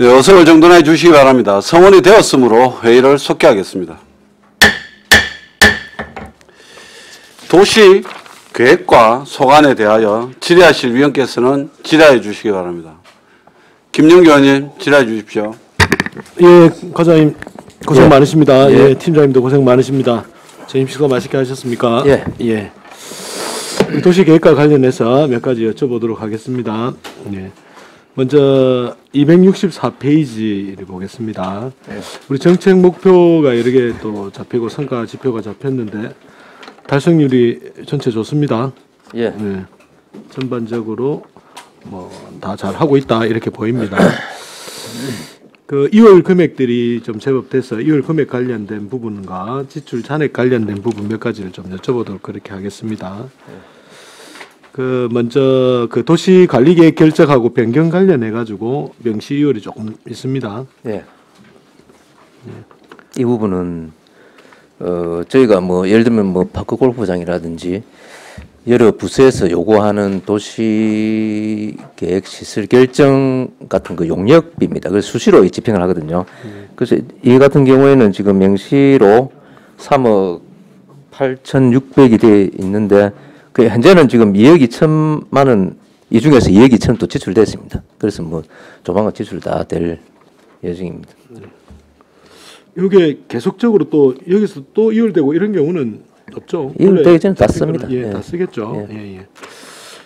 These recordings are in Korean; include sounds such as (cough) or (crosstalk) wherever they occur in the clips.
네, 어서 정돈해 주시기 바랍니다. 성원이 되었으므로 회의를 속개하겠습니다. 도시 계획과 소관에 대하여 질의하실 위원께서는 질의해 주시기 바랍니다. 김영규 의원님 질의해 주십시오. 예, 과장님 고생 예. 많으십니다. 예. 예. 팀장님도 고생 많으십니다. 저녁 식사 맛있게 하셨습니까? 예. 예. 도시 계획과 관련해서 몇 가지 여쭤보도록 하겠습니다. 예. 먼저 264페이지를 보겠습니다. 우리 정책 목표가 여러 개 또 잡히고 성과 지표가 잡혔는데 달성률이 전체 좋습니다. 예. 네. 전반적으로 뭐 다 잘 하고 있다 이렇게 보입니다. 그 2월 금액들이 좀 제법 돼서 2월 금액 관련된 부분과 지출 잔액 관련된 부분 몇 가지를 좀 여쭤보도록 그렇게 하겠습니다. 그 먼저 그 도시 관리 계획 결정하고 변경 관련해 가지고 명시 2월이 조금 있습니다. 예. 이 부분은 어 저희가 뭐 예를 들면 뭐 파크 골프장이라든지 여러 부서에서 요구하는 도시 계획 시설 결정 같은 그 용역비입니다. 그래서 수시로 이 집행을 하거든요. 그래서 이 같은 경우에는 지금 명시로 3억 8,600이 돼 있는데 그 현재는 지금 2억 2천만 원 이 중에서 2억 2천 또 지출됐습니다. 그래서 뭐 조만간 지출 다 될 예정입니다. 이게 계속적으로 또 여기서 또 이월되고 이런 경우는 없죠. 이월되기 원래 전에 다 씁니다. 예, 예. 다 쓰겠죠. 예. 예, 예.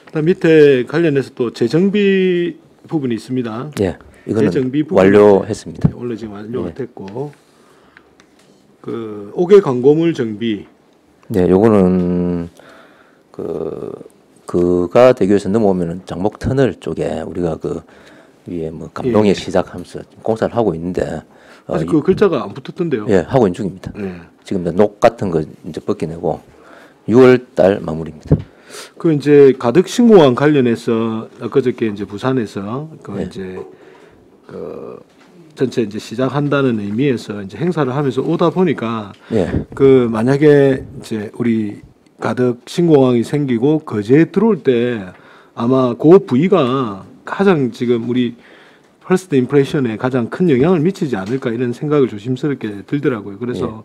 그다음 밑에 관련해서 또 재정비 부분이 있습니다. 예, 이거는 재정비 완료했습니다. 네, 원래 지금 완료가 예. 됐고 그 옥외 광고물 정비 네, 요거는 그 그가 대교에서 넘어오면은 장목 터널 쪽에 우리가 그 위에 뭐 감동에 예. 시작하면서 공사를 하고 있는데 어, 아직 그 글자가 안 붙었던데요. 예, 하고 있는 중입니다. 예. 지금 녹 같은 거 이제 벗겨내고 6월 달 마무리입니다. 그 이제 가덕 신공항 관련해서 엊그저께 이제 부산에서 그 예. 이제 그 전체 이제 시작한다는 의미에서 이제 행사를 하면서 오다 보니까 예, 그 만약에 이제 우리 가덕 신공항이 생기고 거제에 들어올 때 아마 그 부위가 가장 지금 우리 first impression에 가장 큰 영향을 미치지 않을까 이런 생각을 조심스럽게 들더라고요. 그래서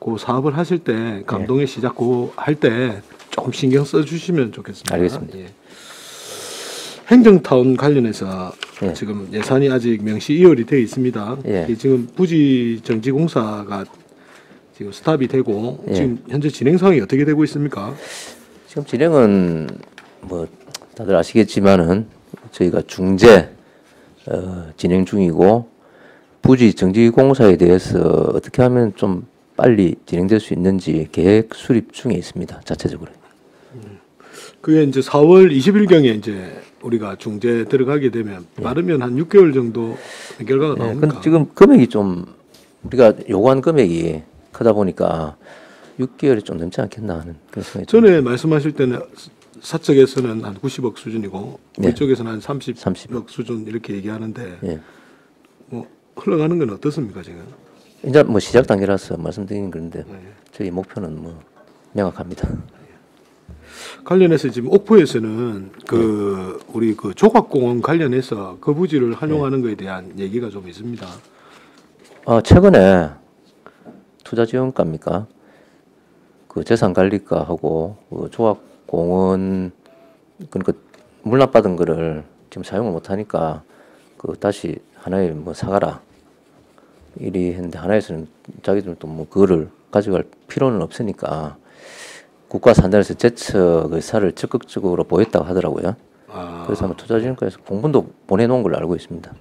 그 사업을 하실 때 감동의 시작 고할때 조금 신경 써 주시면 좋겠습니다. 알겠습니다. 예. 행정타운 관련해서 예. 지금 예산이 아직 명시 2월이 되어 있습니다. 예. 지금 부지 정지 공사가 지금 스탑이 되고 예. 지금 현재 진행 상황이 어떻게 되고 있습니까? 지금 진행은 뭐 다들 아시겠지만은 저희가 중재 어, 진행 중이고 부지 정지 공사에 대해서 어떻게 하면 좀 빨리 진행될 수 있는지 계획 수립 중에 있습니다. 자체적으로. 그게 이제 4월 20일 경에 이제 우리가 중재 들어가게 되면 빠르면 한 6개월 정도 결과가 예, 나옵니까? 지금 금액이 좀 우리가 요구한 금액이 크다 보니까 6개월이 좀 넘지 않겠나 하는 그런 생각이 좀 전에 말씀하실 때는 사측에서는 한 90억 수준이고 네. 이쪽에서는 한 30억 30억. 수준 이렇게 얘기하는데 예. 뭐 흘러가는 건 어떻습니까 지금? 이제 뭐 시작 단계라서 말씀드리는 그런데 네. 저희 목표는 뭐 명확합니다. 관련해서 지금 옥포에서는 그 우리 그 조각공원 관련해서 그 부지를 활용하는 것에 대한 얘기가 좀 있습니다. 아, 최근에 투자 지원가입니까? 그 재산 관리가하고 그 조합 공원 그러니까 물납 받은 거를 지금 사용을 못 하니까 그 다시 하나에 뭐 사가라 이리 했는데 하나에서는 자기들은 또 뭐 그거를 가져갈 필요는 없으니까 국가 산단에서 제척 의사를 적극적으로 보였다고 하더라고요. 아, 그래서 아마 투자 지원가에서 공문도 보내놓은 걸로 알고 있습니다.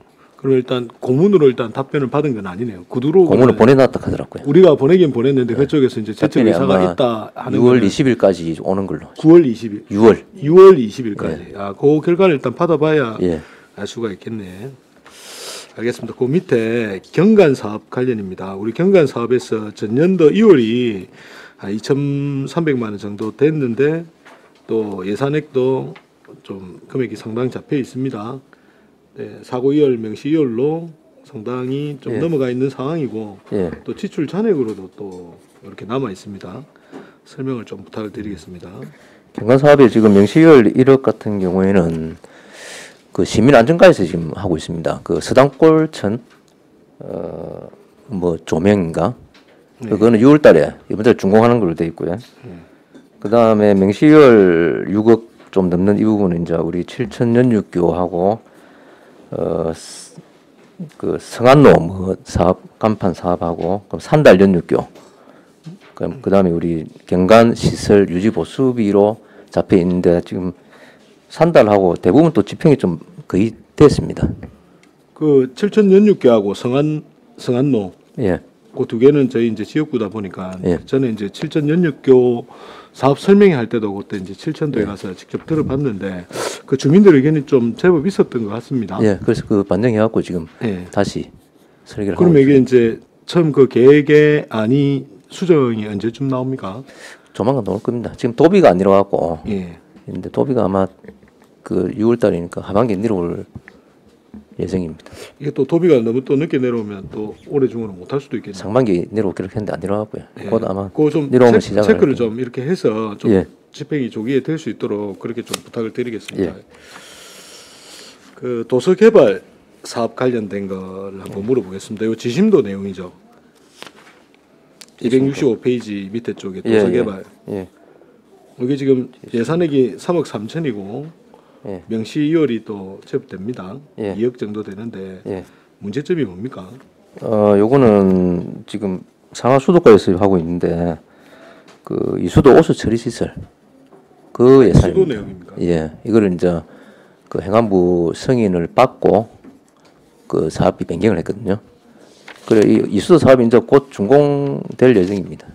그럼 일단 고문으로 일단 답변을 받은 건 아니네요. 구두로 그러면 보내놨다 하더라고요. 우리가 보내긴 보냈는데 그쪽에서 이제 답변이 의사가 있다 하는 6월 거는 20일까지 오는 걸로. 9월 20일, 6월. 6월 20일까지. 아, 그 결과를 일단 받아봐야 예. 알 수가 있겠네. 알겠습니다. 그 밑에 경간 사업 관련입니다. 우리 경간 사업에서 전년도 2월이 한 2,300만 원 정도 됐는데 또 예산액도 좀 금액이 상당히 잡혀 있습니다. 네, 사고 2월 명시 2월로 상당히 좀 예. 넘어가 있는 상황이고 예. 또 지출 잔액으로도 또 이렇게 남아 있습니다. 설명을 좀 부탁을 드리겠습니다. 경관 사업이 지금 명시월 1억 같은 경우에는 그 시민 안전가에서 지금 하고 있습니다. 그 서당골천 어 뭐 조명인가? 그거는 6월달에 이번 달 준공하는 걸로 돼 있고요. 그 다음에 명시월 6억 좀 넘는 이 부분은 이제 우리 7천연육교하고 어 그 성안로 뭐 사업 간판 사업하고 그럼 산달 연육교 그럼 그 다음에 우리 경관 시설 유지 보수비로 잡혀 있는데 지금 산달하고 대부분 또 지평이 좀 거의 됐습니다. 그 칠천 연육교하고 성안 성안로 예, 그 두 개는 저희 이제 지역구다 보니까 예. 저는 이제 칠천 연육교 사업 설명회 할 때도 그때 이제 칠천도에 예. 가서 직접 들어봤는데 그 주민들 의견이 좀 제법 있었던 것 같습니다. 예. 그래서 그 반영해갖고 지금 예. 다시 설계를 그러면 이게 이제 처음 그 계획의 안이 수정이 언제쯤 나옵니까? 조만간 나올 겁니다. 지금 도비가 안 내려왔고 예. 근데 도비가 아마 그 6월 달이니까 하반기에 내려올 예정입니다. 이게 또 도비가 너무 또 늦게 내려오면 또 올해 중으로 못할 수도 있겠네요. 상반기 내려오기로 했는데 안 내려왔고요. 예. 곧 아마 좀 내려오면 체, 시작을 체크를 할좀 이렇게 해서 좀 예. 집행이 조기에 될 수 있도록 그렇게 좀 부탁을 드리겠습니다. 예. 그 도서 개발 사업 관련된 걸 한번 물어보겠습니다. 이 지심도 내용이죠. 265 페이지 밑에 쪽에 예, 도서 예. 개발. 예. 여기 지금 예산액이 3억 3천이고 예. 명시 2월이 또 제법됩니다. 예. 2억 정도 되는데 예. 문제점이 뭡니까? 어, 요거는 지금 상하 수도가에서 하고 있는데 그 이수도 오수 처리 시설 그 예산입니다. 수도 내용입니까? 예, 이거를 이제 그 행안부 승인을 받고 그 사업비 변경을 했거든요. 그래 이 이수도 사업이 이제 곧 준공될 예정입니다.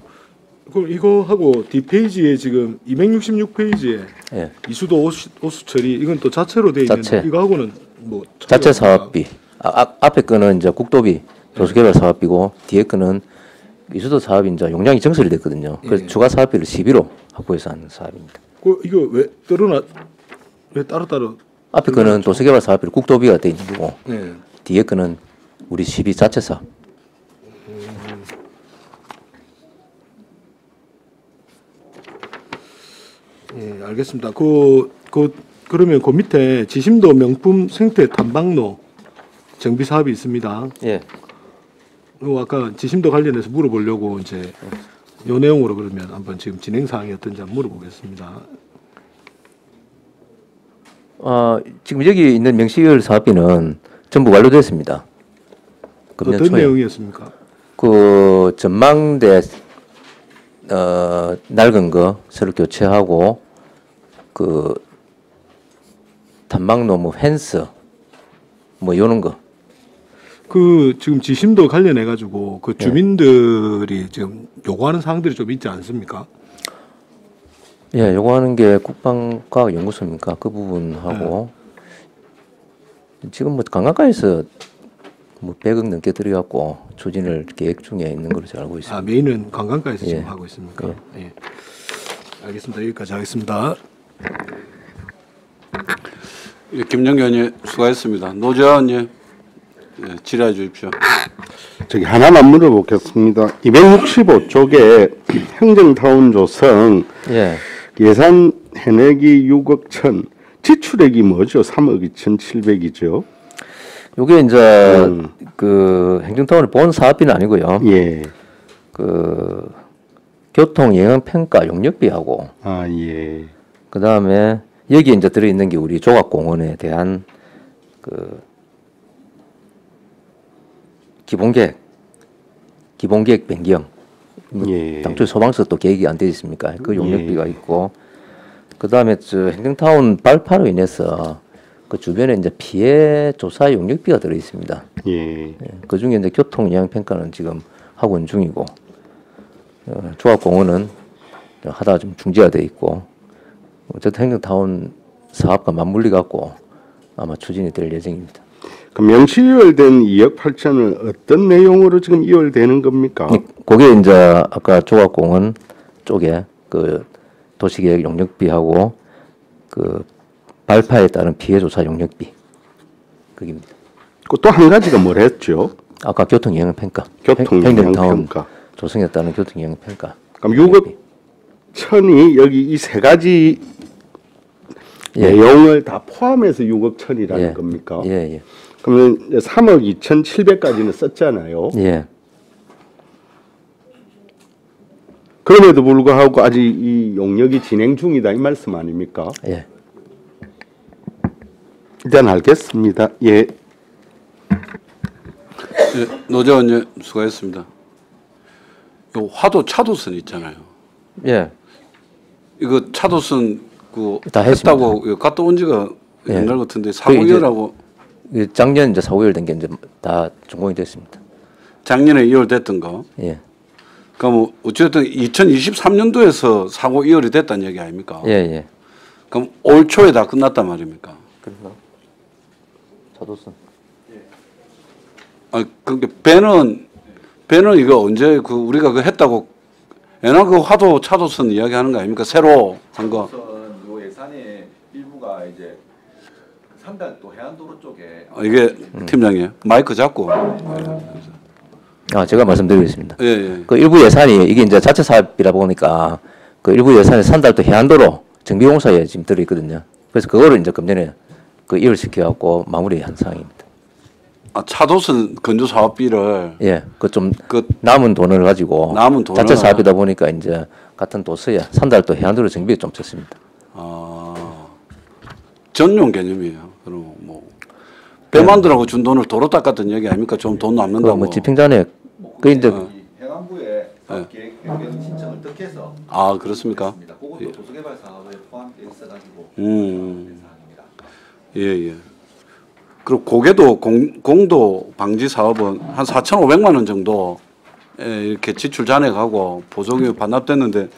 그럼 이거 하고 뒷 페이지에 지금 266 페이지에 예, 이수도 오수, 오수처리 이건 또 자체로 돼 있는데 자체. 이거 하고는 뭐 자체 사업비 아, 아, 앞에 거는 이제 국도비 도시개발 사업비고 뒤에 거는 이수도 사업이 이제 용량이 정설이 됐거든요. 그래서 예. 추가 사업비를 시비로 확보해서 하는 사업입니다. 그 이거 왜 떨어나 왜 따로 따로 앞에 거는 도시개발 사업비로 국도비가 돼 있는 거고 네. 뒤에 거는 우리 시비 자체 사업. 예, 알겠습니다. 그, 그 그러면 그 밑에 지심도 명품 생태 탐방로 정비 사업이 있습니다. 예. 그 아까 지심도 관련해서 물어보려고 이제 요 내용으로 그러면 한번 지금 진행 사항이 어떤지 한번 물어보겠습니다. 어, 지금 여기 있는 명시열 사업비는 전부 완료됐습니다. 금년 어떤 초에. 내용이었습니까? 그 전망대 어 낡은 거 새로 교체하고 그뭐 펜스 뭐 요런 거 그 지금 지심도 관련해 가지고 그 주민들이 지금 요구하는 사항들이 좀 있지 않습니까? 예, 요거 하는 게 국방과학연구소입니까? 그 부분하고 지금 뭐 관광가에서 뭐 100억 넘게 들여갖고 추진을 계획 중에 있는 걸로 제가 알고 있습니다. 아 메인은 관광가에서 예. 지금 하고 있습니까? 예. 알겠습니다. 여기까지 하겠습니다. 예, 김정기 의원님 수고하셨습니다. 노재환 의원님 예, 질의해 주십시오. 저기 하나만 물어보겠습니다. 265쪽에 (clears throat) 행정타운 조성 예, 예산 해내기 6억 천 지출액이 뭐죠? 3억 2,700이죠. 요게 이제 음. 그 행정타운을 본 사업비는 아니고요. 예. 그 교통 영향 평가 용역비하고 아, 예. 그 다음에 여기 이제 들어 있는 게 우리 조각 공원에 대한 그 기본 계획, 기본 계획 변경. 뭐 예. 당초 소방서 또 계획이 안돼 있습니까? 그 용역비가 있고 그 다음에 저 행정타운 발파로 인해서 그 주변에 이제 피해 조사 용역비가 들어 있습니다. 예. 그 중에 이제 교통 영향 평가는 지금 있는 중이고 어, 조합공원은 하다가 좀 중지화돼 있고 어쨌든 행정타운 사업과 맞물리 갖고 아마 추진이 될 예정입니다. 그 명시 이월된 2억 8천은 어떤 내용으로 지금 이월되는 겁니까? 그게 이제 아까 조합공원 쪽에 그 도시계획 용역비하고 그 발파에 따른 피해 조사 용역비 그입니다. 그또한 가지가 뭐랬죠? 아까 교통 영향 평가, 교통 행- 영향 평가. 조성에 따른 교통 영향 평가. 그럼 6억 천이 여기 이 세 가지 예. 내용을 다 포함해서 6억 천이라는 예. 겁니까? 예, 예. 그러면 이제 3억 2,700까지는 썼잖아요. 예. 그럼에도 불구하고 아직 이 용역이 진행 중이다 이 말씀 아닙니까? 예. 일단 알겠습니다. 예. 예, 노재원 예, 수고했습니다. 요 화도 차도선 있잖아요. 예. 이거 차도선 그 다. 했다고 갔다 온 지가 예. 옛날 같은데 이제- 사고이라고 이 작년 이제 사고열 된게 이제 다 준공이 됐습니다. 작년에 2월 됐던 거. 예. 그럼 뭐 어쨌든 2023년도에서 사고 이월이 됐다는 얘기 아닙니까? 예, 예. 그럼 올 초에 다 끝났단 말입니까? 그래서 차도선. 아, 그게 배는 배는 이거 언제 그 우리가 그 했다고 애나 그 화도 차도선 이야기하는 거 아닙니까? 새로 한 거. 우선 요 예산의 일부가 이제 산달도 해안도로 쪽에 어, 이게 팀장님 마이크 잡고 아, 제가 말씀드리겠습니다. 예, 예. 그 일부 예산이 이게 이제 자체 사업이다 보니까 그 일부 예산이 산달도 해안도로 정비공사에 지금 들어 있거든요. 그래서 그거를 이제 금년에 그 이월시켜 갖고 마무리한 상황입니다. 아, 차도선 건조 사업비를 예, 그 좀 그 남은 돈을 가지고 남은 돈을 자체 사업이다 보니까 이제 같은 도서에 산달도 해안도로 정비에 좀 썼습니다. 아, 전용 개념이에요. 그럼 뭐 배 만들라고 준 돈을 도로 닦았던 얘기 아닙니까? 좀 돈 남는다고. 그뭐 집행전에 그 이제 어. 이 해남부에 사업계획 변경 신청을 득 해서 아 그렇습니까? 그것도 도서개발 사업에 포함되어 있어가지고 음. 예, 예. 그리고 고개도 공, 공도 방지 사업은 한 4,500만 원 정도 에 이렇게 지출 잔액하고 보조금이 반납됐는데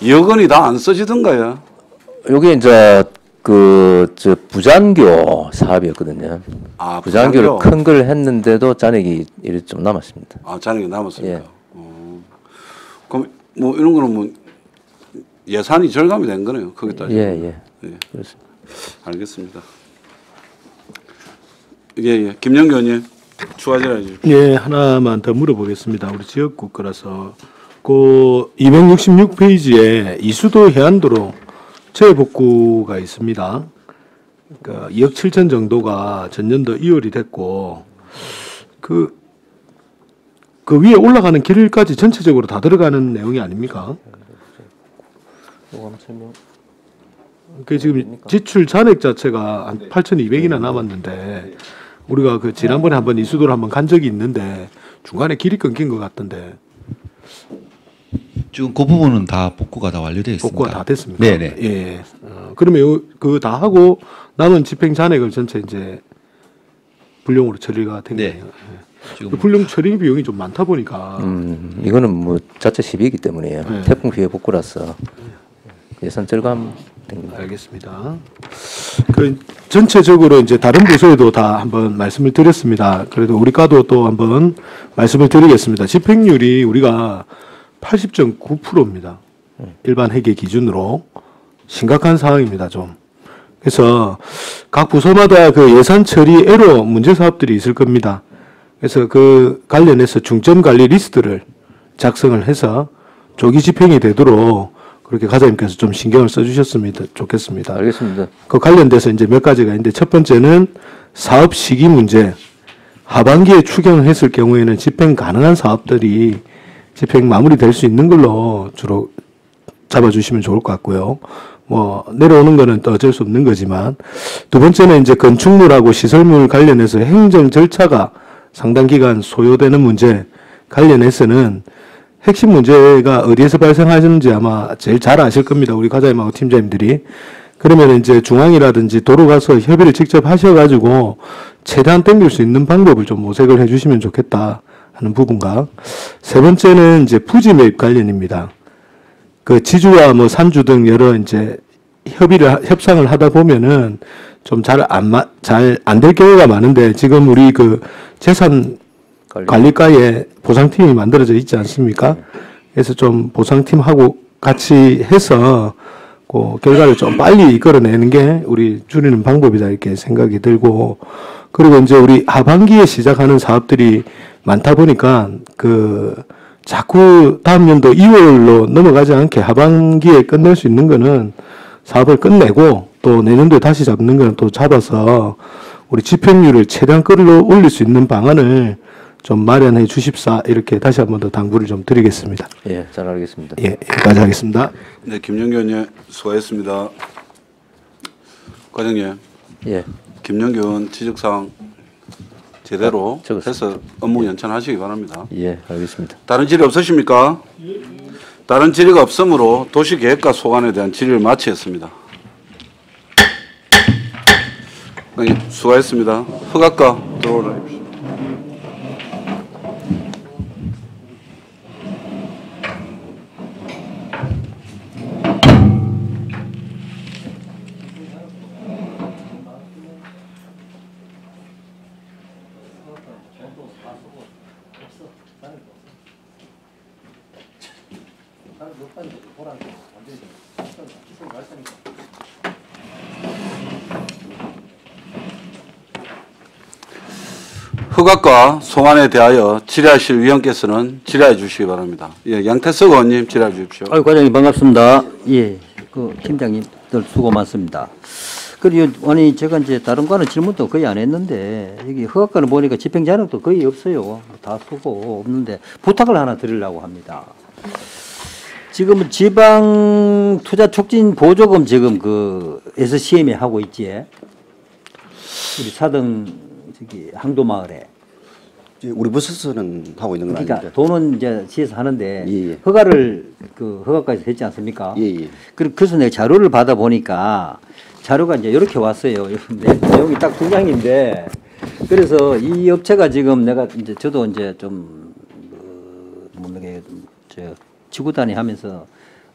2억 원이 다 안 써지던가요? 요게 이제 그저 부장교 사업이었거든요. 아, 부장교를 부장교? 큰걸 했는데도 잔액이 이렇게 좀 남았습니다. 아, 잔액이 남았습니까? 예. 어. 그럼 뭐 이런 거는 뭐 예산이 절감이 된 거네요. 거기 따지면. 예, 예. 예. 그렇습니다. 알겠습니다. 예, 예. 김영규 의원님 추가 질의해 주십시오. 예, 하나만 더 물어보겠습니다. 우리 지역국 거라서 그 266페이지에 이수도 해안도로 재복구가 있습니다. 그러니까 2억 7천 정도가 전년도 2월이 됐고 그, 그 위에 올라가는 길까지 전체적으로 다 들어가는 내용이 아닙니까? 그 지금 지출 잔액 자체가 한 8,200이나 남았는데 우리가 그 지난번에 한번 이수도를 한번 간 적이 있는데 중간에 길이 끊긴 것 같던데 지금 그 부분은 다 복구가 다 완료되어 있습니다. 복구가 다 됐습니까? 네네. 예. 어, 그러면 그 다 하고 남은 집행 잔액을 전체 이제 불용으로 처리가 된 네. 거예요. 예. 지금 그 불용 처리 비용이 좀 많다 보니까 음, 이거는 뭐 자체 시비이기 때문이에요. 네. 태풍 피해 복구라서 예산 절감 된 겁니다. 알겠습니다. 그 전체적으로 이제 다른 부서에도 다 한번 말씀을 드렸습니다. 그래도 우리 과도 또 한번 말씀을 드리겠습니다. 집행률이 우리가 80.9%입니다. 일반 회계 기준으로 심각한 상황입니다. 좀. 그래서 각 부서마다 그 예산 처리 애로 문제 사업들이 있을 겁니다. 그래서 그 관련해서 중점 관리 리스트를 작성을 해서 조기 집행이 되도록 그렇게 과장님께서 좀 신경을 써주셨으면 좋겠습니다. 알겠습니다. 그 관련돼서 이제 몇 가지가 있는데 첫 번째는 사업 시기 문제. 하반기에 추경했을 경우에는 집행 가능한 사업들이 집행 마무리될 수 있는 걸로 주로 잡아주시면 좋을 것 같고요. 뭐 내려오는 거는 또 어쩔 수 없는 거지만 두 번째는 이제 건축물하고 시설물 관련해서 행정 절차가 상당 기간 소요되는 문제 관련해서는 핵심 문제가 어디에서 발생하셨는지 아마 제일 잘 아실 겁니다. 우리 과장님하고 팀장님들이. 그러면 이제 중앙이라든지 도로 가서 협의를 직접 하셔가지고 최대한 땡길 수 있는 방법을 좀 모색을 해주시면 좋겠다 하는 부분과 세 번째는 이제 부지 매입 관련입니다. 그 지주와 뭐 산주 등 여러 이제 협의를 하- 협상을 하다 보면은 좀 잘 안 잘 안 될 경우가 많은데 지금 우리 그 재산 관리. 관리과에 보상팀이 만들어져 있지 않습니까? 그래서 좀 보상팀하고 같이 해서 그 결과를 좀 빨리 이끌어내는 게 우리 줄이는 방법이다 이렇게 생각이 들고 그리고 이제 우리 하반기에 시작하는 사업들이 많다 보니까 그 자꾸 다음 연도 2월로 넘어가지 않게 하반기에 끝낼 수 있는 거는 사업을 끝내고 또또 내년도에 다시 잡는 거는 또 잡아서 우리 집행률을 최대한 끌어 올릴 수 있는 방안을 좀 마련해 주십사 이렇게 다시 한 번 더 당부를 좀 드리겠습니다. 예, 잘 알겠습니다. 예, 여기까지 하겠습니다. 네, 김영규 의원님 수고하셨습니다. 과장님, 예, 김영규 의원 지적사항 제대로 적었습니다. 해서 업무 연천하시기 바랍니다. 예, 알겠습니다. 다른 질의 없으십니까? 다른 질의가 없으므로 도시계획과 소관에 대한 질의를 마치겠습니다. 네, 수고하셨습니다. 허각과 들어오라 허각과 송환에 대하여 질의하실 위원께서는 질의해 주시기 바랍니다. 예, 양태석 의원님 질의해 주십시오. 아유, 과장님 반갑습니다. 예, 그 팀장님들 수고 많습니다. 그리고 아니 제가 이제 다른 거는 질문도 거의 안 했는데 여기 허가권을 보니까 집행 자력도 거의 없어요. 다 수고 없는데 부탁을 하나 드리려고 합니다. 지금 지방 투자 촉진 보조금 지금 그 SCM에 하고 있지. 우리 사등 저기 항도 마을에. 우리 부서에서는 하고 있는 건 그러니까 아닌데. 돈은 이제 시에서 하는데 예, 예. 허가를 그 허가까지 했지 않습니까? 예, 예. 그- 그래서 내가 자료를 받아 보니까 자료가 이제 이렇게 왔어요. (laughs) 내, 내용이 딱 두 장인데 그래서 이 업체가 지금 내가 이제 저도 이제 좀 어, 뭐게 저 지구단위 하면서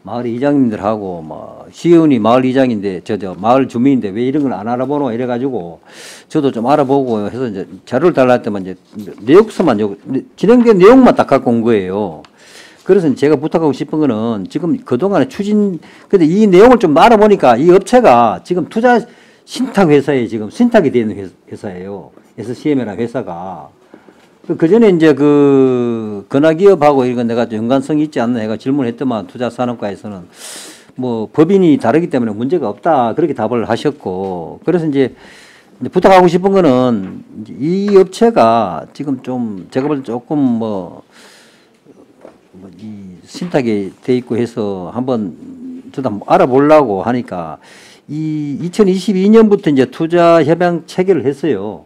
마을 이장님들하고 뭐 시의원이 마을 이장인데 저 저 마을 주민인데 왜 이런 걸 안 알아보노 이래가지고 저도 좀 알아보고 해서 이제 자료를 달라 할 때만 이제 내역서만 요 진행된 내용만 딱 갖고 온 거예요. 그래서 제가 부탁하고 싶은 거는 지금 그동안의 추진, 근데 이 내용을 좀 알아보니까 이 업체가 지금 투자 신탁 회사에 지금 신탁이 되는 회- 회사예요. SCM이라는 회사가. 그 전에 이제 그 건화기업하고 이건 내가 좀 연관성이 있지 않나 해가 질문했더만 투자산업과에서는 뭐 법인이 다르기 때문에 문제가 없다 그렇게 답을 하셨고 그래서 이제 부탁하고 싶은 거는 이 업체가 지금 좀 제가 볼 때 조금 뭐 뭐이 신탁이 돼 있고 해서 한번 저도 한번 알아보려고 하니까 이 2022년부터 이제 투자 협약 체결을 했어요.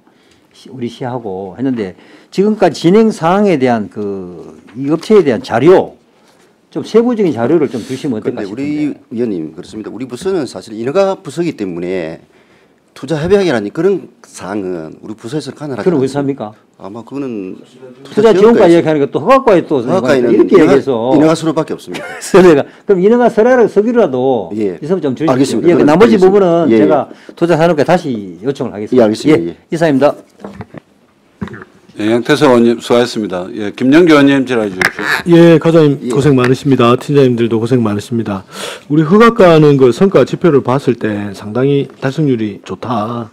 시- 우리 시하고 했는데 지금까지 진행 사항에 대한 그 이 업체에 대한 자료 좀 세부적인 자료를 좀 주시면 어떨까 싶은데. 우리 의원님 그렇습니다. 우리 부서는 사실 인허가 부서기 때문에 투자 협약이라는 그런 사항은 우리 부서에서 가능하지 그럼 왜 않습니다. 합니까? 아마 그거는 투자 지원과 이야기하니까 또 허가과에 또 허가에는 이렇게 얘기해서 인허가 수로밖에 없습니다. (laughs) 서류가 그럼 인허가 서류를 서기라도 예. 있으면 좀 주십시오. 알겠습니다. 예, 그 나머지 드리겠습니다. 부분은 예, 예. 제가 투자 산업에 다시 요청을 하겠습니다. 예, 알겠습니다. 예. 이사입니다. 예, 양태석 의원님 수고하셨습니다. 예, 김영규 의원님 질의해 주십시오. 예, 과장님 고생 많으십니다. 팀장님들도 고생 많으십니다. 우리 허각과는 그 성과 지표를 봤을 때 상당히 달성률이 좋다.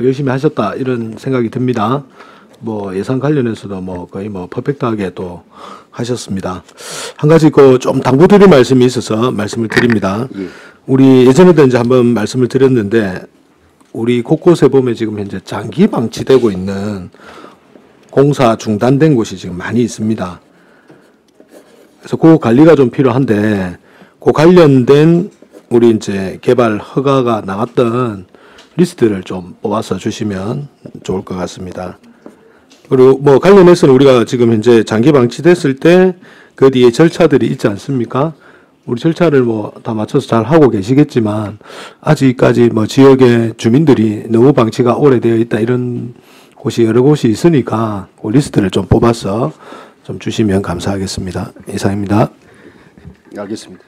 열심히 하셨다. 이런 생각이 듭니다. 뭐 예산 관련해서도 뭐 거의 뭐 퍼펙트하게 또 하셨습니다. 한 가지 그 좀 당부드릴 말씀이 있어서 말씀을 드립니다. 우리 예전에도 이제 한번 말씀을 드렸는데 우리 곳곳에 보면 지금 현재 장기 방치되고 있는 공사 중단된 곳이 지금 많이 있습니다. 그래서 그 관리가 좀 필요한데 그 관련된 우리 이제 개발 허가가 나왔던 리스트를 좀 뽑아서 주시면 좋을 것 같습니다. 그리고 뭐 관련해서는 우리가 지금 현재 장기 방치됐을 때 그 뒤에 절차들이 있지 않습니까? 우리 절차를 뭐 다 맞춰서 잘 하고 계시겠지만 아직까지 뭐 지역의 주민들이 너무 방치가 오래되어 있다 이런 곳이 여러 곳이 있으니까 그 리스트를 좀 뽑아서 좀 주시면 감사하겠습니다. 이상입니다. 알겠습니다.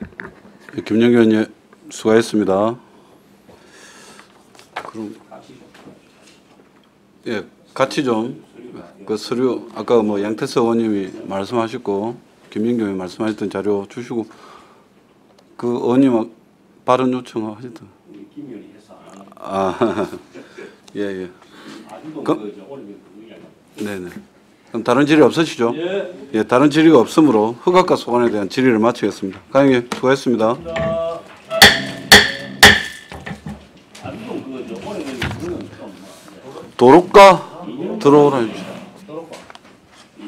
예, 김영규 의원님 수고하셨습니다. 그럼 예, 같이 좀 그 서류 아까 뭐 양태석 의원님이 말씀하셨고 김민규 의원이 말씀하셨던 자료 주시고 그 의원님 발언 요청 하셨던 아, (laughs) 예, 예. 그, 네네. 그럼 다른 질의 없으시죠? 예. 예, 다른 질의가 없으므로 흑악과 소관에 대한 질의를 마치겠습니다. 강의 수고했습니다. 도로가 들어오라 해주세요.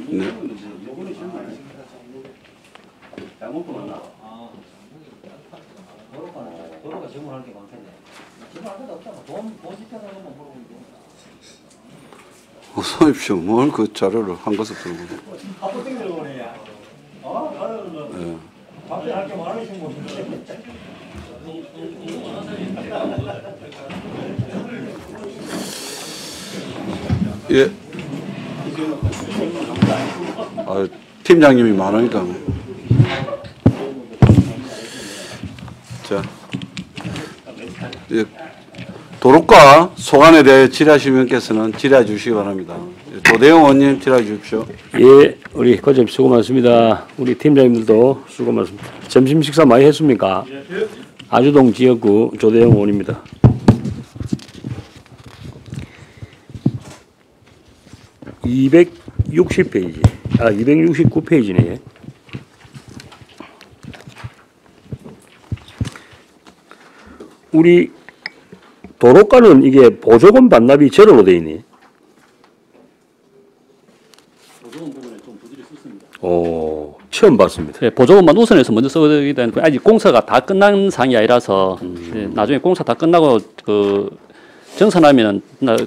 네. 어서 오십시오. 뭘 그 자료를 한 것을 들고. 예. 예. 아, 팀장님이 많으니까. 뭐. 자, 예, 도로가 소관에 대해 질의하신 분께서는 질의해 주시기 바랍니다. 예, 도대영 의원님 질의해 주십시오. 예, 우리 거점 수고 많습니다. 우리 팀장님들도 수고 많습니다. 점심 식사 많이 했습니까? 아주동 지역구 조대영 의원입니다. (260 페이지) 아 (269 페이지네) 우리 도로가는 이게 보조금 반납이 제로로 돼 있네. 오, 처음 봤습니다. 예, 보조금만 우선해서 먼저 써야 되기 때문에 아직 공사가 다 끝난 상이 아니라서 예, 나중에 공사 다 끝나고 그 정산하면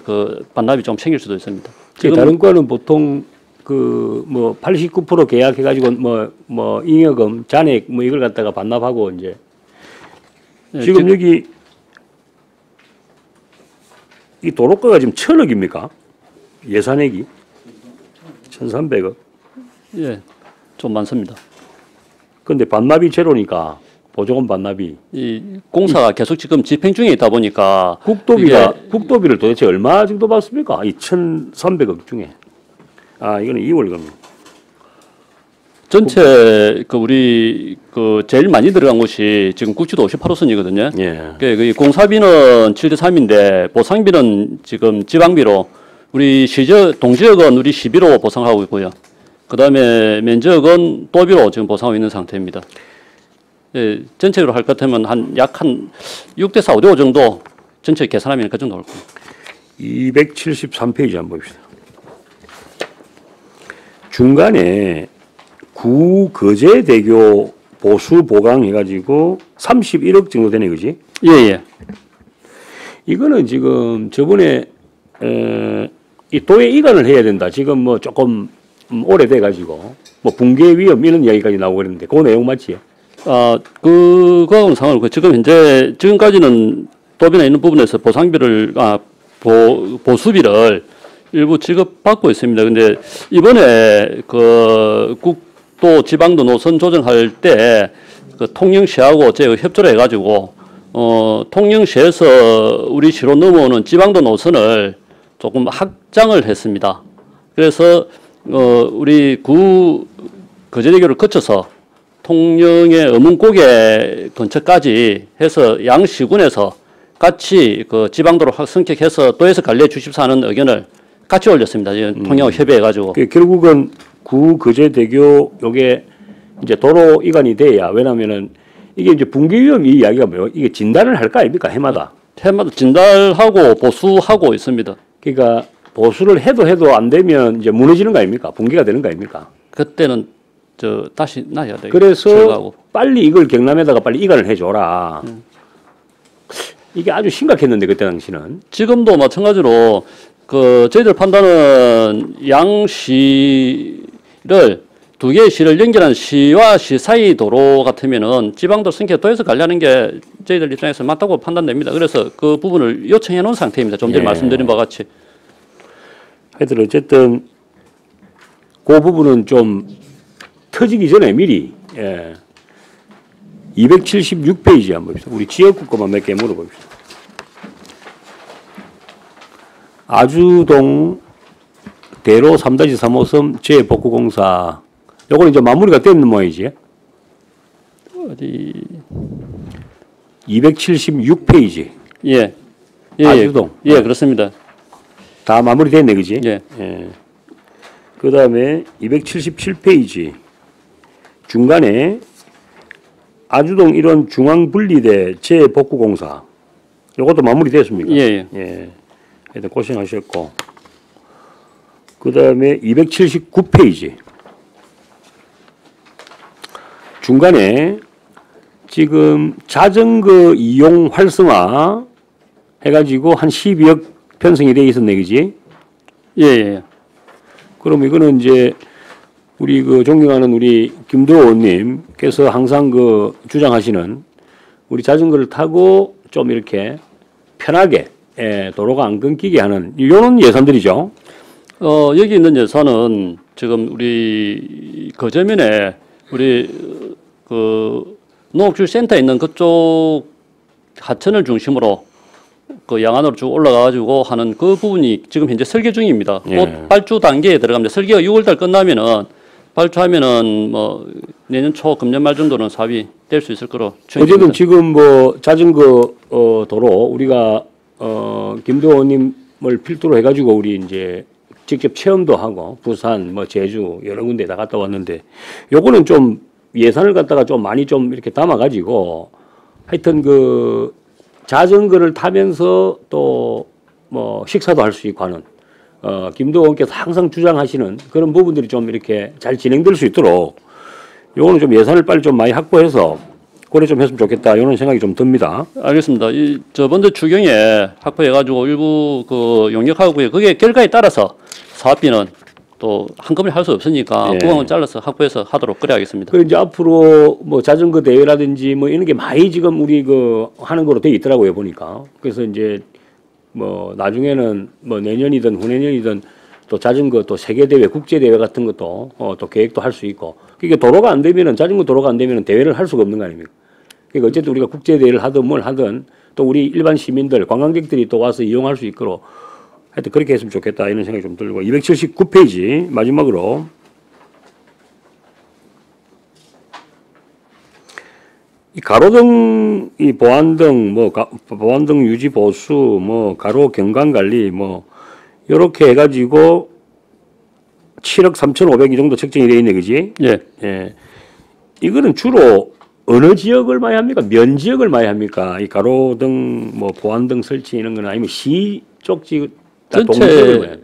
그 반납이 좀 생길 수도 있습니다. 지금 다른 과는 보통 그 뭐 89% 계약해가지고 뭐뭐 잉여금 잔액 뭐 이걸 갖다가 반납하고 이제 예, 지금 지- 여기 이 도로가가 지금 천억입니까? 예산액이 1,300억. 예, 좀 많습니다. 근데 반납이 제로니까 보조금 반납이 이 공사가 계속 지금 집행 중에 있다 보니까 국도비가 국도비를 도대체 얼마 정도 받습니까? 이 1,300억 중에. 아, 이거는 2월 겁니다. 전체 그 우리 그 제일 많이 들어간 곳이 지금 국지도 58호선이거든요. 예. 그, 그 공사비는 7대 3인데 보상비는 지금 지방비로 우리 시적 동지역은 우리 시비로 보상하고 있고요. 그다음에 면적은 도비로 지금 보상하고 있는 상태입니다. 예, 전체로 할 것 같으면 한 약 한 6대 4, 5대 5 정도 전체 계산하면 그 정도 올 겁니다. 273페이지 한번 봅시다. 중간에 구거제대교 보수 보강 해가지고 31억 정도 되네, 그지? 예, 예. 이거는 지금 저번에 에, 이 도에 이관을 해야 된다. 지금 뭐 조금 음, 오래돼가지고 뭐 붕괴 위험 이런 이야기까지 나오고 그랬는데 그 내용 맞지? 아, 그거하고는 상관없고 지금 현재 지금까지는 도비나 있는 부분에서 보상비를 아, 보, 보수비를 일부 지급받고 있습니다. 근데 이번에 그 국 도 지방도 노선 조정할 때 그 통영시하고 저희가 협조를 해가지고 어, 통영시에서 우리 시로 넘어오는 지방도 노선을 조금 확장을 했습니다. 그래서 어, 우리 구 거제대교를 거쳐서 통영의 어문고개 근처까지 해서 양 시군에서 같이 그 지방도로 확 성격해서 도에서 관리해 주십사 하는 의견을 같이 올렸습니다. 지금 통영하고 협의해가지고. 그 결국은 구거제대교 요게 이제 도로 이관이 돼야 왜냐면은 이게 이제 붕괴 위험 이 이야기가 뭐예요? 이게 진단을 할 거 아닙니까 해마다? 해마다 진단하고 보수하고 있습니다. 그러니까 보수를 해도 해도 안 되면 이제 무너지는 거 아닙니까? 붕괴가 되는 거 아닙니까? 그때는 저 다시 놔야 돼요. 그래서 철거하고. 빨리 이걸 경남에다가 빨리 이관을 해줘라. 이게 아주 심각했는데 그때 당시는 지금도 마찬가지로 그 저희들 판단은 양시 를 두 개의 시를 연결한 시와 시 사이 도로 같으면은 지방도 성격 도에서 관리하는 게 저희들 입장에서 맞다고 판단됩니다. 그래서 그 부분을 요청해 놓은 상태입니다. 좀 전에 예. 말씀드린 바와 같이. 하여튼 어쨌든 그 부분은 좀 터지기 전에 미리 예. 276페이지 한번 봅시다. 우리 지역구 것만 몇 개 물어봅시다. 아주동 대로 3-3호선 재복구공사 요거는 이제 마무리가 됐는 모양이지. 어디 276페이지 예. 예, 아주동. 예, 예, 그렇습니다. 다 마무리됐네, 그지? 예. 예. 그 다음에 277페이지 중간에 아주동 일원 중앙분리대 재복구공사 요것도 마무리됐습니까? 예, 예. 예. 하여튼 고생하셨고 그 다음에 279페이지 중간에 지금 자전거 이용 활성화 해가지고 한 12억 편성이 돼 있었네, 그지? 예, 예. 그럼 이거는 이제 우리 그 존경하는 우리 김도호 의원님께서 항상 그 주장하시는 우리 자전거를 타고 좀 이렇게 편하게 예, 도로가 안 끊기게 하는 이런 예산들이죠. 어, 여기 있는 예산은 지금 우리 거제면에 우리 어, 그 농업주센터에 있는 그쪽 하천을 중심으로 그 양안으로 쭉 올라가가지고 하는 그 부분이 지금 현재 설계 중입니다. 예. 곧 발주 단계에 들어갑니다. 설계가 6월달 끝나면은 발주하면은 뭐 내년 초 금년 말 정도는 사업이 될 수 있을 거로 어쨌든. 지금 뭐 자전거 어, 도로 우리가 어, 김도호 의원님을 필두로 해가지고 우리 이제 직접 체험도 하고 부산 뭐 제주 여러 군데 다 갔다 왔는데 요거는 좀 예산을 갖다가 좀 많이 좀 이렇게 담아가지고 하여튼 그 자전거를 타면서 또 뭐 식사도 할 수 있고 하는 어, 김도호 의원께서 항상 주장하시는 그런 부분들이 좀 이렇게 잘 진행될 수 있도록 요거는 좀 예산을 빨리 좀 많이 확보해서 고려 좀 했으면 좋겠다 이런 생각이 좀 듭니다. 알겠습니다. 이 저번에 추경에 확보해가지고 일부 그 용역하고요. 그게 결과에 따라서 사업비는 또 한꺼번에 할 수 없으니까 예. 구멍을 잘라서 확보해서 하도록 그래야겠습니다. 그 이제 앞으로 뭐 자전거 대회라든지 뭐 이런 게 많이 지금 우리 그 하는 거로 돼 있더라고요 보니까. 그래서 이제 뭐 나중에는 뭐 내년이든 후내년이든 또 자전거 또 세계 대회, 국제 대회 같은 것도 어, 또 계획도 할 수 있고. 이게 도로가 안 되면은 자전거 도로가 안 되면은 대회를 할 수가 없는 거 아닙니까? 그러니까 어쨌든 우리가 국제 대회를 하든 뭘 하든 또 우리 일반 시민들, 관광객들이 또 와서 이용할 수 있도록 하여튼 그렇게 했으면 좋겠다 이런 생각이 좀 들고 279페이지 마지막으로 이 가로등 이 보안등 뭐 가, 보안등 유지 보수 뭐 가로 경관 관리 뭐 요렇게 해 가지고 7억 3,500이 정도 책정이 돼 있네 그지? 예. 예. 이거는 주로 어느 지역을 많이 합니까? 면 지역을 많이 합니까? 이 가로등 뭐 보안등 설치 이런 거는 아니면 시쪽 지역 다 전체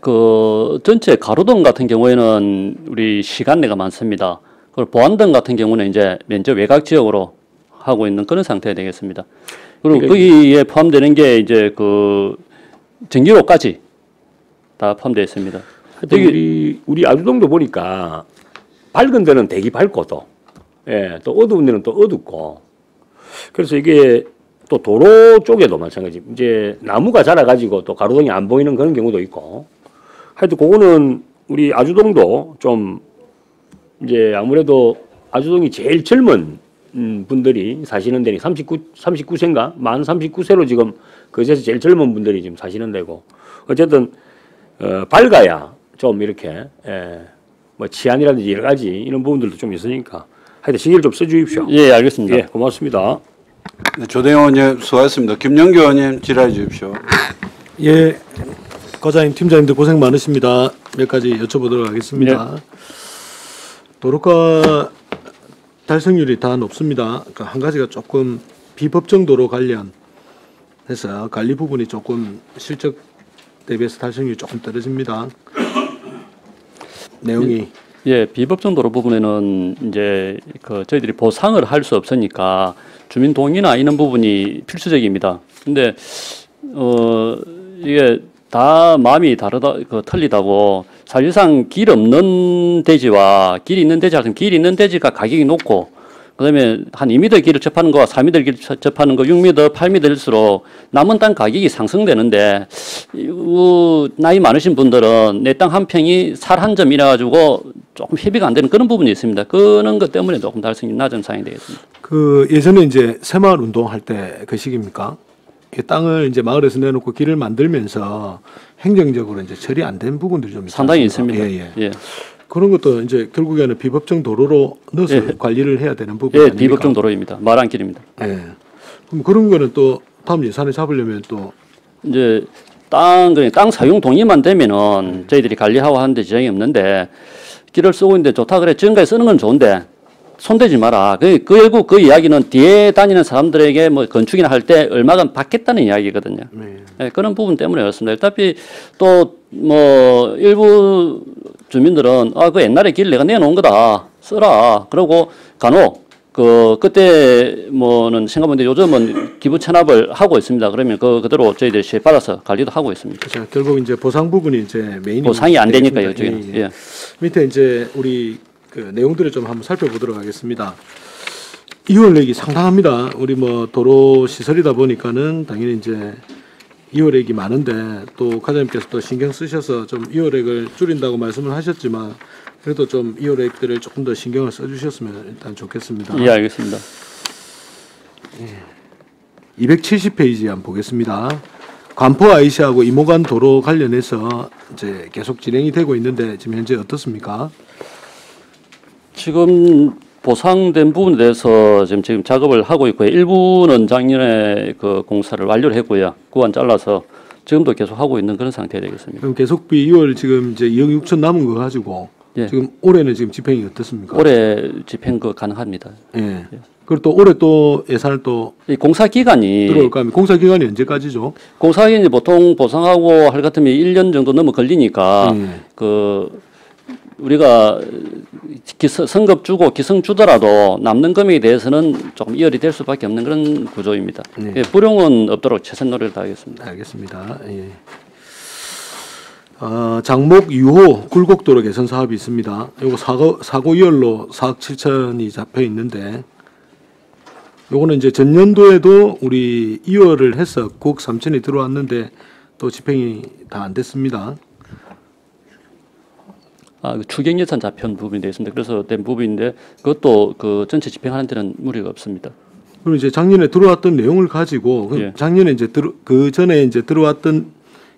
그 전체 가로등 같은 경우에는 우리 시간 내가 많습니다. 그리고 보안등 같은 경우는 이제 면적 외곽 지역으로 하고 있는 그런 상태가 되겠습니다. 그리고 그러니까 거기에 포함되는 게 이제 그 전기로까지 다 포함되어 있습니다. 여기- 우리 우리 아주동도 보니까 밝은 데는 대기 밝고 또, 예, 또 어두운 데는 또 어둡고. 그래서 이게 또 도로 쪽에도 마찬가지. 이제 나무가 자라가지고 또 가로등이 안 보이는 그런 경우도 있고. 하여튼 그거는 우리 아주동도 좀 이제 아무래도 아주동이 제일 젊은 음, 분들이 사시는 데니 39, 39세인가? 만 39세로 지금 그제서 제일 젊은 분들이 지금 사시는 데고. 어쨌든 어, 밝아야 좀 이렇게 예, 뭐 치안이라든지 여러 가지 이런 부분들도 좀 있으니까 하여튼 신경을 좀 써주십시오. 예, 알겠습니다. 예, 고맙습니다. 네, 조대영 의원님 수고하셨습니다. 김영규 의원님 질의해 주십시오. 예, 과장님, 팀장님들 고생 많으십니다. 몇 가지 여쭤보도록 하겠습니다. 도로가 달성률이 다 높습니다. 그러니까 한 가지가 조금 비법정 도로 관련해서 관리 부분이 조금 실적 대비해서 달성률이 조금 떨어집니다. 내용이 예, 비법정 도로 부분에는 이제 그 저희들이 보상을 할 수 없으니까 주민 동의나 이런 부분이 필수적입니다. 근데 어 이게 다 마음이 다르다 그 틀리다고 사실상 길 없는 대지와 길 있는 대지 같은 길 있는 대지가 가격이 높고 그다음에 한 2m 길을 접하는 거와 4m 길 접- 접하는 거 6m, 8m일수록 남은 땅 가격이 상승되는데 이 나이 많으신 분들은 내 땅 한 평이 살 한 점 이래 가지고 조금 협의가 안 되는 그런 부분이 있습니다. 그런 것 때문에 조금 달성이 낮은 상황이 되겠습니다. 그 예전에 이제 새마을 운동할 때 그 시기입니까? 이 땅을 이제 마을에서 내놓고 길을 만들면서 행정적으로 이제 처리 안 된 부분들이 좀 상당히? 있습니다. 예, 예. 예. 그런 것도 이제 결국에는 비법정 도로로 넣어서 예. 관리를 해야 되는 부분 예, 아닙니까? 비법정 도로입니다. 말한 길입니다. 예. 그럼 그런 거는 또 다음 예산에 잡으려면 또 이제 땅, 땅 사용 동의만 되면은 저희들이 관리하고 하는데 지장이 없는데 길을 쓰고 있는데 좋다 그래 지금까지 쓰는 건 좋은데 손대지 마라. 그, 그 결국 그 이야기는 뒤에 다니는 사람들에게 뭐 건축이나 할 때 얼마간 받겠다는 이야기거든요. 네, 그런 부분 때문에 그렇습니다. 어차피 또 뭐 일부 주민들은 아 그 옛날에 길 내가 내놓은 거다 써라. 그러고 간혹 그 그때 뭐는 생각보다 요즘은 기부 체납을 하고 있습니다. 그러면 그 그대로 저희들이 시에 받아서 관리도 하고 있습니다. 자, 결국 이제 보상 부분이 이제 메인이 보상이 안 되니까요, 되겠습니다. 저기는. 예. 밑에 이제 우리 그 내용들을 좀 한번 살펴보도록 하겠습니다. 이월액이 상당합니다. 우리 뭐 도로 시설이다 보니까는 당연히 이제 이월액이 많은데 또 과장님께서 또 신경 쓰셔서 좀 이월액을 줄인다고 말씀을 하셨지만 그래도 좀 이월액들을 조금 더 신경을 써주셨으면 일단 좋겠습니다. 예, 알겠습니다. 270페이지 한번 보겠습니다. 관포 IC하고 이모간 도로 관련해서 이제 계속 진행이 되고 있는데 지금 현재 어떻습니까? 지금 보상된 부분에 대해서 지금 지금 작업을 하고 있고요. 일부는 작년에 그 공사를 완료를 했고요. 구간 잘라서 지금도 계속 하고 있는 그런 상태 되겠습니다. 그럼 계속비 2월 지금 이제 2억 6천 남은 거 가지고 예. 지금 올해는 지금 집행이 어떻습니까? 올해 집행 그 가능합니다. 예. 그리고 또 올해 또 예산을 또이 공사 기간이 들어올까 하면 공사 기간이 언제까지죠? 공사 기간이 보통 보상하고 할 같으면 1년 정도 넘어 걸리니까 음. 그 우리가 기서, 성급 주고 기성 주더라도 남는 금액에 대해서는 조금 이열이 될 수밖에 없는 그런 구조입니다. 네. 예, 불용은 없도록 최선 노력을 다하겠습니다. 알겠습니다. 예. 어, 장목 6호 굴곡도로 개선 사업이 있습니다. 요거 사고 사고 이열로 4억 7천이 잡혀 있는데 요거는 이제 전년도에도 우리 2월을 해서 9억 3천이 들어왔는데 또 집행이 다 안 됐습니다. 아, 그 추경 예산 잡혀온 부분이 되어 있습니다. 그래서 된 부분인데 그것도 그 전체 집행하는 데는 무리가 없습니다. 그리고 이제 작년에 들어왔던 내용을 가지고 그 예. 작년에 이제 들어, 그 전에 이제 들어왔던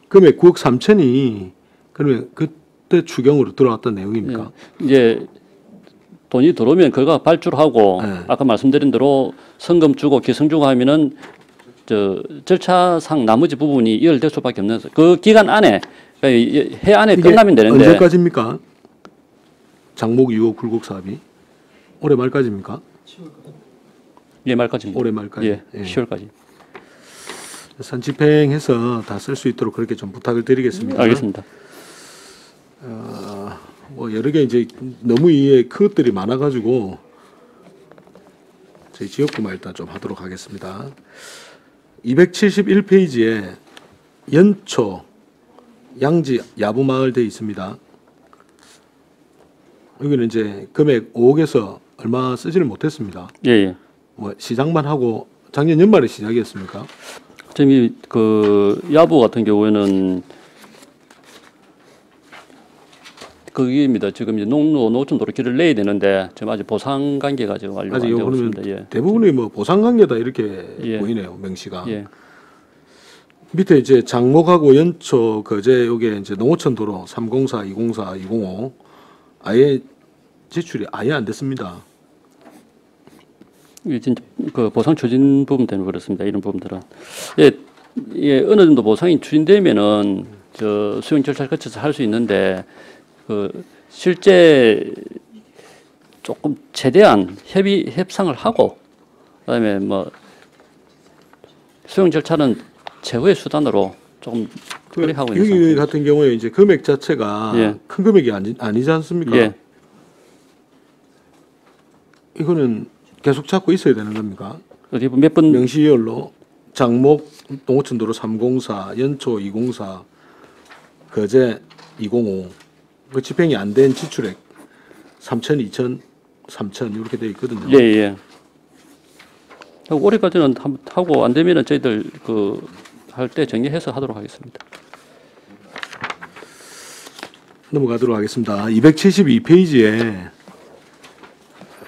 금액 9억 3천이 그러면 그때 추경으로 들어왔던 내용입니까? 예. 이 제 돈이 들어오면 그거 발주하고 네. 아까 말씀드린 대로 성금 주고 기성 주고 하면은 저 절차상 나머지 부분이 이열될 수밖에 없는 그 기간 안에 그러니까 이- 해 안에 끝나면 되는데 언제까지입니까? 장목 6호 굴곡 사업이 올해 말까지입니까? 예 말까지 올해 말까지. 예, 예. 10월까지 산 집행해서 다 쓸 수 있도록 그렇게 좀 부탁을 드리겠습니다. 알겠습니다. 뭐 여러 개 이제 너무 이에 큰 것들이 많아가지고 저희 지역구만 일단 좀 하도록 하겠습니다. 271페이지에 연초 양지 야부마을 돼 있습니다. 여기는 이제 금액 5억에서 얼마 쓰지를 못했습니다. 예, 예. 뭐 시작만 하고 작년 연말에 시작이었습니까? 지금 이그 야부 같은 경우에는 거기입니다. 지금 이제 농로 노천 도로 길을 내야 되는데 지금 아직 보상 관계가 지금 완료가 안 아직 되고 요거는 있습니다. 예. 대부분이 뭐 보상 관계다 이렇게 예. 보이네요 명시가. 예. 밑에 이제 장목하고 연초 거제 요게 이제 농어촌 도로 304, 204, 205 아예 지출이 아예 안 됐습니다. 이게 진짜 그 보상 추진 부분 때문에 그렇습니다. 이런 부분들은 예, 예 어느 정도 보상이 추진되면은 저 수용 절차를 거쳐서 할 수 있는데 그 실제 조금 최대한 협의 협상을 하고 그다음에 뭐 수용 절차는 최후의 수단으로 조금 그렇게 하고 있는 여기. 같은 경우에 이제 금액 자체가 예. 큰 금액이 아니, 아니지 않습니까? 예. 이거는 계속 잡고 있어야 되는 겁니까? 어디 몇번 명시열로 장목 농어촌 도로 304, 연초 204, 거제 205. 그 집행이 안 된 지출액 3천, 2천, 3천 이렇게 돼 있거든요. 예, 예. 올해까지는 한- 하고 안 되면은 저희들 그 할 때 정리해서 하도록 하겠습니다. 넘어가도록 하겠습니다. 272페이지에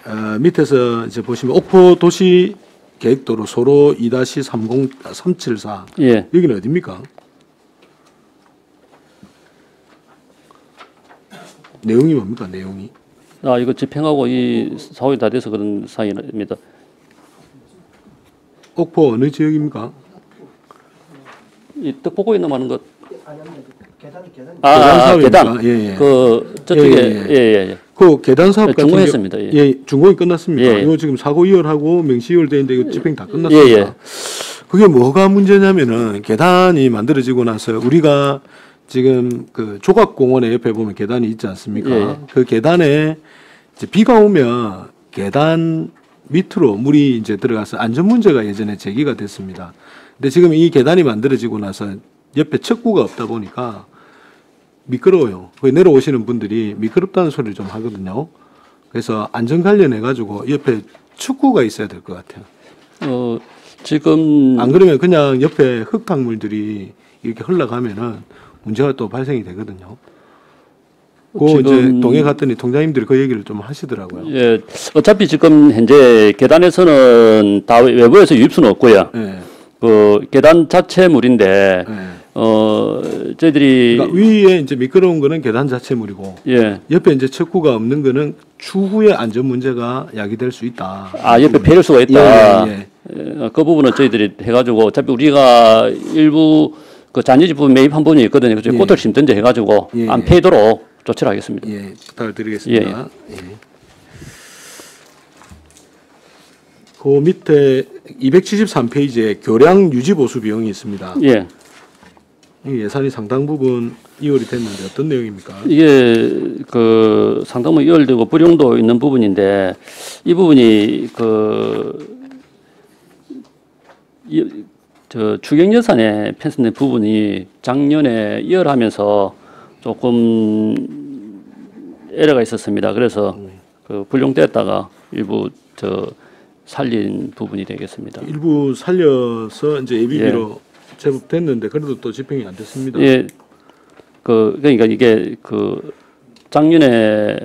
어, 밑에서 이제 보시면 옥포 도시 계획도로 소로 2-30 374 예. 여기는 어디입니까? 내용이 뭡니까? 내용이 아, 이거 집행하고 이 사업이 다 돼서 그런 사이입니다. 옥포 어느 지역입니까? 이 떡볶이 있는 많은 것. 아, 아? 계단. 예, 예. 그 저쪽에 예, 예, 예, 예, 예. 그 계단 사업 같은. 경우- 예. 예, 준공이 끝났습니다. 예. 이거 지금 사고 이월하고 명시 이월돼 있는데 이거 집행 다 예, 끝났습니다. 예. 그게 뭐가 문제냐면은 계단이 만들어지고 나서 우리가 지금 그 조각공원에 옆에 보면 계단이 있지 않습니까? 예. 그 계단에 이제 비가 오면 계단 밑으로 물이 이제 들어가서 안전 문제가 예전에 제기가 됐습니다. 근데 지금 이 계단이 만들어지고 나서 옆에 척구가 없다 보니까 미끄러워요. 거기 내려오시는 분들이 미끄럽다는 소리를 좀 하거든요. 그래서 안전 관련해 가지고 옆에 축구가 있어야 될 것 같아요. 어, 지금 안 그러면 그냥 옆에 흙탕물들이 이렇게 흘러가면은 문제가 또 발생이 되거든요. 그 이제 동해 갔더니 통장님들이 그 얘기를 좀 하시더라고요. 예, 어차피 지금 현재 계단에서는 다 외부에서 유입 수는 없고요. 예. 그 계단 자체 물인데 예. 어 저희들이 그러니까 위에 이제 미끄러운 거는 계단 자체 물이고 예. 옆에 이제 척구가 없는 거는 추후에 안전 문제가 야기될 수 있다. 아 옆에 배럴 수가 있다. 예, 예, 예, 그 부분은 저희들이 해가지고 어차피 우리가 일부 그 잔여지 부분 매입한 부분이 있거든요. 그래서 예. 꽃을 심든지 해가지고 예, 안 예. 패도록 조치를 하겠습니다. 예, 부탁을 드리겠습니다. 예. 그 밑에 273페이지에 교량 유지 보수 비용이 있습니다. 예. 이 예산이 상당 부분 이월이 됐는데 어떤 내용입니까? 이게 그 상당히 이월되고 불용도 있는 부분인데 이 부분이 그 이, 저 추경 예산에 편성된 부분이 작년에 이월하면서 조금 에러가 있었습니다. 그래서 그 불용됐다가 일부 저 살린 부분이 되겠습니다. 일부 살려서 이제 예비비로 제법 됐는데 그래도 또 집행이 안 됐습니다. 예, 그 그러니까 이게 그 작년에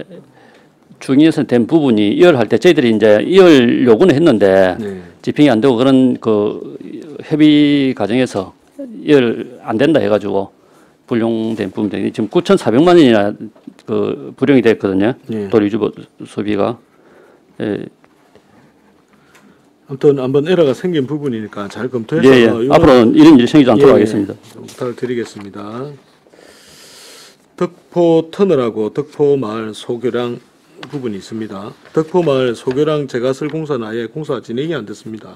중위에서 된 부분이 이월할 때 저희들이 이제 이월 요구는 했는데 네. 집행이 안 되고 그런 그 협의 과정에서 이월 안 된다 해가지고 불용된 부분들이 지금 9,400만 원이나 그 불용이 됐거든요. 예. 도리주보 소비가 예, 아무튼 한번 에러가 생긴 부분이니까 잘 검토해서 예, 예. 앞으로는 이런 일이 생기지 않도록 예, 하겠습니다. 좀 부탁을 드리겠습니다. 덕포 터널하고 덕포 마을 소교량 부분이 있습니다. 덕포 마을 소교량 제가슬 공사는 아예 공사 진행이 안 됐습니다.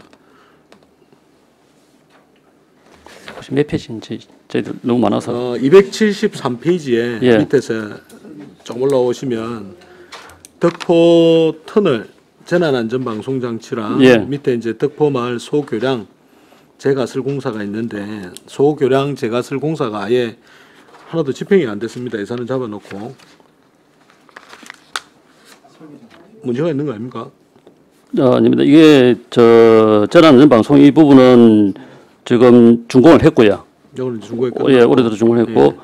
혹시 몇 페이지인지 저희들 너무 많아서 어, 273페이지에 예. 밑에서 좀 올라오시면 덕포 터널 재난안전방송 장치랑 예. 밑에 이제 덕포 마을 소교량 재가슬 공사가 있는데 소교량 재가슬 공사가 아예 하나도 집행이 안 됐습니다. 예산을 잡아놓고 문제가 있는 거 아닙니까? 어, 아닙니다. 이게 저 전환 방송 이 부분은 지금 준공을 했고요. 중고에 어, 예, 올해도 준공을 했고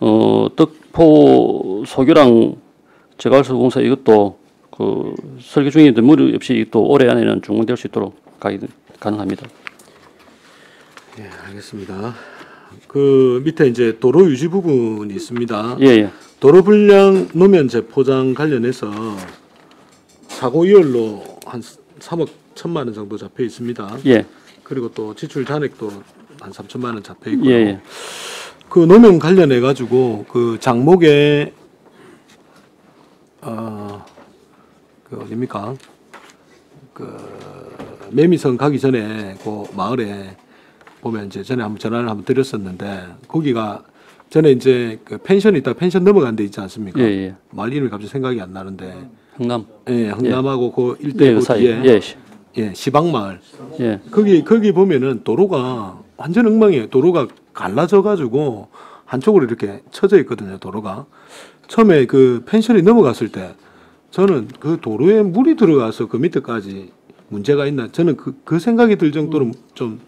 어, 덕포 소교랑 제갈수 공사 이것도 그 설계 중인데 무리 없이 또 올해 안에는 준공될 수 있도록 가기 가능합니다. 예, 알겠습니다. 그 밑에 이제 도로 유지 부분이 있습니다. 예, 예. 도로 불량 노면 재포장 관련해서 사고 이월로 한 3억 1천만 원 정도 잡혀 있습니다. 예. 그리고 또 지출 잔액도 한 3천만 원 잡혀 있고요. 예, 예. 그 노면 관련해 가지고 그 장목에 어그 어딥니까? 그 매미성 가기 전에 그 마을에 보면 이제 전에 한번 전화를 한번 드렸었는데 거기가 전에 이제 그 펜션이 있다 펜션 넘어간 데 있지 않습니까? 예, 예. 마을 이름이 갑자기 생각이 안 나는데 흥남. 예, 흥남하고 그 일대 예, 그그 사이. 뒤에 예. 시- 예, 시방마을 예. 거기 거기 보면은 도로가 완전 엉망이에요. 도로가 갈라져 가지고 한쪽으로 이렇게 쳐져 있거든요. 도로가 처음에 그 펜션이 넘어갔을 때 저는 그 도로에 물이 들어가서 그 밑에까지 문제가 있나 저는 그, 그 생각이 들 정도로 좀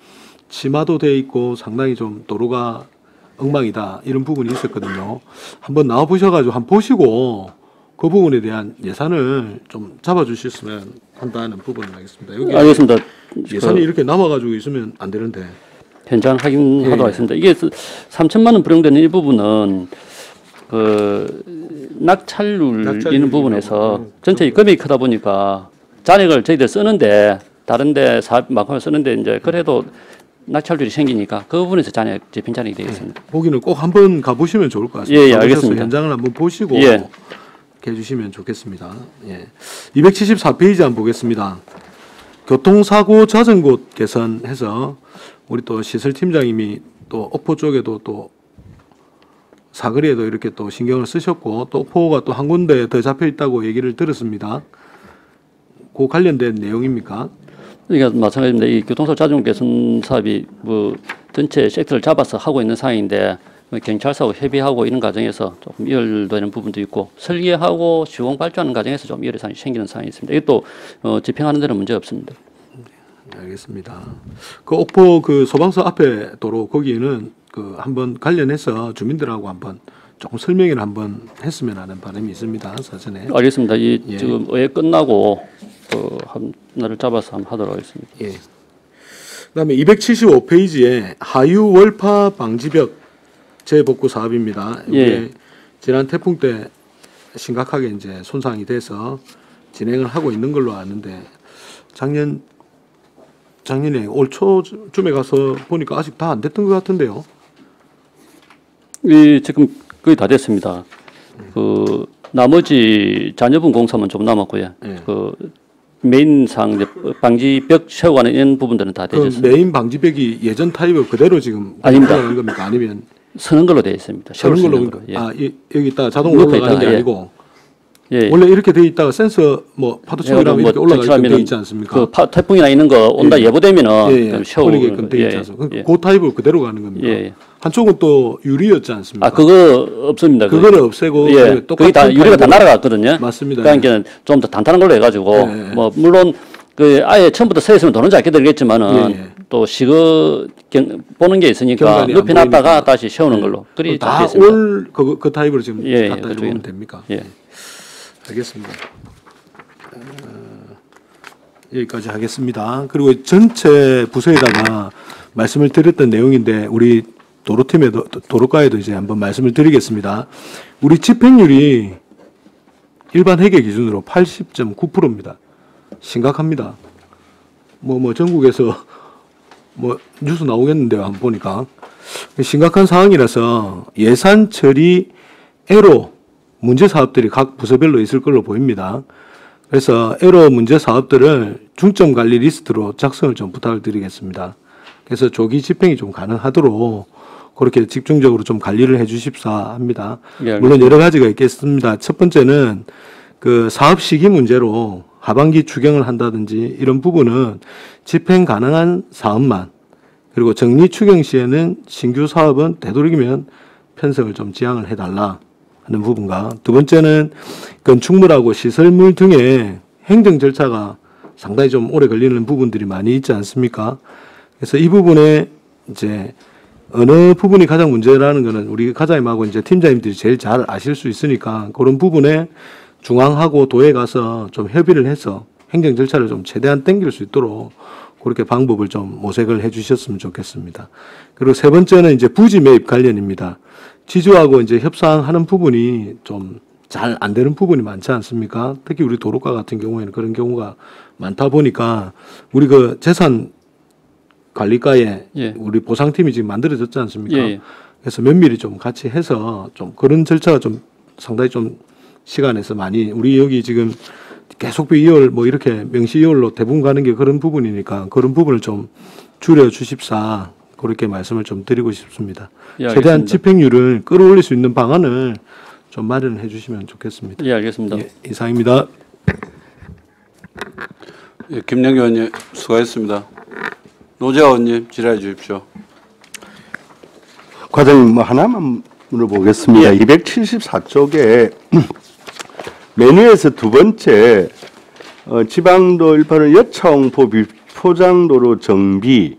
심화도 돼 있고 상당히 좀 도로가 엉망이다 이런 부분이 있었거든요. 한번 나와 보셔가지고 한번 보시고 그 부분에 대한 예산을 좀 잡아 주셨으면 한다는 부분을 하겠습니다. 여기 알겠습니다. 예산이 그 이렇게 남아가지고 있으면 안 되는데. 현장 확인하도록 예. 하겠습니다. 이게 3천만 원 불용되는 이 부분은 그 낙찰률 낙찰률이라고. 있는 부분에서 음, 전체 금액이 크다 보니까 잔액을 저희들 쓰는데 다른데 사업 막하면 쓰는데 이제 그래도 낙찰률이 생기니까 그 부분에서 잔액 집행 잔액이 되겠습니다. 보기는 꼭 한번 가보시면 좋을 것 같습니다. 예, 예, 가보셔서 알겠습니다. 현장을 한번 보시고 예. 해 주시면 좋겠습니다. 예. 274페이지 한번 보겠습니다. 교통사고 잦은 곳 개선해서 우리 또 시설팀장님이 또 옥포 쪽에도 또 사거리에도 이렇게 또 신경을 쓰셨고 또 옥포가 또 한 군데 더 잡혀 있다고 얘기를 들었습니다. 그 관련된 내용입니까? 이게 마찬가지입니다. 이 교통사고 자중 개선 사업이 뭐 전체 섹터를 잡아서 하고 있는 상황인데 뭐 경찰서하고 협의하고 이런 과정에서 조금 이열되는 부분도 있고 설계하고 시공 발주하는 과정에서 좀 이열이 생기는 상황이 있습니다. 이것도 어, 집행하는 데는 문제 없습니다. 네, 알겠습니다. 그 옥포 그 소방서 앞에 도로 거기는 그 한번 관련해서 주민들하고 한번 조금 설명을 한번 했으면 하는 바람이 있습니다. 사전에. 알겠습니다. 이 예. 지금 의회 끝나고 그 하나를 잡아서 한번 하도록 하겠습니다. 예. 그다음에 275페이지에 하유 월파 방지벽 재복구 사업입니다. 예. 지난 태풍 때 심각하게 이제 손상이 돼서 진행을 하고 있는 걸로 아는데 작년 작년에 올 초쯤에 가서 보니까 아직 다 안 됐던 것 같은데요. 이 지금 거의 다 됐습니다. 그 나머지 잔여분 공사만 좀 남았고요. 예. 그 메인상 방지벽 세워가는 이런 부분들은 다그 되셨습니다. 메인 방지벽이 예전 타입을 그대로 지금 아닙니다. 겁니까? 아니면 서는 걸로 되어 있습니다. 수 걸로 있는 그러니까 걸로. 예. 아 이, 여기 있다 자동으로 옆에 올라가는 게 있다, 예. 아니고 예. 원래 이렇게 돼 있다가 센서 뭐 파도총이라면 이렇게 올라가게끔 돼 있지 않습니까? 그 파, 태풍이나 있는 거 온다 예. 예, 예. 그럼 세우고 올리게끔 돼 있지 예, 않습니까? 예. 그 타입을 그대로 가는 겁니다. 예, 예. 한쪽은 또 유리였지 않습니까? 아 그거 없습니다. 그거. 그거를 없애고 예, 그 거기 다 유리가 다 날아갔거든요. 맞습니다. 그러니까 좀 더 단단한 걸로 해가지고 예, 예. 뭐 물론 그 아예 처음부터 서 있으면 도는지 않게 되겠지만은 예, 예. 또 시거 경, 보는 게 있으니까 높여놨다가 보이니까. 다시 세우는 걸로. 그리 다 됐습니다. 다올 그 그 타입으로 지금 예, 예, 갖다 그쪽에는. 주면 됩니까? 예. 알겠습니다. 어, 여기까지 하겠습니다. 그리고 전체 부서에다가 말씀을 드렸던 내용인데 우리 도로팀에도 도로과에도 이제 한번 말씀을 드리겠습니다. 우리 집행률이 일반 회계 기준으로 80.9%입니다. 심각합니다. 뭐 뭐 전국에서 뭐 뉴스 나오겠는데요. 한번 보니까 심각한 상황이라서 예산 처리 애로 문제 사업들이 각 부서별로 있을 걸로 보입니다. 그래서 애로 문제 사업들을 중점 관리 리스트로 작성을 좀 부탁을 드리겠습니다. 그래서 조기 집행이 좀 가능하도록 그렇게 집중적으로 좀 관리를 해 주십사 합니다. 예, 물론 여러 가지가 있겠습니다. 첫 번째는 그 사업 시기 문제로 하반기 추경을 한다든지 이런 부분은 집행 가능한 사업만 그리고 정리 추경 시에는 신규 사업은 되도록이면 편성을 좀 지양을 해달라 하는 부분과 두 번째는 건축물하고 시설물 등의 행정 절차가 상당히 좀 오래 걸리는 부분들이 많이 있지 않습니까? 그래서 이 부분에 이제 어느 부분이 가장 문제라는 거는 우리 가장님하고 이제 팀장님들이 제일 잘 아실 수 있으니까 그런 부분에 중앙하고 도에 가서 좀 협의를 해서 행정 절차를 좀 최대한 땡길 수 있도록 그렇게 방법을 좀 모색을 해 주셨으면 좋겠습니다. 그리고 세 번째는 이제 부지 매입 관련입니다. 지주하고 이제 협상하는 부분이 좀 잘 안 되는 부분이 많지 않습니까? 특히 우리 도로가 같은 경우에는 그런 경우가 많다 보니까 우리 그 재산 관리과에 예. 우리 보상팀이 지금 만들어졌지 않습니까? 예, 예. 그래서 면밀히 좀 같이 해서 좀 그런 절차가 좀 상당히 좀 시간에서 많이 우리 여기 지금 계속 이월 뭐 이렇게 명시 이월로 대부분 가는 게 그런 부분이니까 그런 부분을 좀 줄여 주십사 그렇게 말씀을 좀 드리고 싶습니다. 예, 최대한. 집행률을 끌어올릴 수 있는 방안을 좀 마련해 주시면 좋겠습니다. 예, 알겠습니다. 예, 이상입니다. 예, 김영기 의원님 수고하셨습니다. 노재화 의원님 질의해 주십시오. 과장님 뭐 하나만 물어보겠습니다. 274쪽에 메뉴에서 두 번째 어, 지방도 일파는 여차홍포 포장도로 정비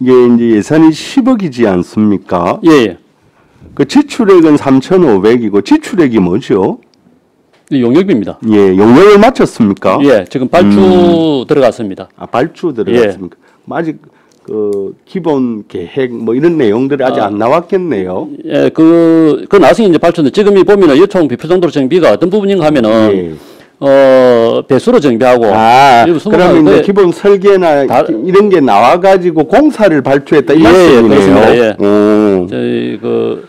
이게 이제 예산이 10억이지 않습니까? 예, 예. 그 지출액은 3,500이고 지출액이 뭐죠? 이 용역비입니다. 예, 용역을 마쳤습니까? 예, 지금 발주 음. 들어갔습니다. 아, 발주 들어갔습니까? 뭐 아직 그 기본 계획 뭐 이런 내용들이 아직 아. 안 나왔겠네요. 예, 그, 그 나중에 이제 발주인데 지금 이 보면은 여총 비표정도로 정비가 어떤 부분인가 하면은, 예. 어, 배수로 정비하고. 아, 그러면 이제 하는데 기본 설계나 다- 이런 게 나와가지고 공사를 발주했다 이 예, 예, 말씀이네요. 그렇습니다. 예. 오. 저희 그,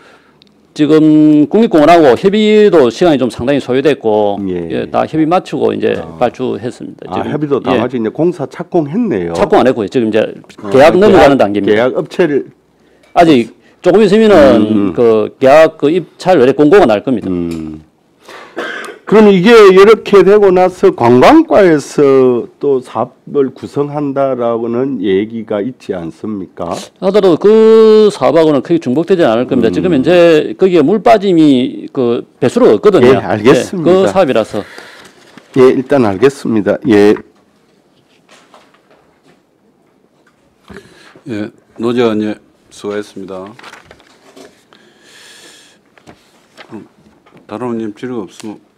지금 국립공원하고 협의도 시간이 좀 상당히 소요됐고 예. 예, 다 협의 마치고 이제 발주했습니다. 아, 협의도 다 예. 마치 이제 공사 착공했네요. 착공 안 했고요. 지금 이제 어, 계약 넘어가는 단계입니다. 계약 업체를 아직 조금 있으면은 음. 그 계약 그 입찰 공고가 날 겁니다. 음. 그럼 이게 이렇게 되고 나서 관광과에서 또 사업을 구성한다라고는 얘기가 있지 않습니까? 하더라도 그 사업하고는 크게 중복되지 않을 겁니다. 음. 지금 현재 거기에 물 빠짐이 그 배수로가 없거든요. 예, 알겠습니다. 그 사업이라서 예, 일단 알겠습니다. 예. 예, 노재원 예, 수고했습니다. 그럼 다른 의원님 질의 없으면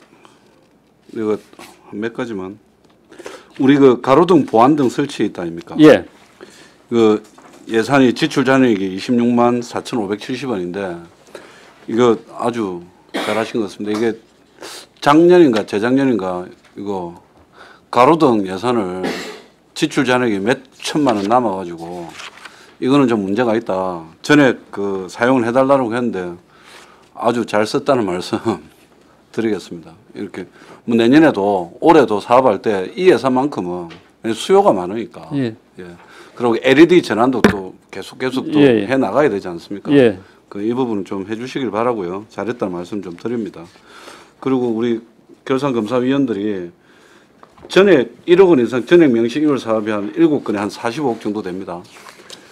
한몇 가지만 우리 그 가로등 보안 등 설치 있다 아닙니까? 예. 그 예산이 지출 잔액이 26만 4,570원인데 이거 아주 잘하신 것 같습니다. 이게 작년인가 재작년인가 이거 가로등 예산을 지출 잔액이 몇 천만 원 남아가지고 이거는 좀 문제가 있다. 전에 그 사용을 해달라고 했는데 아주 잘 썼다는 말씀 드리겠습니다. 이렇게 뭐 내년에도 올해도 사업할 때 이 예산만큼은 수요가 많으니까. 예. 예. 그리고 LED 전환도 또 계속 계속 또 예, 예. 해 나가야 되지 않습니까? 예. 그 이 부분은 좀 해주시길 바라고요. 잘했다는 말씀 좀 드립니다. 그리고 우리 결산검사위원들이 전액 1억 원 이상 전액 명시이율 사업이 한 7건에 한 45억 정도 됩니다.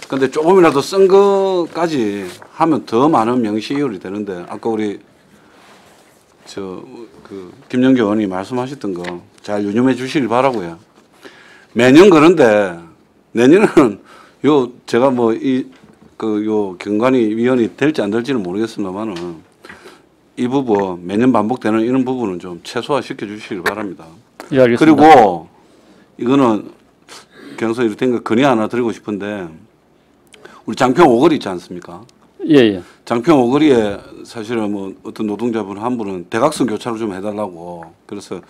근데 조금이라도 쓴 거까지 하면 더 많은 명시 이율이 되는데 아까 우리 저 그 김영규 의원이 말씀하셨던 거 잘 유념해 주시길 바라고요. 매년 그런데 내년에는 (laughs) 요 제가 뭐 이 그 요 경관위 위원이 될지 안 될지는 모르겠습니다만은 이 부분 매년 반복되는 이런 부분은 좀 최소화 시켜 주시길 바랍니다. 예, 알겠습니다. 그리고 이거는 경선 이렇게 된거 건의 하나 드리고 싶은데 우리 장평 오거리 있지 않습니까? 예, 예. 장평 오거리에 사실은 뭐 어떤 노동자분 한 분은 대각선 교차로 좀 해달라고 그래서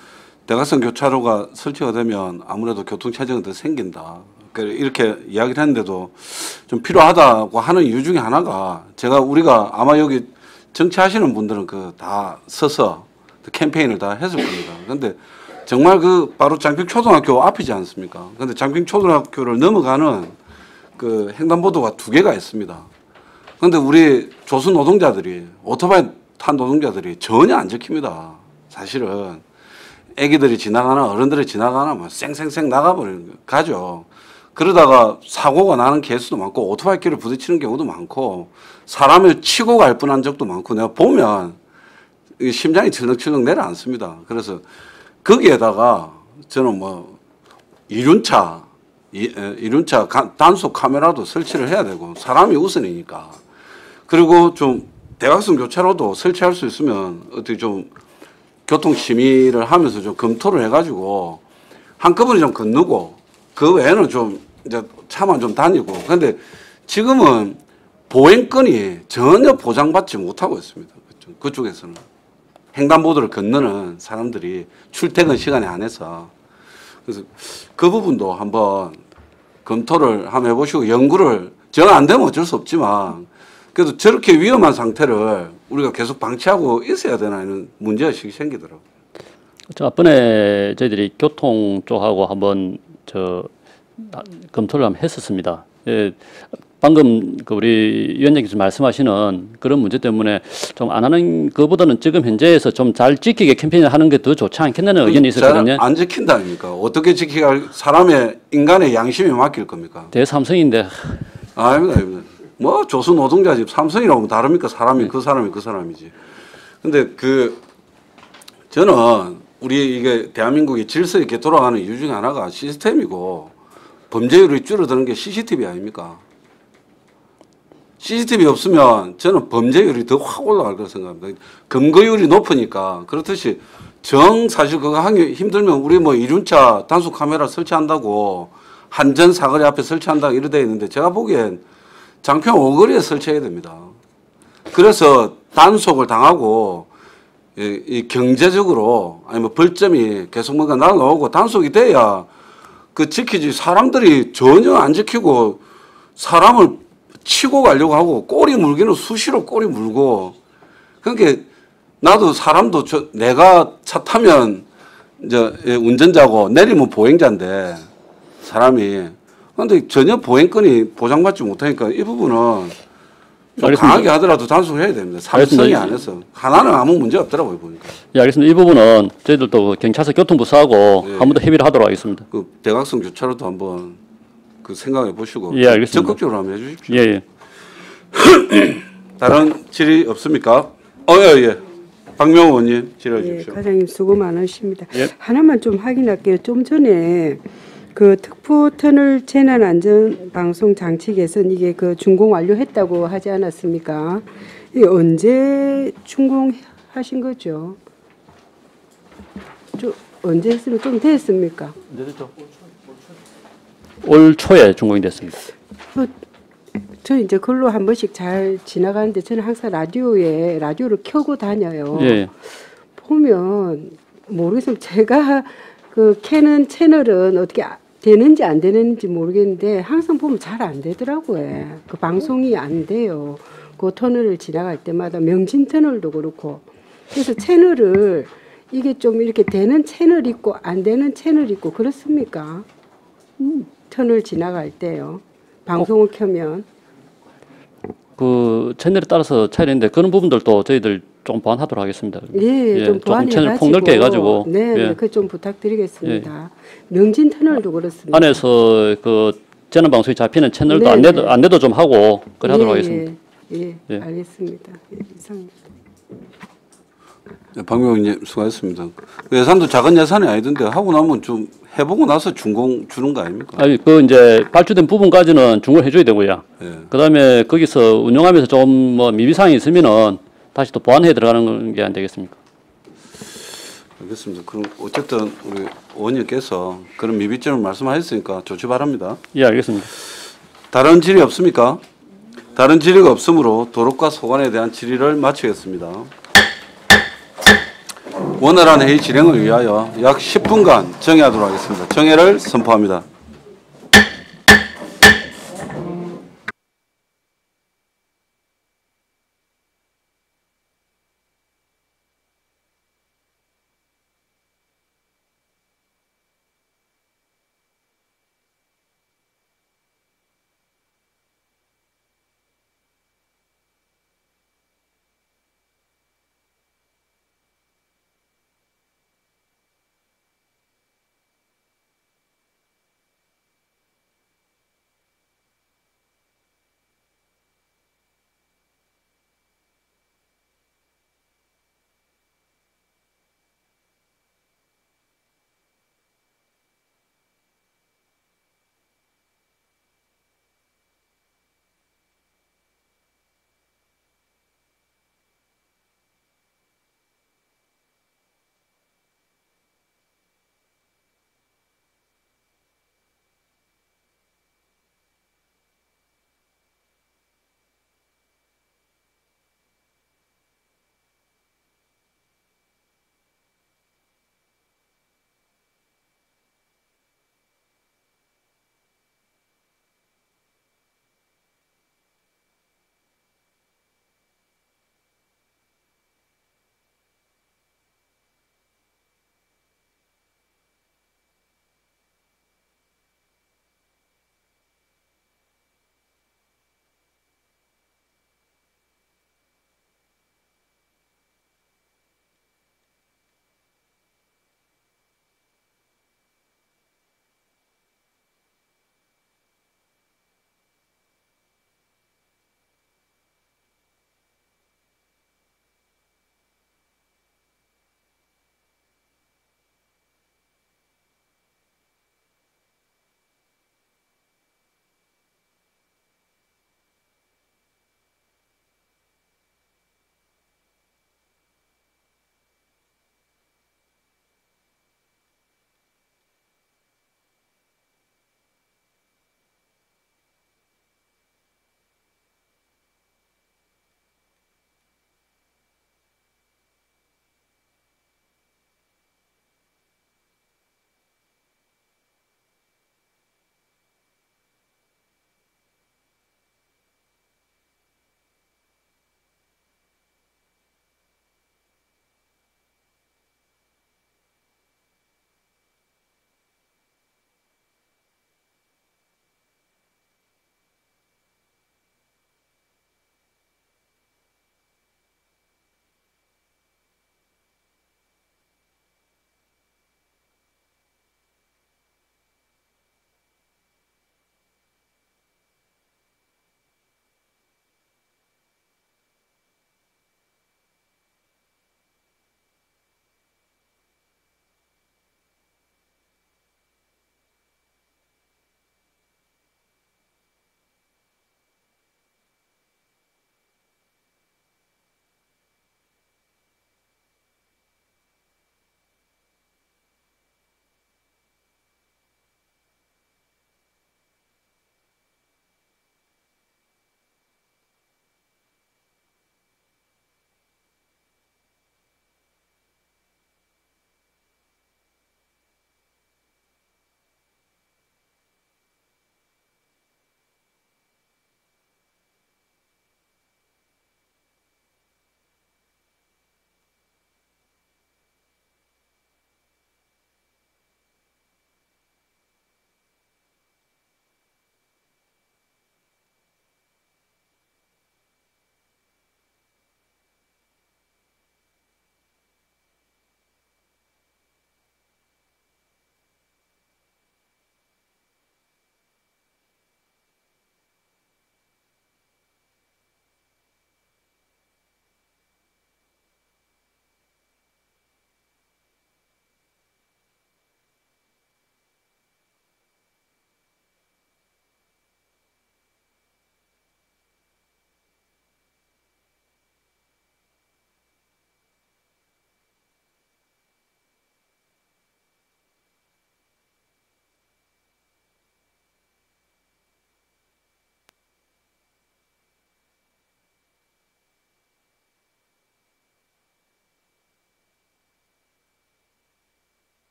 대각선 교차로가 설치가 되면 아무래도 교통 체증이 더 생긴다. 그래 이렇게 이야기를 했는데도 좀 필요하다고 하는 이유 중에 하나가 제가 우리가 아마 여기 정치하시는 분들은 그 다 서서 그 캠페인을 다 했을 겁니다. 근데 정말 그 바로 장평 초등학교 앞이지 않습니까? 근데 장평 초등학교를 넘어가는 그 횡단보도가 두 개가 있습니다. 근데 우리 조수 노동자들이 오토바이 탄 노동자들이 전혀 안 지킵니다. 사실은 애기들이 지나가나 어른들이 지나가나 뭐 쌩쌩쌩 나가버리는 거 가죠. 그러다가 사고가 나는 개수도 많고 오토바이 길을 부딪히는 경우도 많고 사람을 치고 갈 뻔한 적도 많고 내가 보면 이 심장이 철렁철렁 내려앉습니다. 그래서 거기에다가 저는 뭐 이륜차 이륜차 가- 단속 카메라도 설치를 해야 되고 사람이 우선이니까 그리고 좀 대각선 교차로도 설치할 수 있으면 어떻게 좀 교통 심의를 하면서 좀 검토를 해가지고 한꺼번에 좀 건너고 그 외에는 좀 이제 차만 좀 다니고. 근데 지금은 보행권이 전혀 보장받지 못하고 있습니다. 그쪽- 그쪽에서는. 횡단보도를 건너는 사람들이 출퇴근 시간에 안해서. 그래서 그 부분도 한번 검토를 한번 해보시고 연구를 정 안 되면 어쩔 수 없지만 그래도 저렇게 위험한 상태를 우리가 계속 방치하고 있어야 되나는 문제의식이 생기더라고요. 저 앞번에 저희들이 교통 쪽하고 한번 저 아, 검토를 한번 했었습니다. 예, 방금 그 우리 위원장께서 말씀하시는 그런 문제 때문에 좀 안 하는 것보다는 지금 현재에서 좀 잘 지키게 캠페인을 하는 게 더 좋지 않겠냐는 의견이 있었거든요. 안 지킨다 아닙니까? 어떻게 지키게 할 사람의 인간의 양심에 맡길 겁니까? 대삼성인데 아닙니다, 아닙니다. 뭐 조선 노동자 집 삼성이라고 뭐 다릅니까? 사람이 그 사람이 그 사람이지. 근데 그 저는 우리 이게 대한민국이 질서 있게 돌아가는 이유 중에 하나가 시스템이고 범죄율이 줄어드는 게 CCTV 아닙니까? CCTV 없으면 저는 범죄율이 더 확 올라갈 거라 생각합니다. 검거율이 높으니까 그렇듯이 정 사실 그거 하기 힘들면 우리 뭐 이륜차 단속 카메라 설치한다고 한전 사거리 앞에 설치한다 이러돼 있는데 제가 보기엔 장평 오거리에 설치해야 됩니다. 그래서 단속을 당하고 이, 이 경제적으로 아니면 벌점이 계속 뭔가 날라오고 단속이 돼야 그 지키지 사람들이 전혀 안 지키고 사람을 치고 가려고 하고 꼬리 물기는 수시로 꼬리 물고 그러니까 나도 사람도 저 내가 차 타면 이제 예, 운전자고 내리면 보행자인데 사람이 근데 전혀 보행권이 보장받지 못하니까 이 부분은. 강하게 하더라도 단속해야 됩니다. 삼성이 알겠습니다. 안 해서 하나는 아무 문제 없더라고요 보니까. 예, 알겠습니다. 이 부분은 저희들도 그 경찰서 교통부서하고 예. 한번 더 협의를 하도록 하겠습니다. 그 대각선 교차로도 한번 그 생각해 보시고 예, 알겠습니다. 적극적으로 한번 해주십시오. 예, 예. (clears throat) 다른 질의 없습니까? 어, 예, 예. 박명호 의원님 질의해 예, 주십시오. 과장님 수고 많으십니다. 예. 하나만 좀 확인할게요. 좀 전에 그 특보 터널 재난 안전 방송 장치 개선 이게 그 준공 완료했다고 하지 않았습니까? 이 언제 준공하신 거죠? 좀 언제 했으면 좀 됐습니까? 올 초에 준공이 됐습니다. 저 이제 글로 한 번씩 잘 지나가는데 저는 항상 라디오에 라디오를 켜고 다녀요. 예, 예. 보면 모르겠어요. 제가 그 캐는 채널은 어떻게 아- 되는지 안 되는지 모르겠는데 항상 보면 잘 안 되더라고요. 그 방송이 안 돼요. 그 터널을 지나갈 때마다 명진 터널도 그렇고 그래서 채널을 이게 좀 이렇게 되는 채널 있고 안 되는 채널 있고 그렇습니까? 터널 지나갈 때요. 방송을 켜면 그 채널에 따라서 차이가 있는데 그런 부분들도 저희들 좀 보완하도록 하겠습니다. 예, 좀 조금 보완해 채널 가지고 폭 넓게 해가지고 네, 예. 네, 그좀 부탁드리겠습니다. 명진 터널도 그렇습니다. 안에서 그 재난 방송이 잡히는 채널도 네, 안내도 네. 안내도 좀 하고 그래 하도록 예, 하겠습니다. 예, 예, 예. 알겠습니다. 예, 이상입니다. 의원님 수고하셨습니다. 그 예산도 작은 예산이 아니던데 하고 나면 좀 해보고 나서 준공 주는 거 아닙니까? 아니 그 이제 발주된 부분까지는 중을 해줘야 되고요. 예. 그다음에 거기서 운영하면서 좀 뭐 미비사항이 있으면은 다시 또 보완해 들어가는 게 안 되겠습니까? 알겠습니다. 그럼 어쨌든 우리 의원님께서 그런 미비점을 말씀하셨으니까 조치 바랍니다. 예, 알겠습니다. 다른 질의 없습니까? 다른 질의가 없으므로 도로과 소관에 대한 질의를 마치겠습니다. 원활한 회의 진행을 위하여 약 10분간 정회하도록 하겠습니다. 정회를 선포합니다.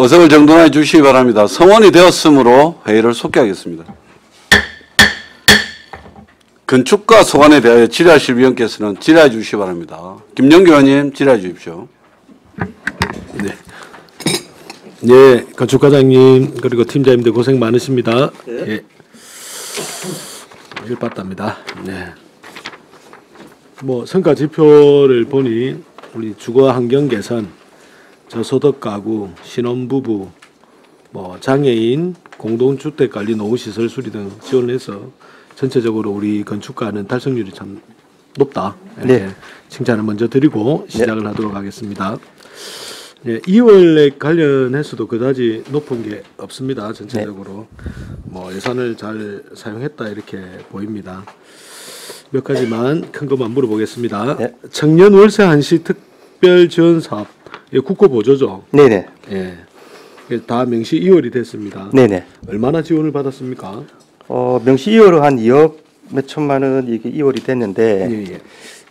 어석을 정돈해 주시기 바랍니다. 성원이 되었으므로 회의를 속개하겠습니다. 건축과 소관에 대하여 질의하실 위원께서는 질의해 주시기 바랍니다. 김영규 의원님 질의해 주십시오. 예, 건축과장님 그리고 팀장님들 고생 많으십니다. 예. 일빠답니다. 네. 뭐 성과 지표를 보니 우리 주거 환경 개선, 저소득 가구, 신혼부부, 뭐 장애인, 공동주택 관리 노후시설 수리 등 지원을 해서 전체적으로 우리 건축가는 달성률이 참 높다. 네. 칭찬을 먼저 드리고 시작을 하도록 하겠습니다. 예, 2월에 관련해서도 그다지 높은 게 없습니다. 전체적으로 뭐 예산을 잘 사용했다 이렇게 보입니다. 몇 가지만 큰 것만 물어보겠습니다. 네. 청년 월세 한시 특별 지원 사업 예, 국고 보조죠. 네네. 예. 다 명시 2월이 됐습니다. 네네. 얼마나 지원을 받았습니까? 어, 명시 2월은 한 2억 몇 천만 원 이게 2월이 됐는데 예, 예.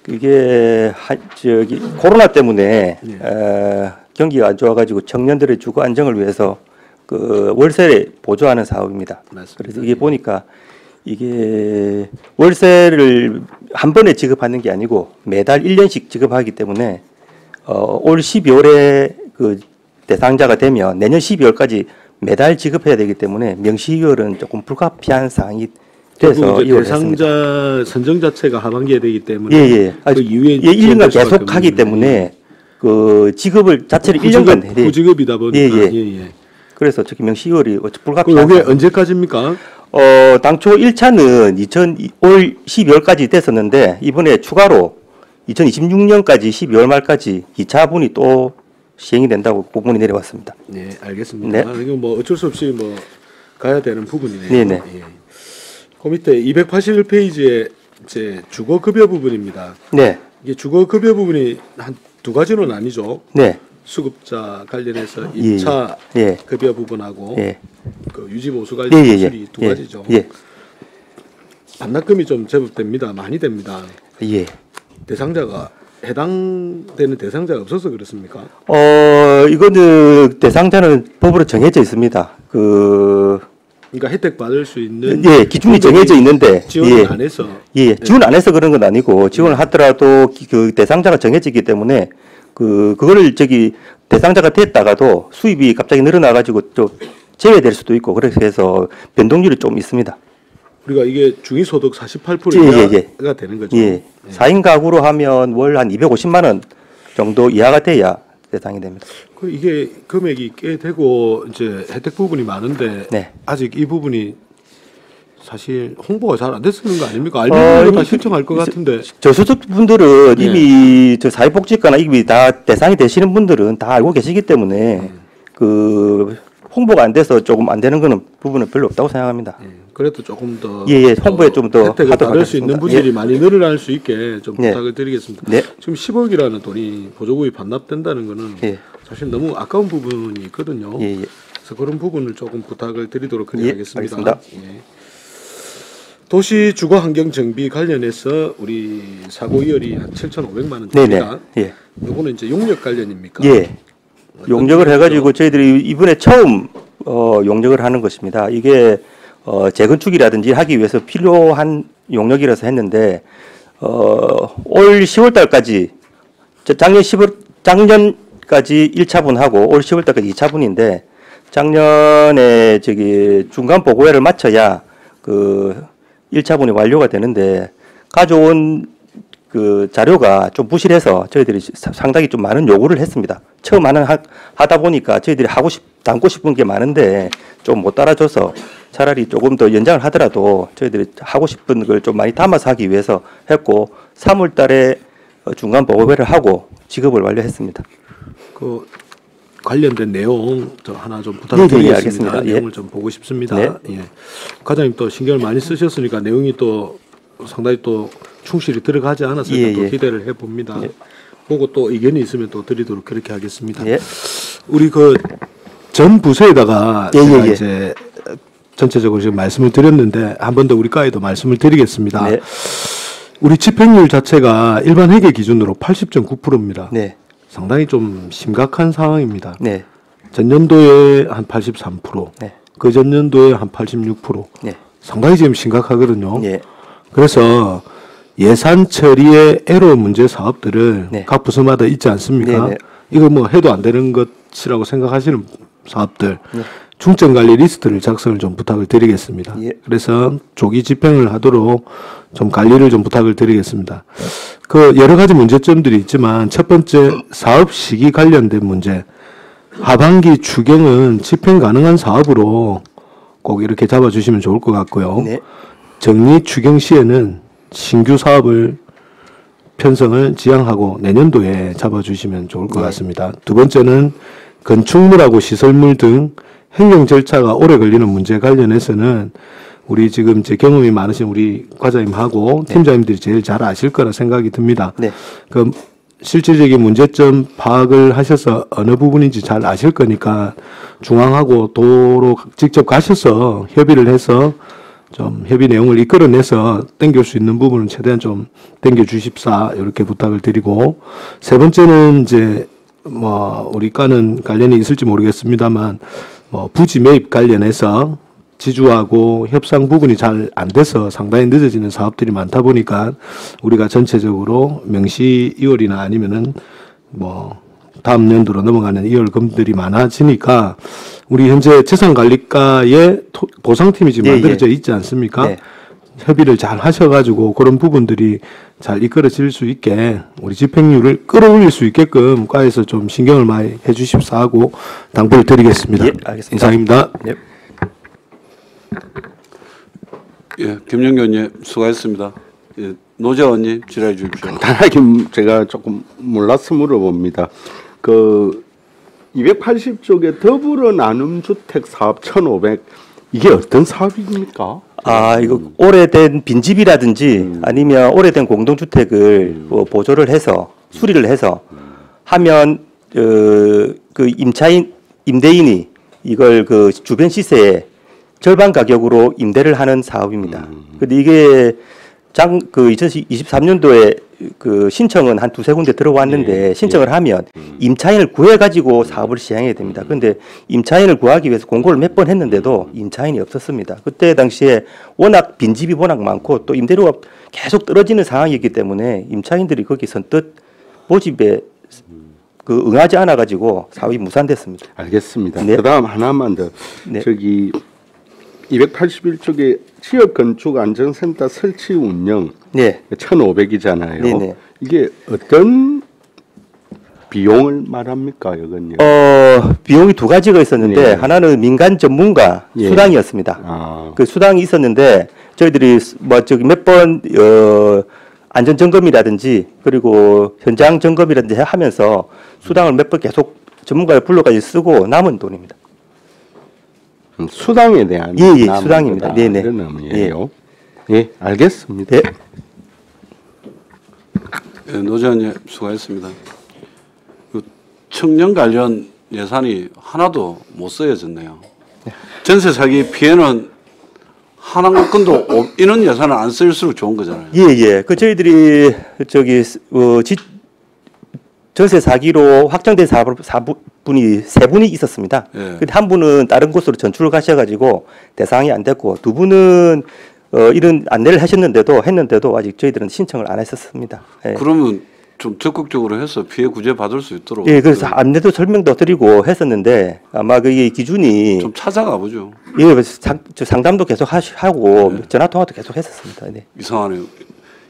그게 한 저기 코로나 때문에 예. 어, 경기가 안 좋아가지고 청년들의 주거 안정을 위해서 그 월세를 보조하는 사업입니다. 맞습니다. 그래서 이게 보니까 이게 월세를 한 번에 지급하는 게 아니고 매달 1년씩 지급하기 때문에 어, 올 12월에 그 대상자가 되면 내년 12월까지 매달 지급해야 되기 때문에 명시이월은 조금 불가피한 사항이 돼서. 대상자 선정 자체가 하반기에 되기 때문에 예, 예. 그 이후에 예, 1년간 지원될 수밖에 계속 하기 때문에 그 지급을 자체를 1년간 후지급, 후지급이다 보니까 예, 예. 예, 예. 그래서 어찌 그럼 불가피한 이게. 언제까지입니까? 어, 당초 1차는 2000 올 12월까지 됐었는데 이번에 추가로 2026년까지 12월 말까지 2차분이 또 시행이 된다고 공문이 내려왔습니다. 네, 알겠습니다. 네. 이거 뭐 어쩔 수 없이 뭐 가야 되는 부분이네요. 네네. 예. 그 밑에 281페이지에 이제 주거 급여 부분입니다. 네. 이게 주거 급여 부분이 한 두 가지로 나뉘죠. 네. 수급자 관련해서 예, 1차 예. 급여 부분하고 예. 그 유지 보수 예, 관련 예, 기술이 예. 두 예. 가지죠. 예. 반납금이 좀 제법 됩니다. 많이 됩니다. 예. 대상자가 해당되는 대상자가 없어서 그렇습니까? 어, 이거는 대상자는 법으로 정해져 있습니다. 그 그러니까 혜택 받을 수 있는 예, 기준이 정해져 있는데 지원을 예. 안 해서 예, 지원 안 해서 그런 건 아니고 지원을 하더라도 기- 그 대상자가 정해지기 때문에 그 그거를 저기 대상자가 됐다가도 수입이 갑자기 늘어나 가지고 또 제외될 수도 있고 그래서 해서 변동률이 좀 있습니다. 우리가 이게 중위소득 48% 예, 예, 이하가 되는 거죠. 예. 4인 가구로 하면 월 한 250만 원 정도 이하가 돼야 대상이 됩니다. 그 이게 금액이 꽤 되고 이제 혜택 부분이 많은데 네. 아직 이 부분이 사실 홍보가 잘 안 됐는 거 아닙니까? 어, 알면 다 이- 신청할 것 같은데. 저소득 분들은 예. 이미 저 사회복지과나 이미 다 대상이 되시는 분들은 다 알고 계시기 때문에 그 홍보가 안 돼서 조금 안 되는 거는 부분은 별로 없다고 생각합니다. 예, 그래도 조금 더 예, 예, 홍보에 좀더 혜택을 받을 수 있는 하겠습니다. 분들이 예. 많이 늘어날 수 있게 좀 네. 부탁을 드리겠습니다. 네. 지금 10억이라는 돈이 보조금이 반납된다는 거는 예. 사실 너무 아까운 부분이 있거든요. 예, 예. 그래서 그런 부분을 조금 부탁을 드리도록. 예. 도시 주거 환경 정비 관련해서 우리 사고 이율이 한 7,500만 원 네네. 됩니다. 예. 요거는 이제 용역 관련입니까? 예. 용역을 해가지고 저희들이 이번에 처음 어, 용역을 하는 것입니다. 이게 어, 재건축이라든지 하기 위해서 필요한 용역이라서 했는데 어, 올 10월 달까지 저 작년 10월 작년까지 1차분 하고 올 10월 달까지 2차분인데 작년에 저기 중간 보고회를 마쳐야 그 1차분이 완료가 되는데 가져온 그 자료가 좀 부실해서 저희들이 사- 상당히 좀 많은 요구를 했습니다. 처음 하는 하, 하다 보니까 저희들이 하고 싶 담고 싶은 게 많은데 좀 못 따라줘서 차라리 조금 더 연장을 하더라도 저희들이 하고 싶은 걸 좀 많이 담아서 하기 위해서 했고 3월 달에 어, 중간 보고회를 하고 지급을 완료했습니다. 그 관련된 내용 저 하나 좀 예, 예, 부탁드리겠습니다. 알겠습니다. 예. 내용을 좀 보고 싶습니다. 네. 예. 과장님 또 신경을 많이 쓰셨으니까 내용이 또 상당히 또 충실히 들어가지 않았을까 예, 또 예. 기대를 해봅니다. 예. 보고 또 의견이 있으면 또 드리도록 그렇게 하겠습니다. 예. 우리 그 전 부서에다가 예, 제가. 이제 전체적으로 지금 말씀을 드렸는데 한 번 더 우리 과에도 말씀을 드리겠습니다. 네. 우리 집행률 자체가 일반 회계 기준으로 80.9%입니다. 네. 상당히 좀 심각한 상황입니다. 네. 전년도에 한 83%, 네. 그 전년도에 한 86%. 네. 상당히 지금 심각하거든요. 예. 그래서 예산 처리의 애로 문제 사업들을 네. 각 부서마다 있지 않습니까? 네, 네. 이거 뭐 해도 안 되는 것이라고 생각하시는 사업들 네. 중점 관리 리스트를 작성을 좀 부탁을 드리겠습니다. 예. 그래서 조기 집행을 하도록 좀 관리를 좀 부탁을 드리겠습니다. 그 여러 가지 문제점들이 있지만 첫 번째 사업 시기 관련된 문제. 하반기 추경은 집행 가능한 사업으로 꼭 이렇게 잡아주시면 좋을 것 같고요. 네. 정리 추경 시에는 신규 사업을 편성을 지향하고 내년도에 잡아주시면 좋을 것 같습니다. 두 번째는 건축물하고 시설물 등 행정 절차가 오래 걸리는 문제 관련해서는 우리 지금 이제 경험이 많으신 우리 과장님하고 팀장님들이 제일 잘 아실 거라 생각이 듭니다. 네. 그 실질적인 문제점 파악을 하셔서 어느 부분인지 잘 아실 거니까 중앙하고 도로 직접 가셔서 협의를 해서 좀 협의 내용을 이끌어내서 땡길 수 있는 부분은 최대한 좀 땡겨 주십사 이렇게 부탁을 드리고 세 번째는 이제 뭐 우리과는 관련이 있을지 모르겠습니다만 뭐 부지 매입 관련해서 지주하고 협상 부분이 잘 안 돼서 상당히 늦어지는 사업들이 많다 보니까 우리가 전체적으로 명시 2월이나 아니면은 뭐 다음 연도로 넘어가는 2월 금들이 많아지니까 우리 현재 재산관리과의 토- 보상팀이 지금 예, 만들어져 예. 있지 않습니까? 네. 협의를 잘 하셔가지고 그런 부분들이 잘 이끌어질 수 있게 우리 집행률을 끌어올릴 수 있게끔 과에서 좀 신경을 많이 해주십사 하고 당부를 드리겠습니다. 예, 알겠습니다. 이상입니다. 네. 예, 김영규 의원님 수고하셨습니다. 예, 노재 의원님 질의해 주십시오. 간단하게 제가 조금 몰라서 물어봅니다. 그 280쪽에 더불어 나눔 주택 사업 1,500 이게 어떤 사업입니까? 아, 이거 오래된 빈집이라든지 아니면 오래된 공동주택을 뭐 보조를 해서 수리를 해서 하면 어, 그 임차인 임대인이 이걸 그 주변 시세에 절반 가격으로 임대를 하는 사업입니다. 근데 이게 장 그 2023년도에 그 신청은 한 두세 군데 들어왔는데 신청을 하면 임차인을 구해 가지고 사업을 시행해야 됩니다. 그런데 임차인을 구하기 위해서 공고를 몇 번 했는데도 임차인이 없었습니다. 그때 당시에 워낙 빈집이 워낙 많고 또 임대료가 계속 떨어지는 상황이기 때문에 임차인들이 거기 선뜻 모집에 그 응하지 않아 가지고 사업이 무산됐습니다. 알겠습니다. 네. 그다음 하나만 더 네. 저기 281쪽에 지역 건축 안전센터 설치 운영 네. 1,500이잖아요. 네네. 이게 어떤 비용을 말합니까, 이건요? 어, 비용이 두 가지가 있었는데 네. 하나는 민간 전문가 예. 수당이었습니다. 아, 그 수당이 있었는데 저희들이 스- 뭐 저기 몇번 어, 안전 점검이라든지 그리고 현장 점검이라든지 하면서 수당을 몇 번 계속 전문가를 불러까지 쓰고 남은 돈입니다. 음, 수당에 대한 예, 예, 수당입니다. 네네. 의미예요. 예, 알겠습니다. 네. 예, 노재 의원님 수고하셨습니다. 그 청년 관련 예산이 하나도 못 쓰여졌네요. 전세 사기 피해는 한 건도 없- 이런 예산을 안 쓸수록 좋은 거잖아요. 예, 예. 그 저희들이 저기 어, 지, 전세 사기로 확정된 사부, 사분이 세 분이 있었습니다. 예. 근데 한 분은 다른 곳으로 전출을 가셔가지고 대상이 안 됐고 두 분은 어, 이런 안내를 하셨는데도 했는데도 아직 저희들은 신청을 안 했었습니다. 예. 그러면 좀 적극적으로 해서 피해 구제 받을 수 있도록 예, 그래서 안내도 설명도 드리고 했었는데 아마 그게 기준이 좀 찾아가 보죠. 예, 상, 저 상담도 계속 하시, 하고 전화 통화도 계속 했었습니다. 네. 이상하네요.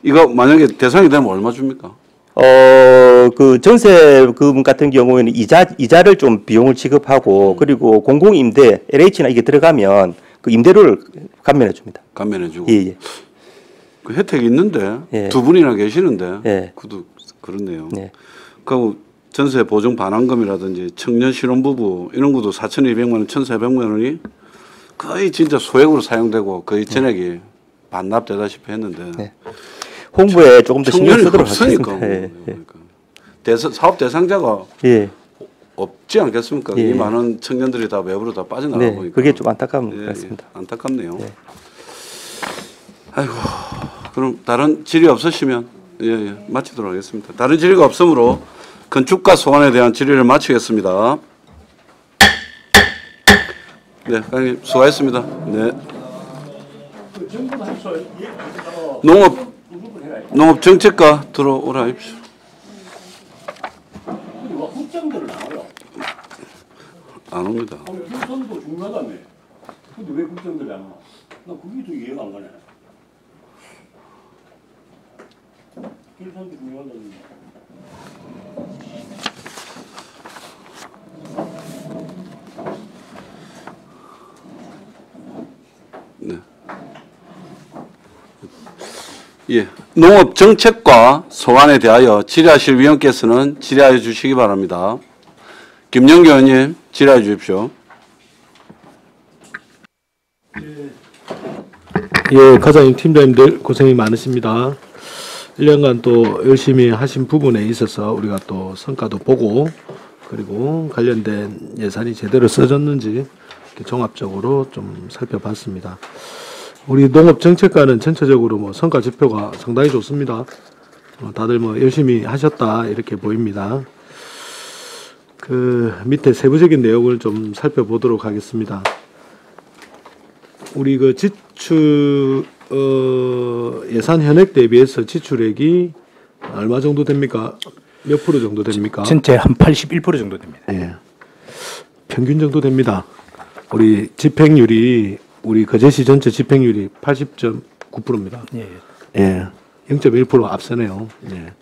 이거 만약에 대상이 되면 얼마 줍니까? 어, 그 전세 금 같은 경우에는 이자, 이자를 좀 비용을 지급하고 그리고 공공임대, LH나 이게 들어가면 그 임대료를 감면해 줍니다. 감면해주고. 예, 예. 그 혜택이 있는데 예. 두 분이나 계시는데 예. 그도 그렇네요. 네. 그리고 전세 보증 반환금이라든지 청년 신혼부부 이런 것도 4,200만 원, 1,400만 원이 거의 진짜 소액으로 사용되고 거의 전액이 반납되다시피 했는데 네. 홍보에 조금 더 신경 쓰도록 하겠습니다. 예, 예. 그러니까. 대사, 사업 대상자가 예. 없지 않겠습니까? 예. 이 많은 청년들이 다 외부로 다 빠져나가고 네, 보니까 그게 좀 안타까운 것 예, 같습니다. 예, 안타깝네요. 네. 아이고, 그럼 다른 질의 없으시면 예, 예, 마치도록 하겠습니다. 다른 질의가 없으므로 건축가 소관에 대한 질의를 마치겠습니다. 네, 과장님 수고하셨습니다. 네. 농업 농업 정책과 들어오라 나와요. 안 옵니다. 결선도 중요하다며. 근데 왜 국장들이 안 와? 나 그게 더 이해가 안 가네. 결선도 중요하다며. 네. 예, 농업 정책과 소관에 대하여 질의하실 위원께서는 질의하여 주시기 바랍니다. 김영규 의원님 질의해 주십시오. 예, 과장님, 팀장님들 고생이 많으십니다. 1년간 또 열심히 하신 부분에 있어서 우리가 또 성과도 보고 그리고 관련된 예산이 제대로 써졌는지 종합적으로 좀 살펴봤습니다. 우리 농업 정책과는 전체적으로 뭐 성과 지표가 상당히 좋습니다. 어, 다들 뭐 열심히 하셨다 이렇게 보입니다. 그 밑에 세부적인 내용을 좀 살펴보도록 하겠습니다. 우리 그 지출 어, 예산 현액 대비해서 지출액이 얼마 정도 됩니까? 몇 프로 정도 됩니까? 전체 한 81% 정도 됩니다. 예. 평균 정도 됩니다. 우리 집행률이 우리 거제시 전체 집행률이 80.9%입니다. 예. 예. 0.1% 앞서네요. 예.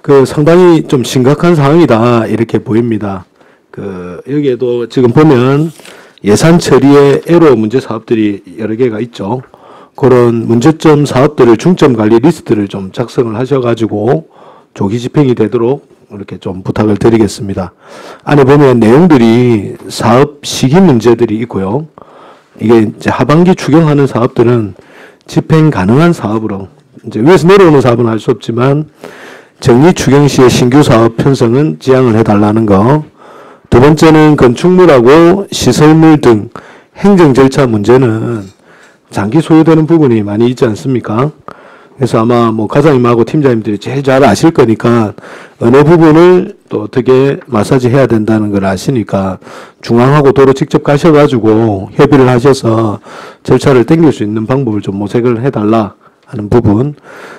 그 상당히 좀 심각한 상황이다 이렇게 보입니다. 그 여기에도 지금 보면 예산 처리에 애로 문제 사업들이 여러 개가 있죠. 그런 문제점 사업들을 중점 관리 리스트를 좀 작성을 하셔가지고 조기 집행이 되도록 이렇게 좀 부탁을 드리겠습니다. 안에 보면 내용들이 사업 시기 문제들이 있고요. 이게 이제 하반기 추경하는 사업들은 집행 가능한 사업으로 이제 위에서 내려오는 사업은 할 수 없지만 정리 추경 시에 신규 사업 편성은 지향을 해달라는 거. 두 번째는 건축물하고 시설물 등 행정 절차 문제는 장기 소요되는 부분이 많이 있지 않습니까? 그래서 아마 뭐 과장님하고 팀장님들이 제일 잘 아실 거니까 어느 부분을 또 어떻게 마사지 해야 된다는 걸 아시니까 중앙하고 도로 직접 가셔가지고 협의를 하셔서 절차를 땡길 수 있는 방법을 좀 모색을 해달라 하는 부분.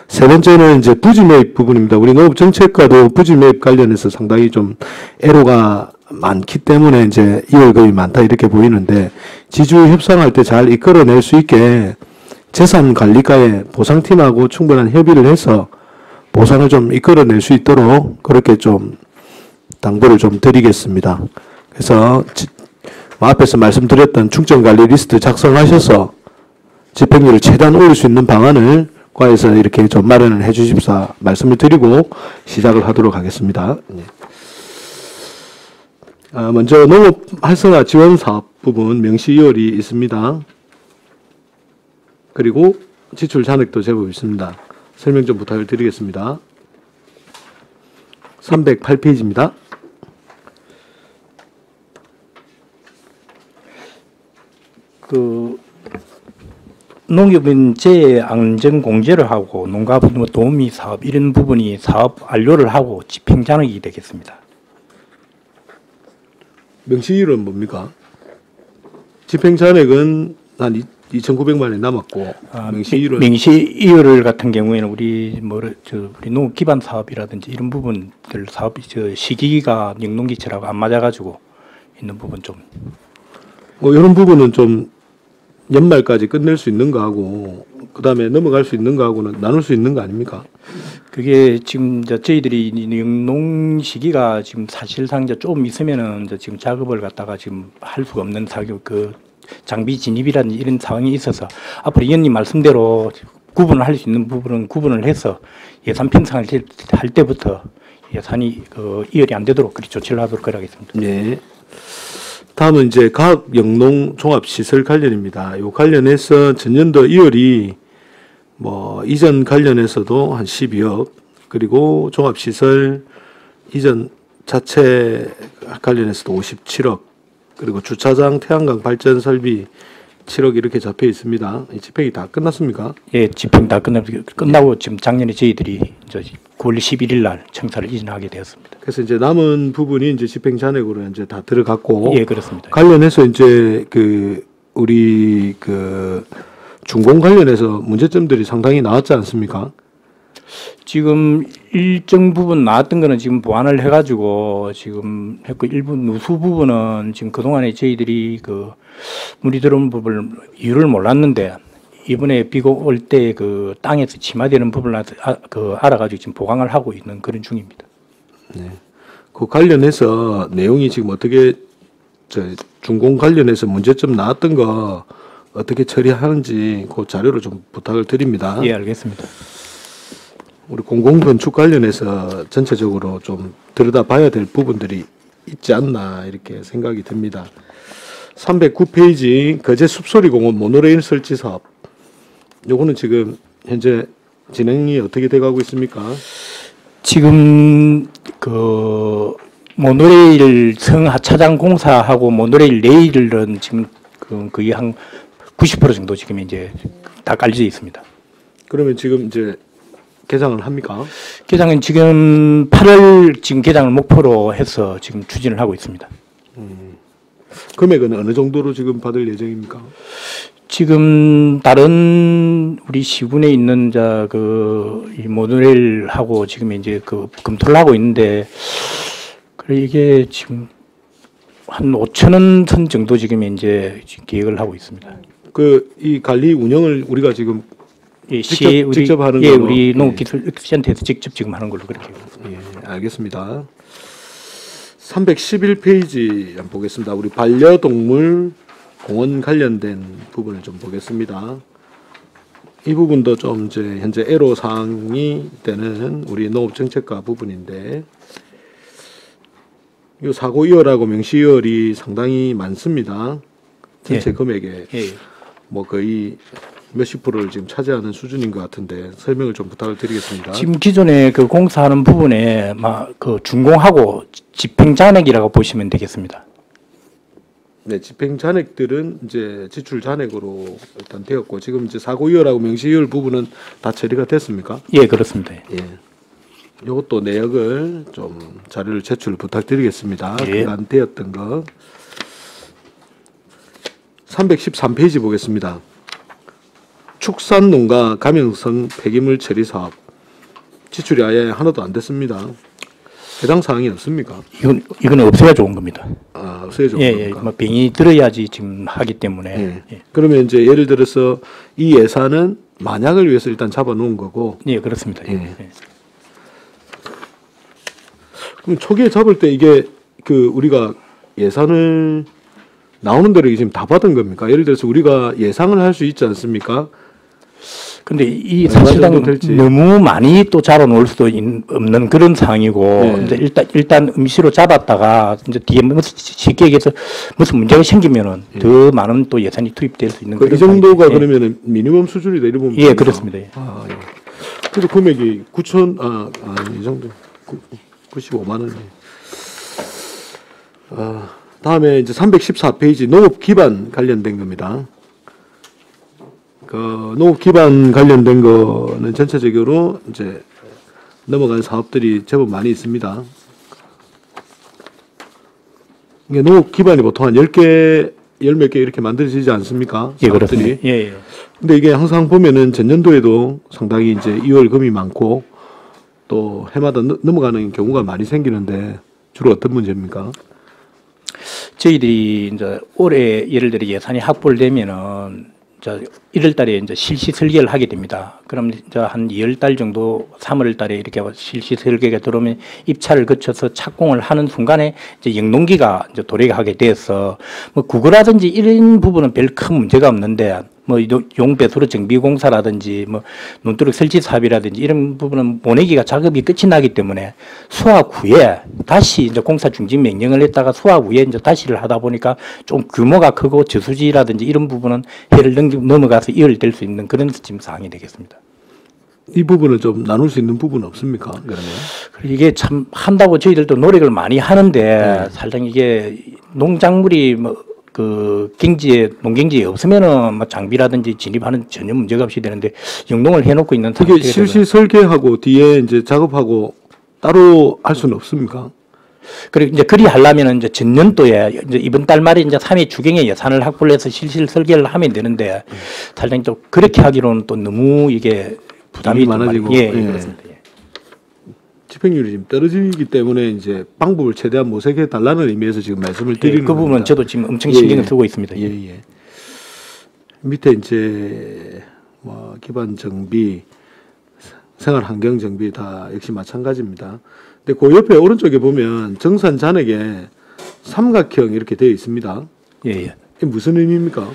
세 번째는 이제 부지 매입 부분입니다. 우리 농업 정책과도 부지 매입 관련해서 상당히 좀 애로가 많기 때문에 이제 이월금이 많다 이렇게 보이는데 지주 협상할 때 잘 이끌어낼 수 있게 재산 관리과의 보상팀하고 충분한 협의를 해서 보상을 좀 이끌어낼 수 있도록 그렇게 좀 당부를 좀 드리겠습니다. 그래서 앞에서 말씀드렸던 충점 관리 리스트 작성하셔서 집행률을 최대한 올릴 수 있는 방안을 과에서 이렇게 좀 마련을 해 주십사 말씀을 드리고 시작을 하도록 하겠습니다. 네. 아, 먼저 농업 활성화 지원 사업 부분 명시 2월이 있습니다. 그리고 지출 잔액도 제법 있습니다. 설명 좀 부탁을 드리겠습니다. 308페이지입니다. 그 농협은 재해 안전 공제를 하고 농가 뭐 도우미 사업 이런 부분이 사업 완료를 하고 집행 잔액이 되겠습니다. 명시일은 뭡니까? 집행 잔액은 한 2,900만 원이 남았고 아, 명시일은 명시 이율 같은 경우에는 우리 뭐저 우리 농업 기반 사업이라든지 이런 부분들 사업 저 시기가 영농기철하고 안 맞아가지고 있는 부분 좀 뭐 이런 부분은 좀 연말까지 끝낼 수 있는 거하고 그 다음에 넘어갈 수 있는 거하고는 나눌 수 있는 거 아닙니까? 그게 지금 이제 저희들이 이 영농 시기가 지금 사실상 이제 좀 있으면은 이제 지금 작업을 갖다가 지금 할 수가 없는 사격 그 장비 진입이라든지 이런 상황이 있어서 앞으로 의원님 말씀대로 구분을 할 수 있는 부분은 구분을 해서 예산 편성할 때- 할 때부터 예산이 그 이열이 안 되도록 그렇게 조치를 하도록 하겠습니다. 네. 다음은 이제 과학 영농 종합 시설 관련입니다. 요 관련해서 전년도 2월이 뭐 이전 관련해서도 한 12억 그리고 종합 시설 이전 자체 관련해서도 57억 그리고 주차장 태양광 발전 설비 7억 이렇게 잡혀 있습니다. 이 집행이 다 끝났습니까? 예, 집행 다 끝나 끝나고 지금 작년에 저희들이 이제 9월 11일 날 청사를 이전하게 되었습니다. 그래서 이제 남은 부분이 이제 집행 잔액으로 이제 다 들어갔고 예, 그렇습니다. 관련해서 이제 그 우리 그 준공 관련해서 문제점들이 상당히 나왔지 않습니까? 지금 일정 부분 나왔던 거는 지금 보완을 해가지고 지금 했고 일부 누수 부분은 지금 그동안에 저희들이 그 물이 들어온 부분을 이유를 몰랐는데 이번에 비가 올 때 그 땅에서 침하되는 부분을 아, 그 알아가지고 지금 보강을 하고 있는 그런 중입니다. 그 관련해서 내용이 지금 어떻게 저 준공 관련해서 문제점 나왔던 거 어떻게 처리하는지 그 자료를 좀 부탁을 드립니다. 예, 알겠습니다. 우리 공공 건축 관련해서 전체적으로 좀 들여다봐야 될 부분들이 있지 않나 이렇게 생각이 듭니다. 309페이지 거제 숲소리 공원 모노레일 설치 사업. 요거는 지금 현재 진행이 어떻게 돼 가고 있습니까? 지금 그 모노레일 성하차장 공사하고 모노레일 레일은 지금 그 거의 한 90% 정도 지금 이제 다 깔려져 있습니다. 그러면 지금 이제 개장을 합니까? 개장은 지금 8월 지금 개장을 목표로 해서 지금 추진을 하고 있습니다. 금액은 어느 정도로 지금 받을 예정입니까? 지금 다른 우리 시군에 있는 자그이 모노레일하고 지금 이제 그 검토를 하고 있는데 그래 이게 지금 한 5천 원 선 정도 지금 이제 계획을 하고 있습니다. 그 이 관리 운영을 우리가 지금 예, 직접, 시에 우리 직접 하는 예, 걸로. 우리 예. 농기술센터에서 직접 지금 하는 걸로 그렇게. 예, 알겠습니다. 311페이지 한번 보겠습니다. 우리 반려동물 공원 관련된 부분을 좀 보겠습니다. 이 부분도 좀 이제 현재 애로 사항이 되는 우리 농업 정책과 부분인데 이 사고 이월하고 명시 이월이 상당히 많습니다. 전체 예. 금액에 예. 뭐 거의 몇십 프로를 지금 차지하는 수준인 것 같은데 설명을 좀 부탁을 드리겠습니다. 지금 기존에 그 공사하는 부분에 막 그 준공하고 집행 잔액이라고 보시면 되겠습니다. 네, 집행 잔액들은 이제 지출 잔액으로 일단 되었고 지금 이제 사고 이월하고 명시 이월 부분은 다 처리가 됐습니까? 예, 그렇습니다. 예. 이것도 내역을 좀 자료를 제출 부탁드리겠습니다. 예. 그간 되었던 거. 313페이지 보겠습니다. 축산농가 감염성 폐기물 처리 사업 지출이 아예 하나도 안 됐습니다. 해당 사항이 없습니까? 이건 이건 없어야 좋은 겁니다. 아, 없어야 좋은 예, 겁니까? 예, 뭐 병이 들어야지 지금 하기 때문에. 예. 그러면 이제 예를 들어서 이 예산은 만약을 위해서 일단 잡아놓은 거고. 예, 그렇습니다. 예. 예. 그럼 초기에 잡을 때 이게 그 우리가 예산을 나오는 대로 지금 다 받은 겁니까? 예를 들어서 우리가 예상을 할 수 있지 않습니까? 근데 이 얼마 사실상. 너무 많이 또 잡아 놓을 수도 있- 없는 그런 상황이고 네. 이제 일단 일단 임시로 잡았다가 이제 뒤에 무슨 쉽게 얘기해서 무슨 문제가 생기면은 더 많은 또 예산이 투입될 수 있는 그 그런 이 정도가 상황이- 예. 그러면은 미니멈 수준이다 이런 부분. 예, 그렇습니다. 예. 아, 예. 그래도 금액이 9천 아, 아, 이 정도 95만 원이. 아, 다음에 이제 314페이지 농업 기반 관련된 겁니다. 그 농업 기반 관련된 거는 전체적으로 이제 넘어간 사업들이 제법 많이 있습니다. 이게 농업 기반이 보통 한 10개, 열몇개 이렇게 만들어지지 않습니까? 예, 사업들이. 그렇습니다. 예, 예. 근데 이게 항상 보면은 전년도에도 상당히 이제 2월 금이 많고 또 해마다 넘- 넘어가는 경우가 많이 생기는데 주로 어떤 문제입니까? 저희들이 이제 올해 예를 들어 예산이 확보되면은 이제 1월 달에 이제 실시 설계를 하게 됩니다. 그럼 이제 한 2월 달 정도 3월 달에 이렇게 실시 설계가 들어오면 입찰을 거쳐서 착공을 하는 순간에 이제 영농기가 이제 도래가 하게 돼서 뭐 국어라든지 이런 부분은 별 큰 문제가 없는데 뭐 용- 용배수로 정비공사라든지 뭐 논두럭 설치 사업이라든지 이런 부분은 모내기가 작업이 끝이 나기 때문에 수확 후에 다시 이제 공사 중지 명령을 했다가 수확 후에 이제 다시를 하다 보니까 좀 규모가 크고 저수지라든지 이런 부분은 해를 넘어가서 이월될 수 있는 그런 지금 상황이 되겠습니다. 이 부분은 좀 나눌 수 있는 부분은 없습니까? 그러면 이게 참 한다고 저희들도 노력을 많이 하는데 살짝 이게 농작물이 뭐 그 경지에 농경지에 없으면은 뭐 장비라든지 진입하는 전혀 문제가 없이 되는데 영농을 해놓고 있는 그게 실시 설계하고 뒤에 이제 작업하고 따로 할 수는 없습니까? 그리고 이제 그리 하려면은 이제 전년도에 이제 이번 달 말에 이제 3회 추경에 예산을 확보를 해서 실실 설계를 하면 되는데 사실상 또 그렇게 하기로는 또 너무 이게 부담이 좀 많아지고 많이- 예, 예. 그렇습니다. 예. 집행률이 지금 떨어지기 때문에 이제 방법을 최대한 모색해 달라는 의미에서 지금 말씀을 예, 드리는 그 부분은 겁니다. 저도 지금 엄청 예, 신경을 예. 쓰고 있습니다. 예, 예. 밑에 이제 뭐 기반 정비, 생활 환경 정비 다 역시 마찬가지입니다. 근데 그 옆에 오른쪽에 보면 정산 잔액에 삼각형 이렇게 되어 있습니다. 예, 예. 이게 무슨 의미입니까?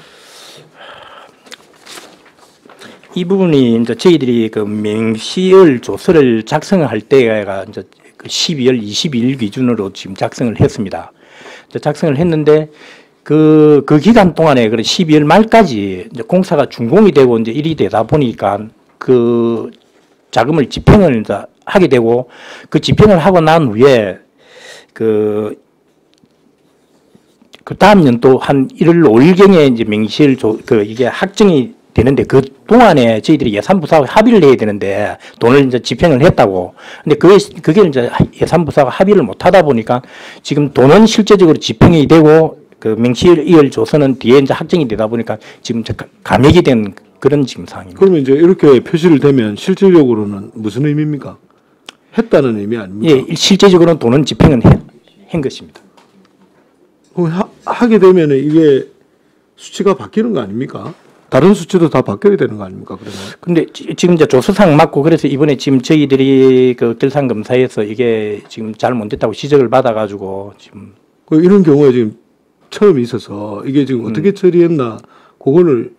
이 부분이 이제 저희들이 그 명시열 조서를 작성할 때가 이제 그 12월 22일 기준으로 지금 작성을 했습니다. 작성을 했는데 그, 그 기간 동안에 그 12월 말까지 이제 공사가 준공이 되고 이제 일이 되다 보니까 그 자금을 집행을 이제 하게 되고 그 집행을 하고 난 후에 그, 그 다음 연도 한 1월 5일경에 이제 명시일 조, 그 이게 확정이 되는데 그 동안에 저희들이 예산부사와 합의를 해야 되는데 돈을 이제 집행을 했다고. 근데 그게, 그게 이제 예산부사가 합의를 못 하다 보니까 지금 돈은 실제적으로 집행이 되고 그 명시일 이월 조서는 뒤에 이제 확정이 되다 보니까 지금 감액이 된 그런 지금 상황입니다. 그러면 이제 이렇게 표시를 되면 실질적으로는 무슨 의미입니까? 했다는 의미 아닙니까? 예, 실제적으로는 돈은 집행은 해- 한 것입니다. 하, 하게 되면 이게 수치가 바뀌는 거 아닙니까? 다른 수치도 다 바뀌어야 되는 거 아닙니까? 그러면 근데 지- 지금 이제 조서상 맞고 그래서 이번에 지금 저희들이 그 결산 검사에서 이게 지금 잘 못됐다고 지적을 받아가지고 지금 그 이런 경우에 지금 처음 있어서 이게 지금 어떻게 처리했나 그거를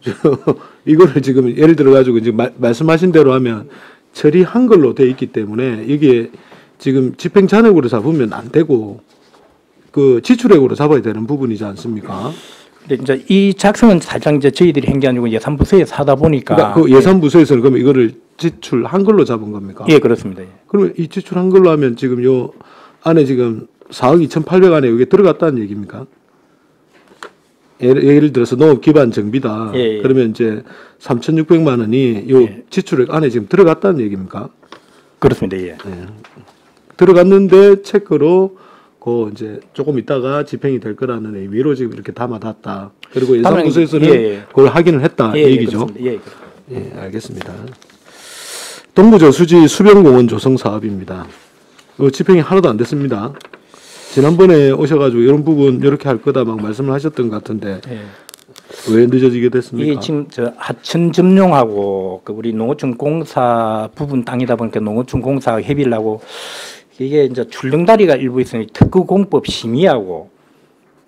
저, (laughs) 이거를 지금 예를 들어 가지고 지금 말, 말씀하신 대로 하면 처리한 걸로 돼 있기 때문에 이게 지금 집행 잔액으로 잡으면 안 되고 그 지출액으로 잡아야 되는 부분이지 않습니까? 근데 이제 이 작성은 살짝 이제 저희들이 한 게 아니고 예산부서에서 하다 보니까 그러니까 그 예산부서에서는 그럼 이거를 지출한 걸로 잡은 겁니까? 예 그렇습니다. 예. 그러면 이 지출한 걸로 하면 지금 요 안에 지금 4억 2,800 안에 이게 들어갔다는 얘기입니까? 예를, 예를 들어서 농업 기반 정비다. 예, 예. 그러면 이제 3,600만 원이 요 지출액 안에 지금 들어갔다는 얘기입니까? 그렇습니다. 예. 들어갔는데 체크로 그 이제 조금 있다가 집행이 될 거라는 의미로 지금 이렇게 담아놨다. 그리고 예산부서에서는 예, 예. 그걸 확인을 했다 예, 이 예, 얘기죠. 예, 그렇습니다. 예, 알겠습니다. 동부저수지 수변공원 조성 사업입니다. 어, 집행이 하나도 안 됐습니다. 지난번에 오셔가지고 이런 부분 이렇게 할 거다 막 말씀을 하셨던 것 같은데 예. 왜 늦어지게 됐습니까? 이게 지금 저 하천 점용하고 그 우리 농어촌 공사 부분 땅이다 보니까 농어촌 공사 협의를 하고 이게 이제 출렁다리가 일부 있으니 특구 공법 심의하고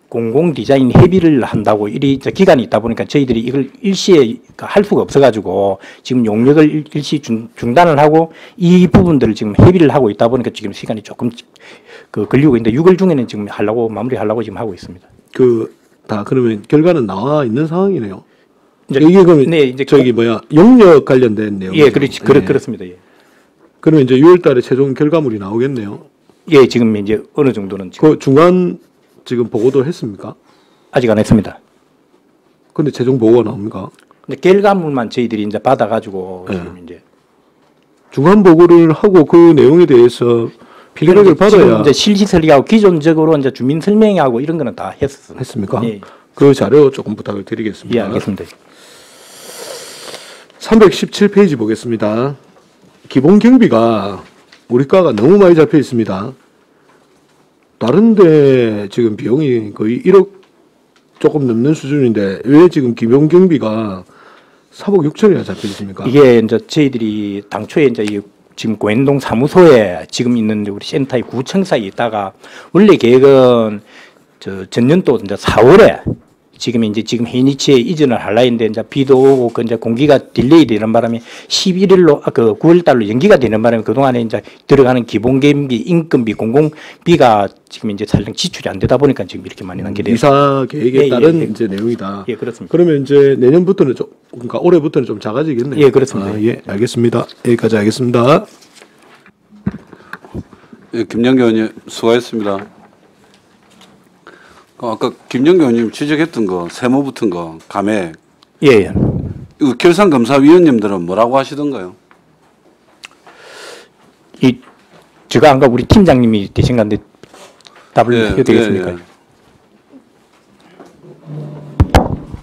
공공 디자인 협의를 한다고 일이 이제 기간이 있다 보니까 저희들이 이걸 일시에 그할 수가 없어가지고 지금 용역을 일- 일시 중, 중단을 하고 이 부분들을 지금 협의를 하고 있다 보니까 지금 시간이 조금 그 걸리고 있는데 6월 중에는 지금 하려고 마무리하려고 지금 하고 있습니다. 그 다 그러면 결과는 나와 있는 상황이네요. 이제- 이게 그러면 네, 이제 저기 뭐야 용역 관련된 내용. 예, 그렇지, 그렇, 그렇습니다. 예. 그러면 이제 6월달에 최종 결과물이 나오겠네요. 예, 지금 이제 어느 정도는 지금 그 중간 지금 보고도 했습니까? 아직 안 했습니다. 근데 최종 보고가 나옵니까? 근데 결과물만 저희들이 이제 받아가지고 네. 지금 이제 중간 보고를 하고 그 내용에 대해서 피드백을 지금 받아야 이제 실시 설계하고 기존적으로 이제 주민 설명하고 이런 거는 다 했었습니다. 했습니까? 예, 그 자료 조금 부탁을 드리겠습니다. 예, 알겠습니다. 317페이지 보겠습니다. 기본 경비가 우리 과가 너무 많이 잡혀 있습니다. 다른데 지금 비용이 거의 1억 조금 넘는 수준인데 왜 지금 기본 경비가 3억 6천이나 잡혀 있습니까? 이게 이제 저희들이 당초에 이제 이 지금 고현동 사무소에 지금 있는 우리 센터의 구청사에 있다가 원래 계획은 저 전년도 이제 4월에 지금 이제 지금 해니치에 이전을 하려 했는데 이제 비도 오고 그 이제 공기가 delay 되는 바람에 11일로 아, 그 9월 달로 연기가 되는 바람에 그동안에 이제 들어가는 기본 경비, 인건비, 공공비가 지금 이제 살짝 지출이 안 되다 보니까 지금 이렇게 많이 남게 돼요. 이사 계획에 예, 예, 따른 예. 이제 내용이다. 예, 그렇습니다. 그러면 이제 내년부터는 좀 그러니까 올해부터는 좀 작아지겠네요. 예, 그렇습니다. 아, 예, 알겠습니다. 여기까지 하겠습니다. 예, 김영기 의원님 수고하셨습니다. 그 아까 김정교 의원님 지적했던 거 세무 붙은 거 감액 예, 예. 이거 결산검사위원님들은 뭐라고 하시던가요? 이 제가 아까 우리 팀장님이 되신 건데 답을 예, 해도 되겠습니까? 예, 예.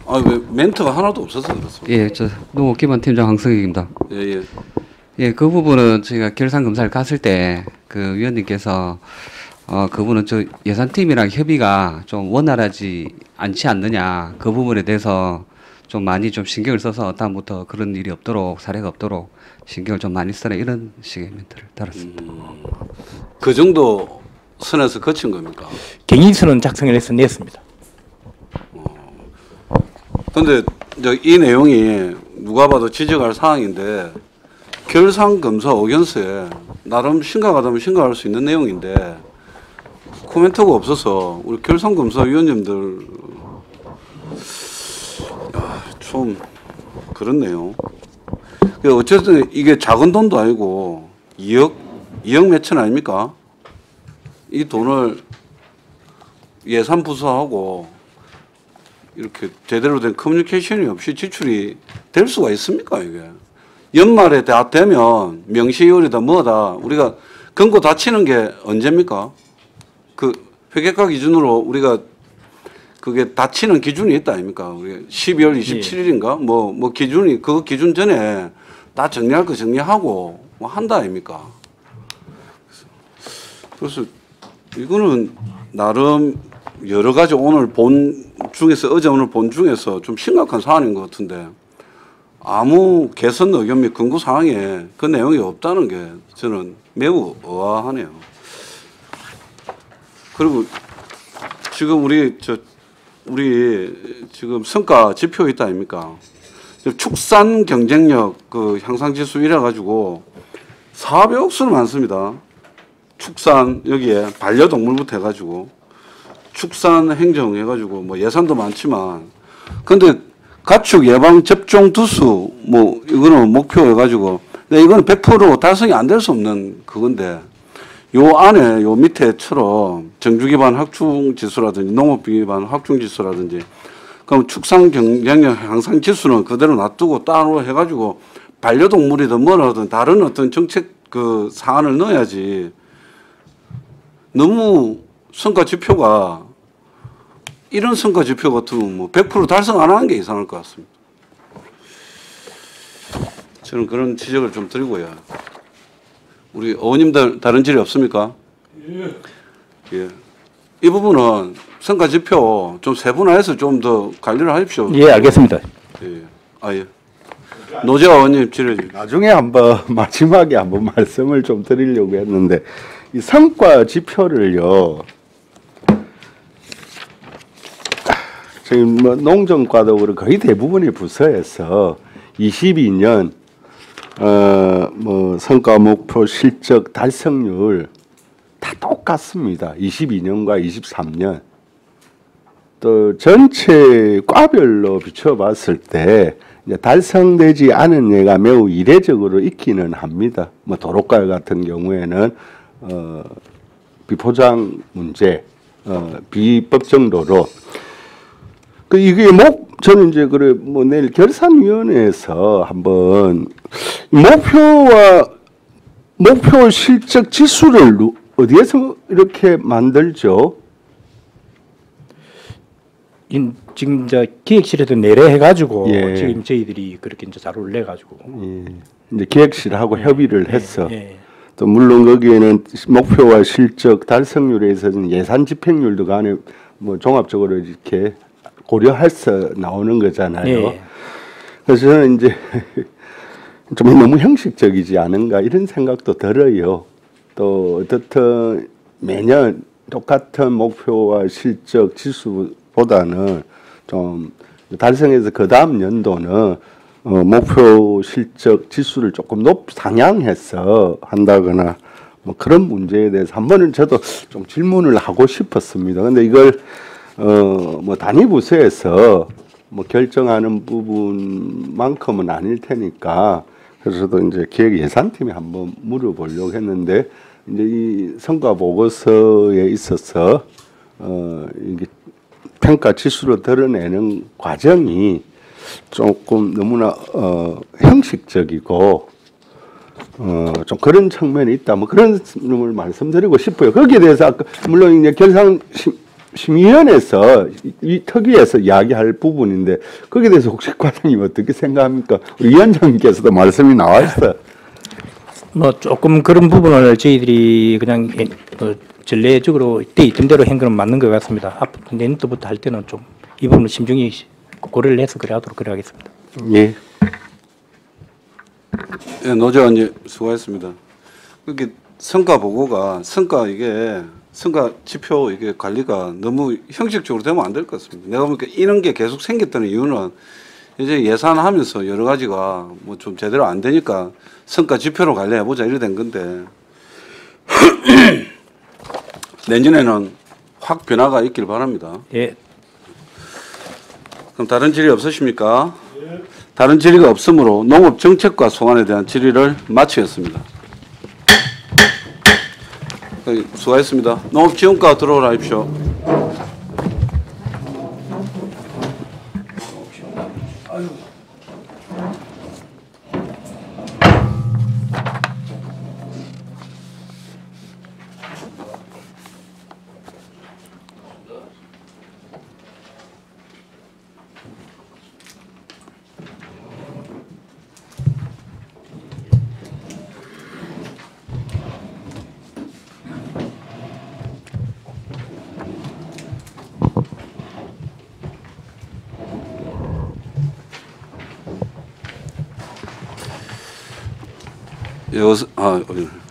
아왜 멘트가 하나도 없어서 그렇습니다. 예, 저 농업기반 팀장 황성익입니다. 예, 예. 예, 그 부분은 저희가 결산 검사를 갔을 때 그 위원님께서 어, 그분은 저 예산팀이랑 협의가 좀 원활하지 않지 않느냐 그 부분에 대해서 좀 많이 좀 신경을 써서 다음부터 그런 일이 없도록 사례가 없도록 신경을 좀 많이 써라 이런 식의 멘트를 달았습니다. 그 정도 선에서 거친 겁니까? 경인선은 작성을 해서 냈습니다. 근데 이제 이 내용이 누가 봐도 지적할 사항인데 결산검사 의견서에 나름 심각하다면 심각할 수 있는 내용인데 코멘트가 없어서 우리 결산검사위원님들 야, 좀 그렇네요. 그 어쨌든 이게 작은 돈도 아니고 2억 2억 몇천 아닙니까? 이 돈을 예산 부서하고 이렇게 제대로 된 커뮤니케이션이 없이 지출이 될 수가 있습니까 이게 연말에 다 되면 명시율이다 뭐다 우리가 금고 다치는 게 언제입니까 그 회계가 기준으로 우리가 그게 다치는 기준이 있다 아닙니까? 우리 12월 27일인가? 뭐 뭐 기준이 그 기준 전에 다 정리할 거 정리하고 뭐 한다 아닙니까? 그래서 이거는 나름 여러 가지 오늘 본 중에서 어제 오늘 본 중에서 좀 심각한 사안인 것 같은데 아무 개선 의견 및 근거 사항에 그 내용이 없다는 게 저는 매우 의아하네요. 그리고 지금 우리 저 우리 지금 성과 지표 있다 아닙니까? 축산 경쟁력 그 향상 지수 이래 가지고 사업의 억수는 많습니다. 축산 여기에 반려동물부터 해 가지고 축산 행정 해 가지고 뭐 예산도 많지만 근데 가축 예방 접종 두수 뭐 이거는 목표 해 가지고 근데 이거는 100% 달성이 안 될 수 없는 그건데 요 안에 요 밑에처럼 정주 기반 확충 지수라든지 농업 기반 확충 지수라든지 그럼 축산 경쟁력 향상 지수는 그대로 놔두고 따로 해가지고 반려동물이든 뭐라든 다른 어떤 정책 그 사안을 넣어야지 너무 성과 지표가 이런 성과 지표 같으면 뭐 100% 달성 안 하는 게 이상할 것 같습니다. 저는 그런 지적을 좀 드리고요. 우리 어머님들 다른 질의 없습니까? 예. 이 부분은 성과 지표 좀 세분화해서 좀 더 관리를 하십시오. 예, 알겠습니다. 예. 아 예. 노재화 의원님 질의. 나중에 한번 (laughs) 마지막에 한번 말씀을 좀 드리려고 했는데 이 성과 지표를요. 지금 뭐 농정과도 그렇고 거의 대부분의 부서에서 22년 어 뭐 성과 목표 실적 달성률 다 똑같습니다. 22년과 23년. 또 전체 과별로 비춰봤을 때 달성되지 않은 예가 매우 이례적으로 있기는 합니다. 뭐 도로가 같은 경우에는 어, 비포장 문제, 어, 비법 정도로 그 이게 목 저는 이제 그래 뭐 내일 결산위원회에서 한번 목표와 목표 실적 지수를 누- 어디에서 이렇게 만들죠? 인- 지금 이제 기획실에도 내래 해가지고 예. 지금 저희들이 그렇게 이제 자료를 내가지고 이제 기획실하고 협의를 했어. 예. 또 물론 거기에는 목표와 실적 달성률에 있어서는 예산 집행률도 간에 뭐 종합적으로 이렇게 고려해서 나오는 거잖아요. 예. 그래서 저는 이제 (laughs) 좀 너무 형식적이지 않은가 이런 생각도 들어요. 또 어떻든 매년 똑같은 목표와 실적 지수보다는 좀 달성해서 그 다음 연도는 어, 목표 실적 지수를 조금 높 상향해서 한다거나 뭐 그런 문제에 대해서 한 번은 저도 좀 질문을 하고 싶었습니다. 근데 이걸 어 뭐 단위 부서에서 뭐 결정하는 부분만큼은 아닐 테니까 그래서 저도 이제 기획 예산팀에 한번 물어보려고 했는데 이제 이 성과 보고서에 있어서 어 이게 평가 지수로 드러내는 과정이 조금 너무나 어, 형식적이고 어, 좀 그런 측면이 있다. 뭐 그런 점을 말씀드리고 싶어요. 거기에 대해서 아까 물론 이제 결상 심- 심의위원회에서 이- 이 특위에서 이야기할 부분인데 거기에 대해서 혹시 과장님 어떻게 생각합니까? 우리 위원장님께서도 말씀이 나와 있어요. 뭐 조금 그런 부분을 저희들이 그냥 예, 어, 전례적으로 돼 있던 대로 한 거는 맞는 것 같습니다. 앞으로 내년도부터 할 때는 좀 이 부분을 심중히 고려를 해서 그래 하도록 그래 하겠습니다. 예. 예, 노조원님 수고하셨습니다. 그게 성과 보고가 성과 이게 성과 지표 이게 관리가 너무 형식적으로 되면 안 될 것 같습니다. 내가 보니까 이런 게 계속 생겼던 이유는 이제 예산하면서 여러 가지가 뭐 좀 제대로 안 되니까 성과 지표로 관리해 보자 이래 된 건데 (clears throat) 내년에는 확 변화가 있길 바랍니다. 예. 그럼 다른 질의 없으십니까? 다른 질의가 없으므로 농업 정책과 소관에 대한 질의를 마치겠습니다. 네, 수고하셨습니다. 농업 지원과 들어오라 하십시오.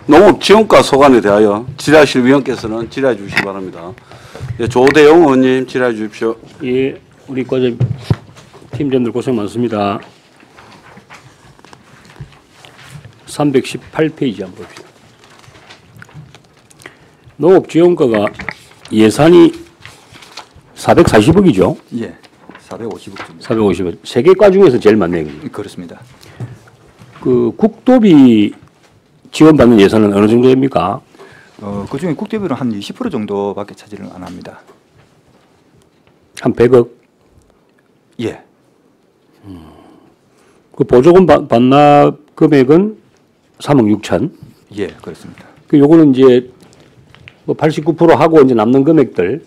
농업 지원과 소관에 대하여 질의하실 위원께서는 질의해 주시기 바랍니다. 예, 조대용 의원님 질의해 주십시오. 예, 우리 과장 팀장들 고생 많습니다. 318페이지 한번 봅시다. 농업지원과가 예산이 440억이죠? 예, 450억 정도. 450억. 세개과 중에서 제일 많네요. 그렇습니다. 그 국도비 지원받는 예산은 어느 정도 됩니까? 어, 그 중에 국대비는 한 20% 정도밖에 차지를 안 합니다. 한 100억? 예. 그 보조금 바- 반납 금액은 3억 6천. 예, 그렇습니다. 그 요거는 이제 뭐89% 하고 이제 남는 금액들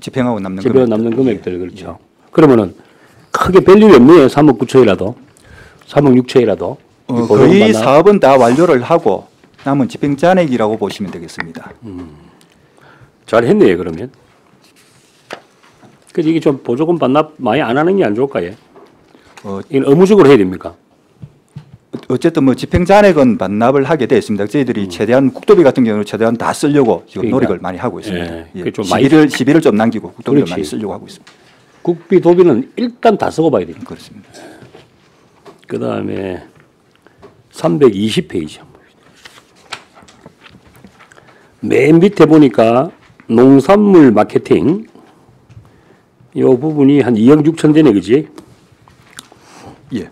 집행하고 남는 집행 금액들. 남는 금액들 그렇죠. 그러면은 크게 별일이 없네요. 3억 9천이라도 3억 6천이라도 어, 거의 사업은 다 완료를 하고 남은 집행 잔액이라고 보시면 되겠습니다. 잘 했네요. 그러면. 그래서 이게 좀 보조금 반납 많이 안 하는 게 안 좋을까요? 어, 이건 의무적으로 해야 됩니까? 어쨌든 뭐 집행 잔액은 반납을 하게 되어 있습니다. 저희들이 최대한 국도비 같은 경우는 최대한 다 쓰려고 지금 음. 그러니까. 노력을 많이 하고 있습니다. 예, 예, 좀 시비를 시비를 좀 남기고 국도비를 그렇지. 많이 쓰려고 하고 있습니다. 국비 도비는 일단 다 쓰고 봐야 됩니다. 그렇습니다. 그 다음에 320페이지. 맨 밑에 보니까 농산물 마케팅 이 부분이 한 2억 6천 되네 그지? 예.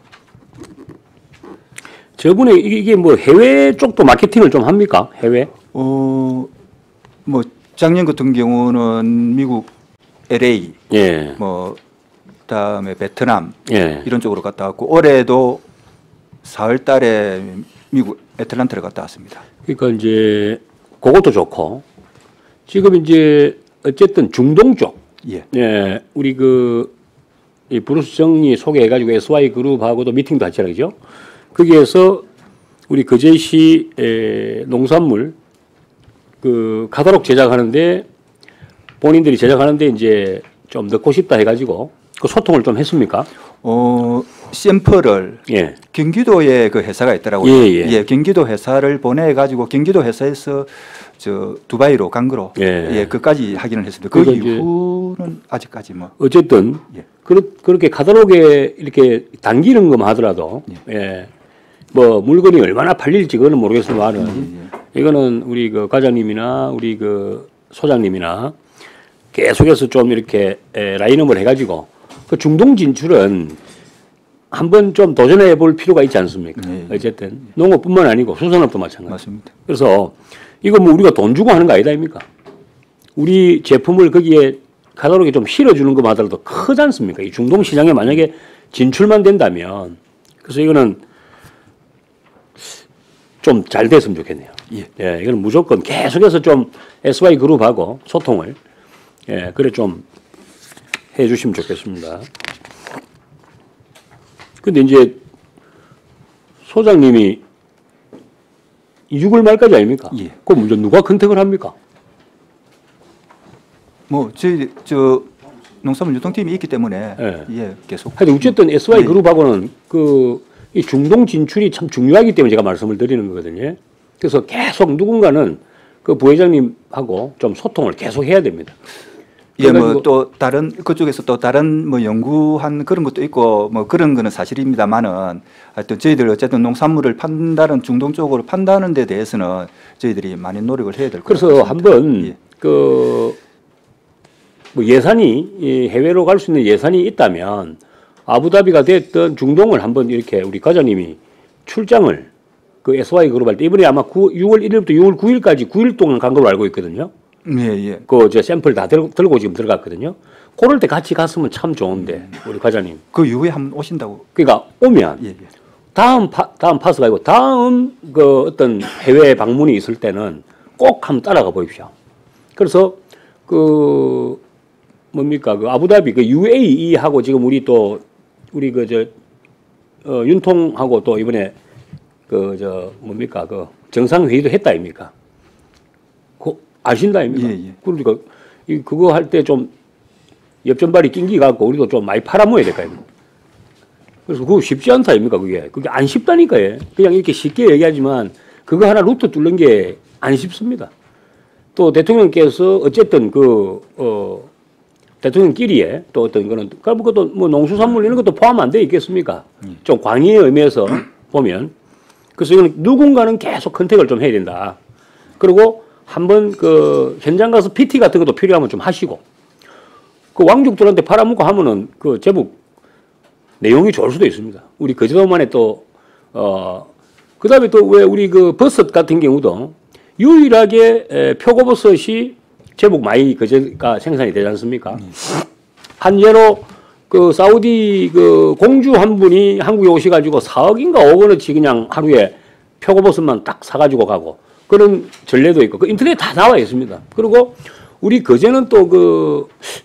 저번에 이게, 이게 뭐 해외 쪽도 마케팅을 좀 합니까? 해외? 어, 뭐 작년 같은 경우는 미국 LA, 예. 뭐 그다음에 베트남 예. 이런 쪽으로 갔다 왔고 올해도 4월 달에 미국 애틀란타를 갔다 왔습니다. 그러니까 이제 그것도 좋고 지금 이제 어쨌든 중동 쪽 예. 예, 우리 그, 이 브루스 정이 소개해가지고 SY 그룹하고도 미팅도 하잖아요. 그죠? 거기에서 우리 거제시 에, 농산물 그 카talog 제작하는데 본인들이 제작하는데 이제 좀 넣고 싶다 해가지고 그 소통을 좀 했습니까? 어, 샘플을 예. 경기도에 그 회사가 있더라고요. 예, 예. 경기도 회사를 보내 가지고 경기도 회사에서 저 두바이로 간 거로 예. 예, 그까지 확인을 했습니다. 그 그러니까 이후는 아직까지 뭐 어쨌든 예. 그렇, 그렇게 카talog에 이렇게 당기는 것만 하더라도 예. 뭐 물건이 얼마나 팔릴지 그거는 모르겠지만은 이거는 우리 그 과장님이나 우리 그 소장님이나 계속해서 좀 이렇게 에, 라인업을 해가지고 그 중동 진출은 한번 좀 도전해 볼 필요가 있지 않습니까? 어쨌든 농업뿐만 아니고 수산업도 마찬가지. 맞습니다. 그래서 이거 뭐 우리가 돈 주고 하는 거 아니다, 아닙니까? 우리 제품을 거기에 카탈로그에 좀 실어주는 것마다도 크지 않습니까? 이 중동 시장에 만약에 진출만 된다면 그래서 이거는 좀 잘 됐으면 좋겠네요. 예. 이거는 무조건 계속해서 좀 SY 그룹하고 소통을 예, 그래 좀 해 주시면 좋겠습니다. 근데 이제 소장님이 6월 말까지 아닙니까? 예. 그럼 이제 누가 컨택을 합니까? 뭐 저희 저 농산물 유통팀이 있기 때문에 예. 예, 계속 하여튼 어쨌든 SY 예. 그룹하고는 그 이 중동 진출이 참 중요하기 때문에 제가 말씀을 드리는 거거든요. 그래서 계속 누군가는 그 부회장님하고 좀 소통을 계속 해야 됩니다. 예, 뭐 또 다른 그쪽에서 또 다른 뭐 연구한 그런 것도 있고 뭐 그런 거는 사실입니다만은 하여튼 저희들 어쨌든 농산물을 판다는 중동 쪽으로 판다는 데 대해서는 저희들이 많이 노력을 해야 될것 그래서 같습니다. 한번 그, 뭐 예산이 이 해외로 갈 수 있는 예산이 있다면 아부다비가 됐던 중동을 한번 이렇게 우리 과장님이 출장을 그 SY 그룹 할 때 이번에 아마 9, 6월 1일부터 6월 9일까지 9일 동안 간 걸로 알고 있거든요. 예, 예. 그 저 샘플 다 들고, 들고 지금 들어갔거든요. 그럴 때 같이 갔으면 참 좋은데 우리 과장님. 그 이후에 한번 오신다고. 그러니까 오면 예, 예. 다음 파, 다음 파스가 아니고 다음 그 어떤 해외 방문이 있을 때는 꼭 한번 따라가 보십시오. 그래서 그 뭡니까 그 아부다비 그 UAE하고 지금 우리 또 우리 그 저 어, 윤통하고 또 이번에 그 저 뭡니까 그 정상 회의도 했다 아닙니까? 그 아신다 아닙니까? 그러니까 이 그거 할 때 좀 옆전발이 낑기 갖고 우리도 좀 많이 될거 아닙니까? 그래서 그거 쉽지 않다 아닙니까 그게? 그게 안 쉽다니까요 그냥 이렇게 쉽게 얘기하지만 그거 하나 루트 뚫는 게 안 쉽습니다. 또 대통령께서 어쨌든 그 어 대통령끼리에 또 어떤 거는 그것도 뭐 농수산물 이런 것도 포함 안 돼 있겠습니까? 좀 광의의 의미에서 보면. 그래서 이거는 누군가는 계속 컨택을 좀 해야 된다. 그리고 한번 그 현장 가서 PT 같은 것도 필요하면 좀 하시고 그 왕족들한테 팔아먹고 하면은 그 제법 내용이 좋을 수도 있습니다. 우리 거제도만에 또, 어, 그 다음에 또 왜 우리 그 버섯 같은 경우도 유일하게 에, 표고버섯이 제법 많이 거제가 생산이 되지 않습니까? 한 예로 그 사우디 그 공주 한 분이 한국에 오셔가지고 4억인가 5억 원어치 그냥 하루에 표고버섯만 딱 사가지고 가고 그런 전례도 있고 그 인터넷 다 나와 있습니다. 그리고 우리 거제는 또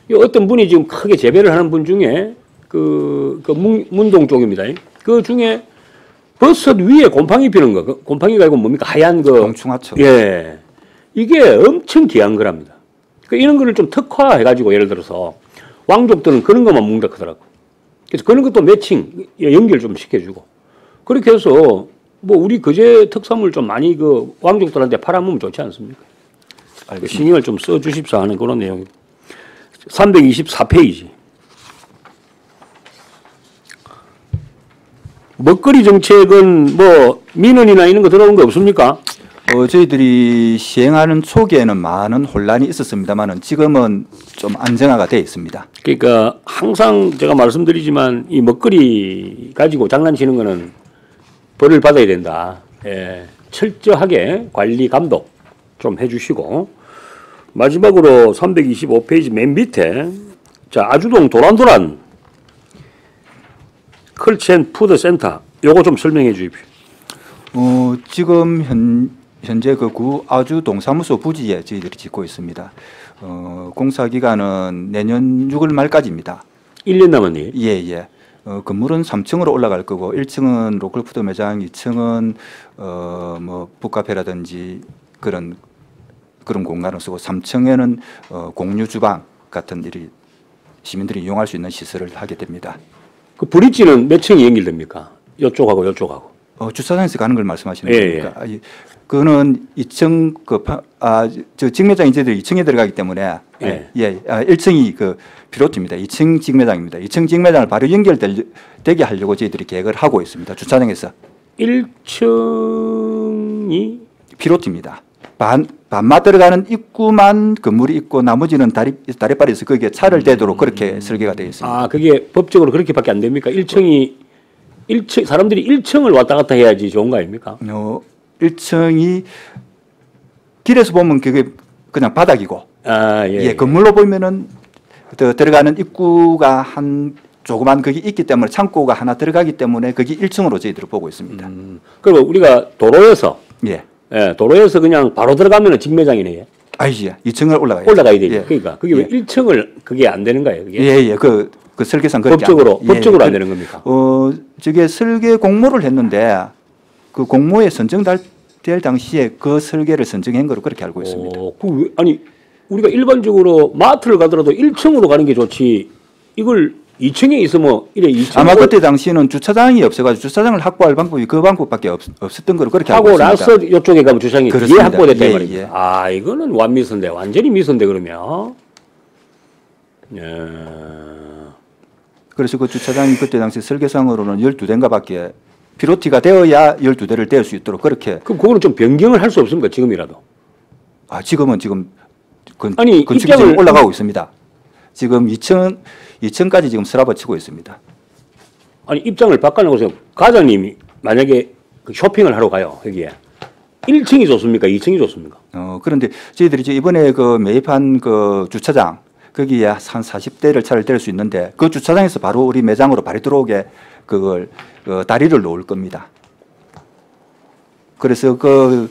그 어떤 분이 지금 크게 재배를 하는 분 중에 그, 그 문, 문동 쪽입니다. 그 중에 버섯 위에 곰팡이 피는 거, 그 곰팡이가 아니고 뭡니까? 하얀 그. 공충하초. 예. 이게 엄청 귀한 거랍니다. 그 이런 거를 좀 특화해가지고 예를 들어서 왕족들은 그런 것만 먹는다 하더라고. 그래서 그런 것도 매칭, 예, 연결 좀 시켜주고. 그렇게 해서 뭐 우리 거제 특산물 좀 많이 그 왕족들한테 팔아먹으면 좋지 않습니까? 그 신경을 좀 써주십사 하는 그런 내용입니다. 324페이지. 먹거리 정책은 뭐 민원이나 이런 거 들어온 거 없습니까? 어, 저희들이 시행하는 초기에는 많은 혼란이 있었습니다만은 지금은 좀 안정화가 되어 있습니다. 그러니까 항상 제가 말씀드리지만 이 먹거리 가지고 장난치는 거는 벌을 받아야 된다. 예, 철저하게 관리 감독 좀 해주시고 마지막으로 325페이지 맨 밑에 자 아주동 도란도란 로컬 푸드 센터 요거 좀 설명해 주십시오. 어, 지금 현, 현재 그 구 아주 동 사무소 부지에 저희들이 짓고 있습니다. 어, 공사 기간은 내년 6월 말까지입니다. 1년 남았네요. 예, 예. 어, 건물은 3층으로 올라갈 거고 1층은 로컬푸드 매장, 2층은 어, 뭐 북카페라든지 그런 그런 공간을 쓰고 3층에는 어, 공유 주방 같은 일이 시민들이 이용할 수 있는 시설을 하게 됩니다. 그 브릿지는 몇 층이 연결됩니까? 이쪽하고 이쪽하고. 어, 주차장에서 가는 걸 말씀하시는 예, 겁니까? 아, 이- 그거는 2층 그 파- 아, 저 직매장이 저희들이 2층에 들어가기 때문에 예. 예, 아, 1층이 그 피로트입니다. 2층 직매장입니다. 2층 직매장을 바로 연결되게 하려고 저희들이 계획을 하고 있습니다. 주차장에서 1층이 피로트입니다. 반 반마 들어가는 입구만 건물이 있고 나머지는 다리 다리발에서 거기에 차를 대도록 그렇게 설계가 되어 있습니다. 아 그게 법적으로 그렇게밖에 안 됩니까? 1층이 1층 사람들이 1층을 왔다 갔다 해야지 좋은 거 아닙니까? 어, 1층이 길에서 보면 그게 그냥 바닥이고 아 예. 예, 건물로 보면은 더 들어가는 입구가 한 조그만 그게 있기 때문에 창고가 하나 들어가기 때문에 그게 1층으로 저희들이 보고 있습니다. 그리고 우리가 도로에서 예. 예, 도로에서 그냥 바로 들어가면은 직매장이네. 아니지. 2층을 올라가야 올라가야 되죠. 예. 그러니까 그게 왜 1층을 그게 안 되는 거예요. 그게 예, 예. 그, 그 설계상 그렇게 법적으로 안- 법적으로 안 그- 되는 겁니까? 어, 저게 설계 공모를 했는데 그 공모에 선정될 될 당시에 그 설계를 선정한 거로 그렇게 알고 있습니다. 어, 그 왜- 아니 우리가 일반적으로 마트를 가더라도 1층으로 가는 게 좋지. 이걸 2층에 있으면 이래 2층 아마 그때 당시에는 주차장이 없어가지고 주차장을 확보할 방법이 그 방법밖에 없, 없었던 거로 그렇게 하고. 나서 이쪽에 가면 주차장이 그렇습니다. 확보됐다 이 예, 말입니다. 예. 아 이거는 완미선데 완전히 미선데 그러면. 예. 그래서 그 주차장이 그때 당시 설계상으로는 12대인가밖에 피로티가 되어야 12대를 떼을 수 있도록 그렇게 그럼 그거는 좀 변경을 할 수 없습니까 지금이라도? 아 지금은 지금 건, 아니, 건축이 입장을- 지금 올라가고 있습니다. 지금 2층 2층까지 지금 슬라브 치고 있습니다. 아니 입장을 바꿔놓고서 과장님이 만약에 그 쇼핑을 하러 가요 여기에 1층이 좋습니까? 2층이 좋습니까? 어 그런데 저희들이 이번에 그 매입한 그 주차장 거기에 한 40대를 차를 뗄수 있는데 그 주차장에서 바로 우리 매장으로 발이 들어오게 그걸 어, 다리를 놓을 겁니다. 그래서 그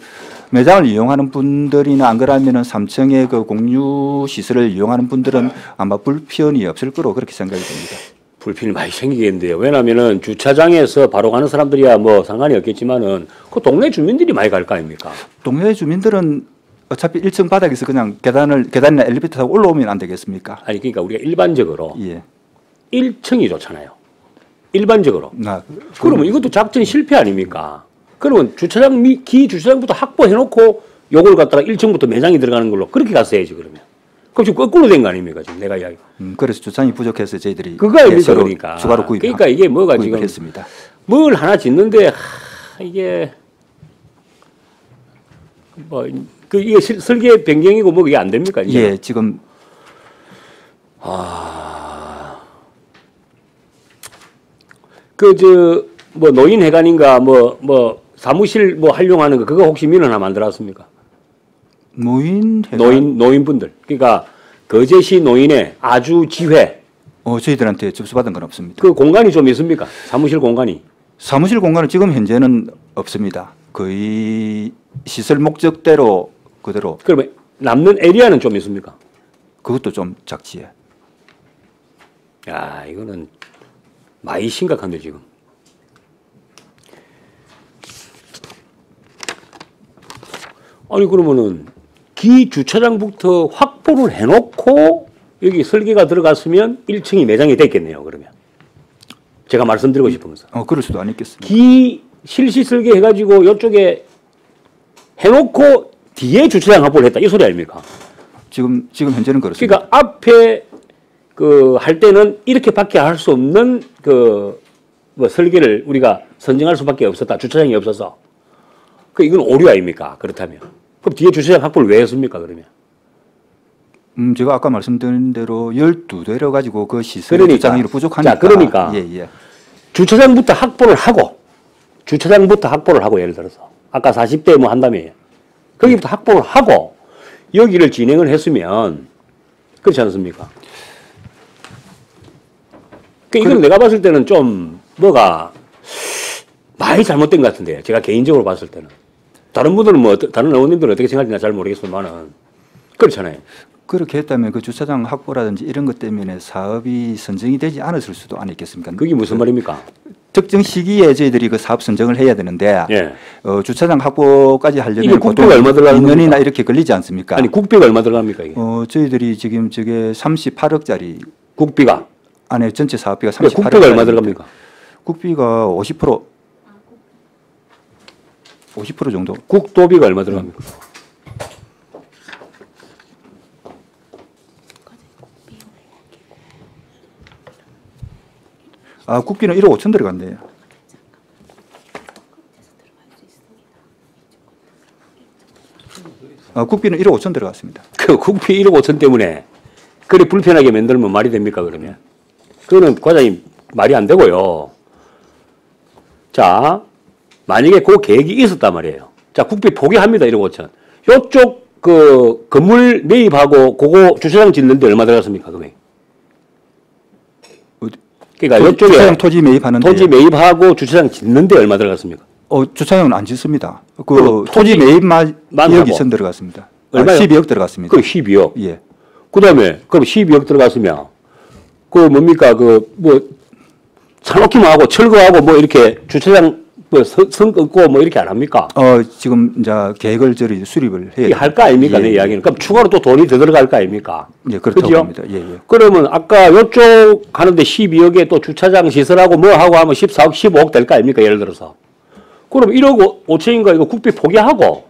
매장을 이용하는 분들이나 안 그러면은 3층의 그 공유 시설을 이용하는 분들은 아마 불편이 없을 거로 그렇게 생각이 됩니다. 불편이 많이 생기겠는데요. 왜냐하면은 주차장에서 바로 가는 사람들이야 뭐 상관이 없겠지만은 그 동네 주민들이 많이 갈 거 아닙니까? 동네 주민들은 어차피 1층 바닥에서 그냥 계단을 계단이나 엘리베이터 타고 올라오면 안 되겠습니까? 아니 그러니까 우리가 일반적으로 예. 1층이 좋잖아요. 일반적으로. 아, 그러면 이것도 작전 실패 아닙니까? 그러면 주차장 미, 기 주차장부터 확보해놓고 요걸 갖다가 1층부터 매장이 들어가는 걸로 그렇게 갔어야지 그러면. 그럼 지금 거꾸로 된 거 아닙니까 지금 내가 이야기. 음, 그래서 주차장이 부족해서 저희들이 그거 아닙니까 그러니까. 추가로 구입 그러니까 이게 뭐가 지금 했습니다. 뭘 하나 짓는데 하, 이게 뭐 그 이게 실- 설계 변경이고 뭐 이게 안 됩니까? 이제? 예, 지금 그저 뭐 노인 회관인가 뭐 뭐 사무실 뭐 활용하는 거 그거 혹시 민원 하나 만들었습니까? 노인 회관? 노인 노인분들 그러니까 거제시 노인의 아주 지회 어, 저희들한테 접수받은 건 없습니다. 그 공간이 좀 있습니까? 사무실 공간이 사무실 공간은 지금 현재는 없습니다. 거의 시설 목적대로 그대로 그러면 남는 에리아는 좀 있습니까? 그것도 좀 작지에. 야 이거는 많이 심각한데 지금. 아니 그러면은 기 주차장부터 확보를 해놓고 여기 설계가 들어갔으면 1층이 매장이 됐겠네요. 그러면 제가 말씀드리고 싶은 것은 어, 그럴 수도 아니겠습니까? 기 실시 설계 해가지고 이쪽에 해놓고 뒤에 주차장 확보를 했다 이 소리 아닙니까? 지금 지금 현재는 그렇습니다. 그러니까 앞에 그 할 때는 이렇게밖에 할 수 없는 그 뭐 설계를 우리가 선정할 수밖에 없었다. 주차장이 없어서. 그 이건 오류 아닙니까? 그렇다면. 그럼 뒤에 주차장 확보를 왜 했습니까? 그러면. 음, 제가 아까 말씀드린 대로 12대로 가지고 그 시설 그러니까. 주차장이 부족하니까. 자, 그러니까. 예, 예. 주차장부터 확보를 하고 주차장부터 확보를 하고 예를 들어서 아까 40대 뭐 한다며 거기부터 확보를 하고 여기를 진행을 했으면 그렇지 않습니까? 그 이건 내가 봤을 때는 좀 뭐가 많이 잘못된 것 같은데 제가 개인적으로 봤을 때는 다른 분들은 뭐 다른 의원님들은 어떻게 생각하시나 잘 모르겠지만은 그렇잖아요. 그렇게 했다면 그 주차장 확보라든지 이런 것 때문에 사업이 선정이 되지 않았을 수도 아니겠습니까? 그게 무슨 말입니까? 특정 시기에 저희들이 그 사업 선정을 해야 되는데 예. 어, 주차장 확보까지 하려면 국비가 얼마 들어가는 2년이나 겁니까? 이렇게 걸리지 않습니까? 아니 국비가 얼마 들어갑니까 이게? 어, 저희들이 지금 저게 38억짜리 국비가 안에 전체 사업비가 그래, 38억 국비가 얼마 들어갑니까? 국비가 50% 50% 정도. 국도비가 얼마 들어갑니까? 아, 국비는 1억 5천 들어간대요. 아, 국비는 1억 5천 들어갔습니다. (laughs) 그 국비 1억 5천 때문에 그래 불편하게 만들면 말이 됩니까 그러면? 그거는 과장님 말이 안 되고요. 자, 만약에 그 계획이 있었단 말이에요. 자, 국비 포기합니다 1억 5천. 요쪽 그 건물 매입하고 그거 주차장 짓는데 얼마 들어갔습니까 금액? 그러니까 토- 이쪽에 주차장 토지 매입하는데 토지 매입하고 주차장 짓는데 얼마 들어갔습니까? 어, 주차장은 안 짓습니다. 그 토지 토지 매입만 만 2억 하고. 2천 들어갔습니다. 아, 얼마요? 12억 들어갔습니다. 그 12억. 예. 그다음에 그럼 12억 들어갔으면 그 뭡니까 그뭐 산업기만 하고 철거하고 뭐 이렇게 주차장 뭐선 끊고 뭐 이렇게 안 합니까? 어, 지금 이제 계획을 저리 수립을 해야 이게 할거 아닙니까 예, 내 예. 이야기는 그럼 추가로 또 돈이 더 들어갈 거 아닙니까? 예, 그렇다고 그죠? 봅니다. 예, 예. 그러면 아까 요쪽 하는데 12억에 또 주차장 시설하고 뭐 하고 하면 14억, 15억 될 거 아닙니까? 예를 들어서. 그럼 1억 5천인가 이거 국비 포기하고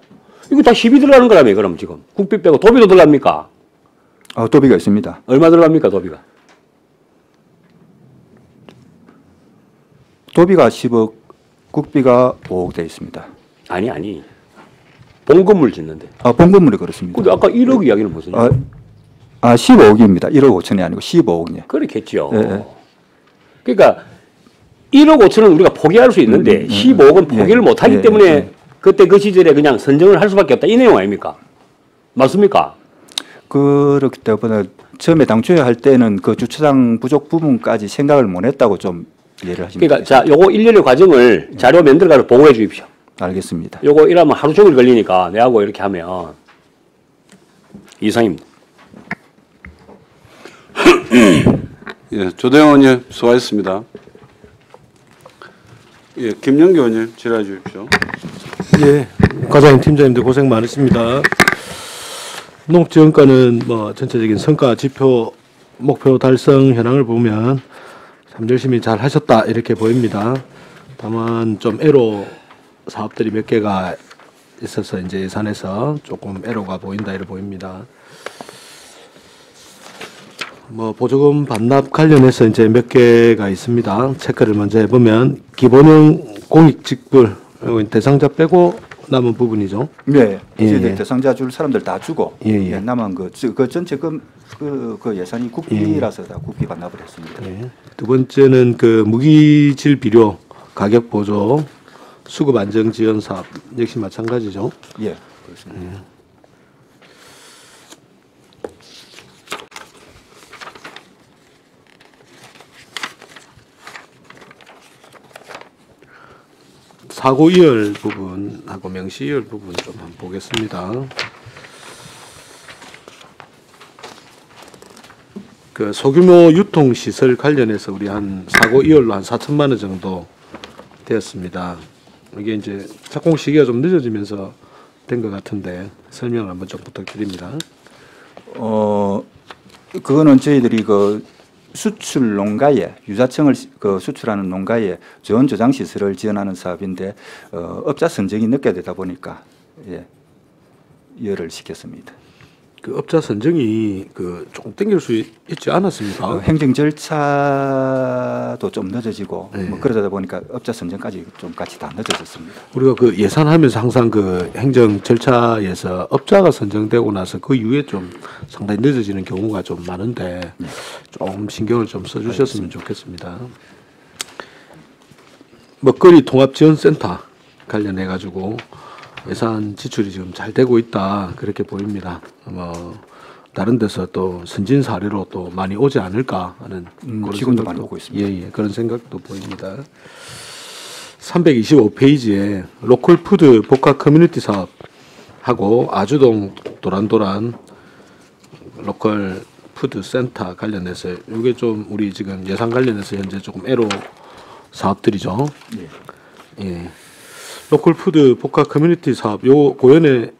이거 다12 들어가는 거라며 그럼 지금 국비 빼고 도비도 들어갑니까? 어, 도비가 있습니다. 얼마 들어갑니까 도비가? 도비가 10억, 국비가 5억 돼 있습니다. 아니 아니 본 건물 짓는데. 아, 본 건물이 그렇습니다. 근데 아까 1억 이야기는 무슨? 아, 아 15억입니다. 1억 5천이 아니고 15억이요. 그렇겠죠. 예, 예. 그러니까 1억 5천은 우리가 포기할 수 있는데 15억은 포기를 예, 못하기 예, 때문에 예. 그때 그 시절에 그냥 선정을 할 수밖에 없다 이 내용 아닙니까? 맞습니까? 그렇기 때문에 처음에 당초에 할 때는 그 주차장 부족 부분까지 생각을 못 했다고 좀 이해를 하시면 그러니까 자 요거 일련의 과정을 자료 만들어가지고 보고해 주십시오. 알겠습니다. 요거 이러면 하루 종일 걸리니까 내하고 이렇게 하면 이상입니다. (clears throat) 예, 조대원 의원님 수고하셨습니다. 예, 김영기 의원님 질의해 주십시오. 예, 과장님 팀장님들 고생 많으십니다. 농지원가는 뭐 전체적인 성과 지표 목표 달성 현황을 보면 참 열심히 잘 하셨다 이렇게 보입니다. 다만 좀 애로 사업들이 몇 개가 있어서 이제 예산에서 조금 애로가 보인다 이렇게 보입니다. 뭐 보조금 반납 관련해서 이제 몇 개가 있습니다. 체크를 먼저 해보면 기본형 공익직불 어, 대상자 빼고 남은 부분이죠. 네, 예, 이제 예. 대상자 줄 사람들 다 주고 예, 예. 예, 남은 그, 저- 그 전체 그, 그, 그 예산이 국비라서 다 국비 반납을 했습니다. 예. 두 번째는 그 무기질 비료 가격 보조 수급 안정 지원 사업 역시 마찬가지죠. 예, 그렇습니다. 사고 이열 부분하고 명시 이열 부분 좀 한번 보겠습니다. 그 소규모 유통 시설 관련해서 우리 한 사고 이열로 한 4천만 원 정도 되었습니다. 이게 이제 착공 시기가 좀 늦어지면서 된 것 같은데 설명을 한번 좀 부탁드립니다. 어, 그거는 저희들이 그 수출 농가에 유자청을 시- 그 수출하는 농가에 저온 저장 시설을 지원하는 사업인데 어, 업자 선정이 늦게 되다 보니까 예, 열을 시켰습니다. 그 업자 선정이 그 조금 땡길 수 있- 있지 않았습니까? 어, 행정 절차도 좀 늦어지고 네. 뭐 그러다 보니까 업자 선정까지 좀 같이 다 늦어졌습니다. 우리가 그 예산하면서 항상 그 행정 절차에서 업자가 선정되고 나서 그 이후에 좀 상당히 늦어지는 경우가 좀 많은데 좀 신경을 좀 써주셨으면 좋겠습니다. 먹거리 통합 지원센터 관련해 가지고 예산 지출이 지금 잘 되고 있다 그렇게 보입니다. 뭐 다른 데서 또 선진 사례로 또 많이 오지 않을까 하는 음, 그런 지금도 많이 오고 있습니다. 예, 예, 그런 생각도 보입니다. 325페이지에 로컬 푸드 복합 커뮤니티 사업하고 아주동 도란도란 로컬 푸드 센터 관련해서 이게 좀 우리 지금 예산 관련해서 현재 조금 애로 사업들이죠. 예. 로컬 푸드 복합 커뮤니티 사업 요 고연에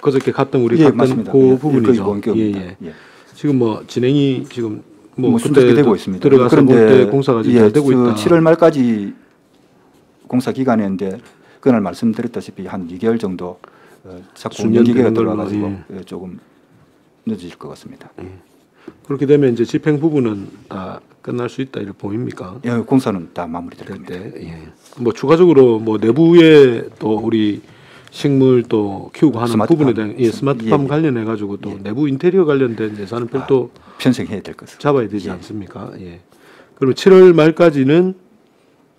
그저께 갔던 우리 예, 갔던 맞습니다. 그 예, 부분이죠. 예, 예. 예. 지금 뭐 진행이 지금 뭐, 뭐 그때 순조롭게 되고 있습니다. 들어가서 볼때 공사가 지금 예, 잘 되고 그 있다. 7월 말까지 공사 기간이었는데 그날 말씀드렸다시피 한 2개월 정도 어, 자꾸 수년 운영 기계가 되는 걸로, 들어와가지고 예, 조금 늦어질 것 같습니다. 그렇게 되면 이제 집행 부분은 다 끝날 수 있다 이렇게 보입니까? 예, 공사는 다 마무리될 겁니다. 예. 뭐 추가적으로 뭐 내부에 또 우리 식물 또 키우고 하는 스마트팜. 부분에 대한 예, 스마트팜 예, 예. 관련해 가지고 또 내부 인테리어 관련된 예산은 별도 편성해야 될 것을 잡아야 되지 않습니까? 예. 그러면 7월 말까지는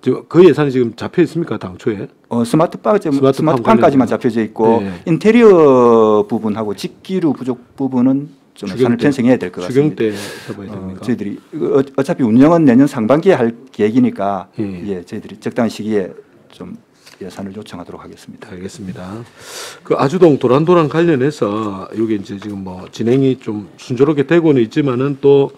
저- 그 예산이 지금 잡혀 있습니까 당초에? 어, 스마트팜, 스마트팜 스마트팜까지만 잡혀져 있고 예. 인테리어 부분하고 집기류 부족 부분은 좀 때, 편성해야 될 것 같습니다. 어? 저희들이 어- 어차피 운영은 내년 상반기에 할 계획이니까 예. 예, 저희들이 적당한 시기에 좀 예산을 요청하도록 하겠습니다. 알겠습니다. 그 아주동 도란도란 관련해서 여기 이제 지금 뭐 진행이 좀 순조롭게 되고는 있지만은 또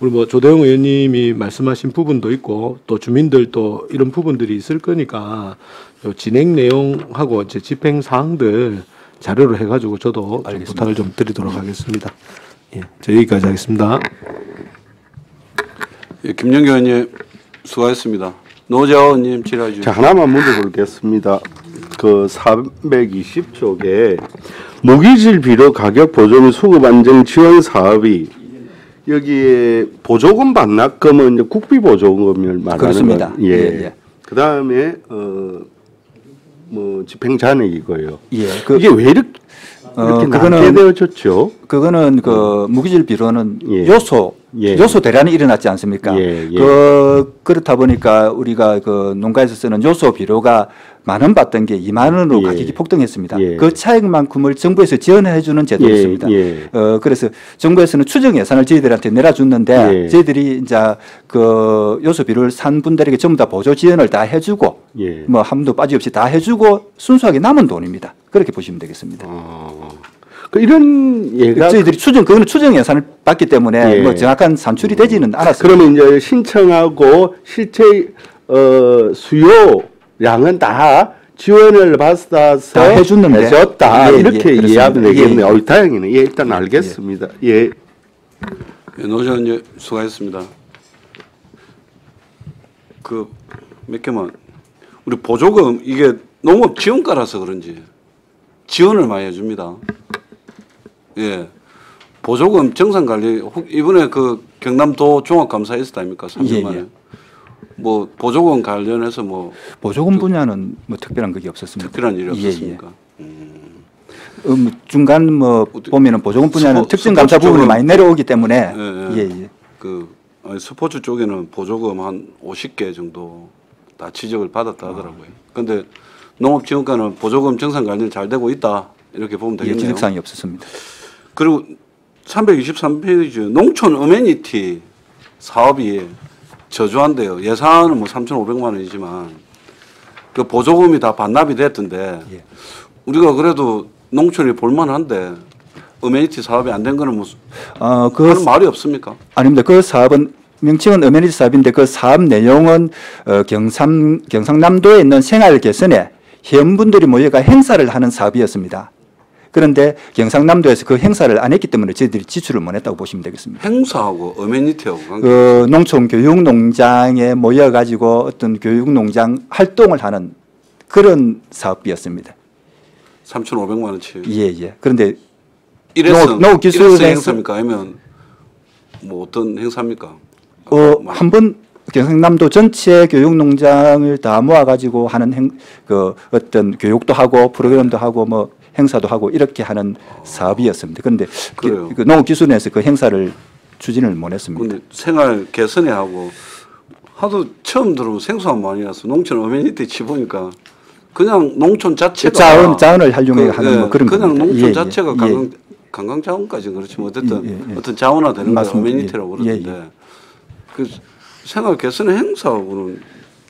우리 뭐 조대영 의원님이 말씀하신 부분도 있고 또 주민들도 이런 부분들이 있을 거니까 요 진행 내용하고 이제 집행 사항들 자료로 해가지고 저도 좀 부탁을 좀 드리도록 하겠습니다. 예, 저 여기까지 하겠습니다. 예, 김영규 의원님 수고하셨습니다. 노재호 의원님 질의해. 자, 하나만 물어보겠습니다. 그 420쪽에 무기질 비료 가격 보조 및 수급 안정 지원 사업이 여기에 보조금 반납금은 국비 보조금을 말하는 그렇습니다. 거- 예. 예, 예. 그다음에 어 뭐 집행 잔액이고요. 예, 그- 이게 왜 이렇게 어, 이렇게 그거는- 낮게 되어졌죠? 그거는 그 무기질 비료는 예. 요소 예. 요소 대란이 일어났지 않습니까? 예, 예. 그 그렇다 보니까 우리가 그 농가에서 쓰는 요소 비료가 만 원 받던 게 2만 원으로 예. 가격이 폭등했습니다. 예. 그 차액만큼을 정부에서 지원해 주는 제도였습니다. 예, 예. 어 그래서 정부에서는 추정 예산을 저희들한테 내려줬는데 예. 저희들이 이제 그 요소 비료를 산 분들에게 전부 다 보조 지원을 다 해주고 예. 뭐 함도 빠짐없이 다 해주고 순수하게 남은 돈입니다. 그렇게 보시면 되겠습니다. 그 이런 예가 저희들이 추정 그거는 추정 예산을 받기 때문에 예. 뭐 정확한 산출이 되지는 않았습니다. 그러면 이제 신청하고 실제 어 수요량은 다 지원을 받아서 다 해줬는데. 해줬다 예, 예, 이렇게 그렇습니다. 이해하면 되겠네요. 예, 예. 어, 다행이네. 예, 일단 알겠습니다. 예. 예, 의원님 수고하셨습니다. 그 몇 개만 우리 보조금 이게 농업 지원가라서 그런지 지원을 많이 해줍니다. 예. 보조금 정상 관리 혹 이번에 그 경남도 종합감사 있었다 아닙니까? 3년 예, 만에. 예. 뭐 보조금 관련해서 뭐 보조금 분야는 뭐 특별한 그게 없었습니다. 특별한 일이 예, 예. 없었습니까? 음, 중간 뭐 보면은 보조금 분야는 스포- 특정 감사 부분이 많이 내려오기 때문에 예, 예, 예. 예. 그 아니, 스포츠 쪽에는 보조금 한 50개 정도 다 지적을 받았다 하더라고요. 근데 농업지원과는 보조금 정상 관리 잘 되고 있다 이렇게 보면 예, 되겠네요. 지적사항이 없었습니다. 그리고 323페이지 농촌 어메니티 사업이 저조한데요. 예산은 뭐 3,500만 원이지만 그 보조금이 다 반납이 됐던데 예. 우리가 그래도 농촌이 볼만한데 어메니티 사업이 안 된 거는 무슨 어, 그 하는 말이 없습니까? 아닙니다. 그 사업은 명칭은 어메니티 사업인데 그 사업 내용은 어, 경상 경상남도에 있는 생활 개선에 회원분들이 모여가 행사를 하는 사업이었습니다. 그런데 경상남도에서 그 행사를 안 했기 때문에 저희들이 지출을 못 했다고 보시면 되겠습니다. 행사하고 어메니티하고 그 농촌 교육 농장에 모여 가지고 어떤 교육 농장 활동을 하는 그런 사업이었습니다. 3,500만 원치. 예, 예. 그런데 이래서 농업- 이래서 행사입니까? 아니면 뭐 어떤 행사입니까? 어, 한번 경상남도 전체 교육 농장을 다 모아 가지고 하는 행, 그 어떤 교육도 하고 프로그램도 하고 뭐 행사도 하고 이렇게 하는 사업이었습니다. 그런데. 그 농업기술원에서 그 행사를 추진을 못 했습니다. 근데 생활 개선에 하고 하도 처음 들어보면 생소한 말이라서 농촌 어메니티 치보니까 그냥 농촌 자체가 자원- 자원을 활용해 하는 뭐 그런 그냥 겁니다. 농촌 예, 예. 자체가 예. 관광 관광 자원까지는 그렇지만 어쨌든 예, 예, 예. 어떤 자원화 되는 걸 맞습니다. 어메니티라고 예, 예, 그러는데 그 생활 개선의 행사하고는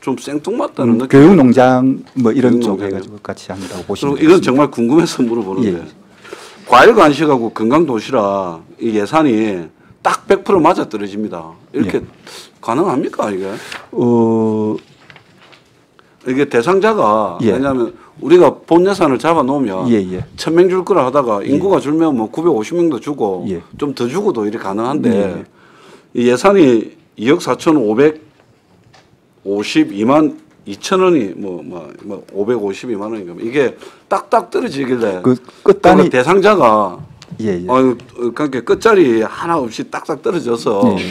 좀 생뚱맞다는 음, 느낌. 교육 농장 뭐 이런 쪽. 해가지고 같이 한다고 보시면 이건 정말 궁금해서 물어보는데 예. 과일 간식하고 건강 도시락 이 예산이 딱 100% 맞아 떨어집니다. 이렇게 예. 가능합니까 이게? 어 이게 대상자가 예. 왜냐하면 우리가 본 예산을 잡아 놓으면 예, 예. 천명 줄 거라 하다가 인구가 줄면 뭐 950명도 주고 예. 좀더 주고도 이렇게 가능한데 예. 이 예산이 2억 4,552만 2천 원이 뭐, 뭐, 뭐 552만 원인가 뭐 이게 딱딱 떨어지길래 그 끝단이 그 대상자가 예, 예. 어, 그러니까 끝자리 하나 없이 딱딱 떨어져서 예.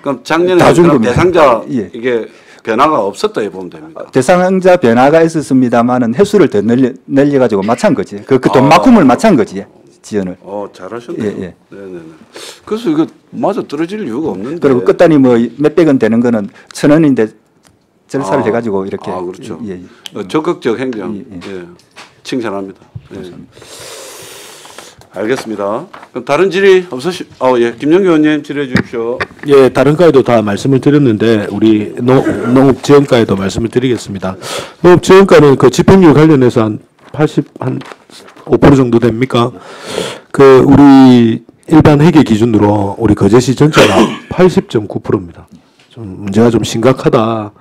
그럼 작년에 그럼. 대상자 예. 이게 변화가 없었다 이 보면 됩니다. 대상자 변화가 있었습니다만은 횟수를 더 늘려, 늘려 가지고 맞춘 거지. 그그 아. 돈만큼을 맞춘 거지 지연을. 어 잘하셨네요. 예, 예. 네네네. 그래서 이거 맞아 떨어질 이유가 없는데. 그리고 끝단이 뭐 몇백 원 되는 거는 천 원인데 절사를 아, 해가지고 이렇게 아 그렇죠. 예, 예. 어, 적극적 행정. 예, 예, 칭찬합니다. 예. 알겠습니다. 그럼 다른 질의 없으시? 어, 예, 김영규 의원님 질의해 주십시오. 예, 다른 과에도 다 말씀을 드렸는데 우리 농, 농업지원과에도 말씀을 드리겠습니다. 농업지원과는 그 집행률 관련해서 한 80, 한 5% 정도 됩니까? 그 우리 일반 회계 기준으로 우리 거제시 전체가 80.9%입니다. 좀 문제가 좀 심각하다.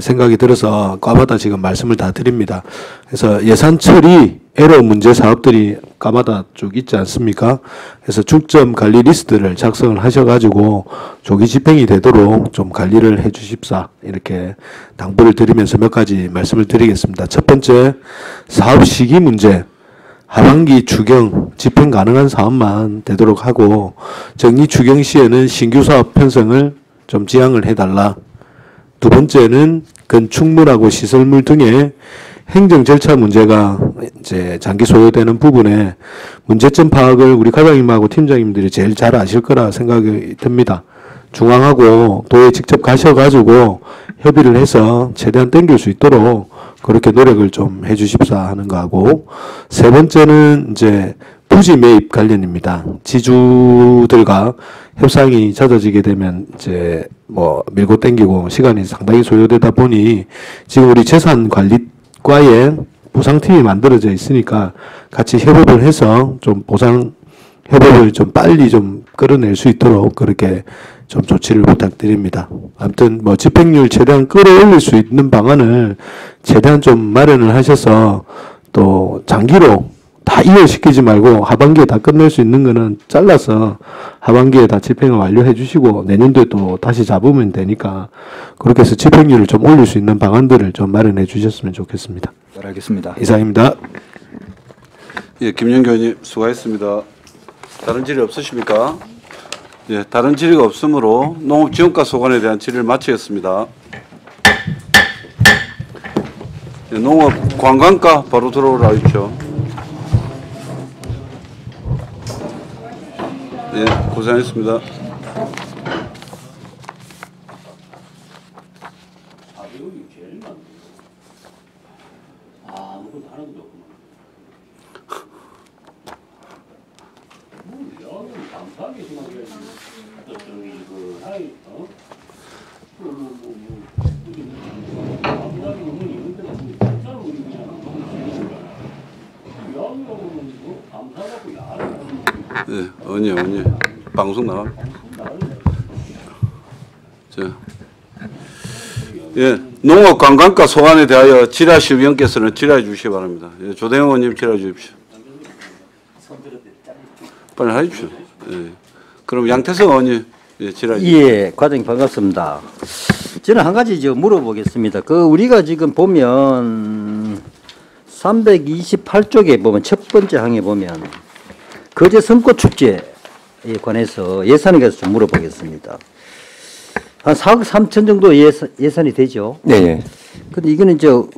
생각이 들어서 과마다 지금 말씀을 다 드립니다. 그래서 예산 처리 애로 문제 사업들이 과마다 쭉 있지 않습니까? 그래서 중점 관리 리스트를 작성을 하셔가지고 조기 집행이 되도록 좀 관리를 해 주십사 이렇게 당부를 드리면서 몇 가지 말씀을 드리겠습니다. 첫 번째 사업 시기 문제 하반기 추경 집행 가능한 사업만 되도록 하고 정리 추경 시에는 신규 사업 편성을 좀 지양을 해달라. 두 번째는 건축물하고 시설물 등의 행정 절차 문제가 이제 장기 소요되는 부분에 문제점 파악을 우리 과장님하고 팀장님들이 제일 잘 아실 거라 생각이 듭니다. 중앙하고 도에 직접 가셔가지고 협의를 해서 최대한 땡길 수 있도록 그렇게 노력을 좀 해주십사 하는 거하고 세 번째는 이제 부지 매입 관련입니다. 지주들과 협상이 잦아지게 되면 이제 뭐 밀고 땡기고 시간이 상당히 소요되다 보니 지금 우리 재산 관리과에 보상팀이 만들어져 있으니까 같이 협업을 해서 좀 보상 협업을 좀 빨리 좀 끌어낼 수 있도록 그렇게 좀 조치를 부탁드립니다. 아무튼 뭐 집행률 최대한 끌어올릴 수 있는 방안을 최대한 좀 마련을 하셔서 또 장기로 다 이어시키지 말고 하반기에 다 끝낼 수 있는 거는 잘라서 하반기에 다 집행을 완료해 주시고 내년도에 또 다시 잡으면 되니까 그렇게 해서 집행률을 좀 올릴 수 있는 방안들을 좀 마련해 주셨으면 좋겠습니다. 잘 알겠습니다. 이상입니다. 예, 김영규 의원님 수고하셨습니다. 다른 질의 없으십니까? 예, 다른 질의가 없으므로 농업지원과 소관에 대한 질의를 마치겠습니다. 예, 농업 관광과 바로 들어오라 하십 예, 고생하셨습니다. 예, 언니, 언니. 방송 나가. 자. 예, 농업관광과 소관에 대하여 질의하실 위원께서는 질의해 주시기 바랍니다. 예, 조대영 의원님 질의해 주십시오. 빨리 하십시오. 예. 그럼 양태석 의원님 예, 질의해 주십시오. 예, 과장님 반갑습니다. 저는 한 가지 저 물어보겠습니다. 그 우리가 지금 보면 328쪽에 보면 첫 번째 항에 보면 거제 선꽃 축제에 관해서 예산에 대해서 좀 물어보겠습니다. 한 4억 3천 정도 예산, 예산이 되죠. 네, 네. 근데 이거는 저 어,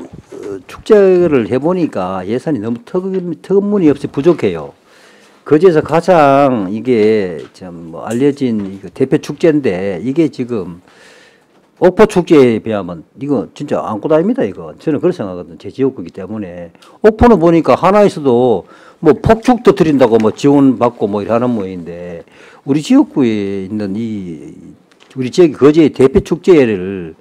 축제를 해보니까 예산이 너무 턱, 터무니 없이 부족해요. 거제에서 가장 이게 좀뭐 알려진 대표 축제인데 이게 지금 옥포 축제에 비하면 이거 진짜 안고다입니다 이거 저는 그렇게 생각하거든요 제 지역구이기 때문에 옥포는 보니까 하나에서도 뭐 폭죽 터뜨린다고 뭐 지원 받고 뭐 이러는 모양인데 우리 지역구에 있는 이 우리 지역 거제의 대표 축제를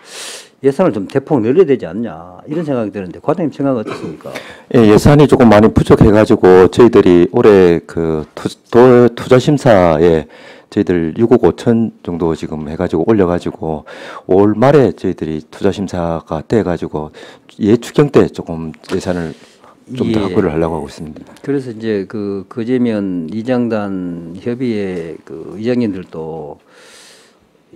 예산을 좀 대폭 늘려야 되지 않냐 이런 생각이 드는데 과장님 생각 어떻습니까? 예, 예산이 조금 많이 부족해가지고 저희들이 올해 그 투, 도, 투자 심사에 저희들 6억 5천 정도 지금 해가지고 올려가지고 올 말에 저희들이 투자 심사가 돼가지고 예 추경 때 조금 예산을 좀더 예. 확보를 하려고 하고 있습니다. 그래서 이제 그 거제면 이장단 협의회 그 이장님들도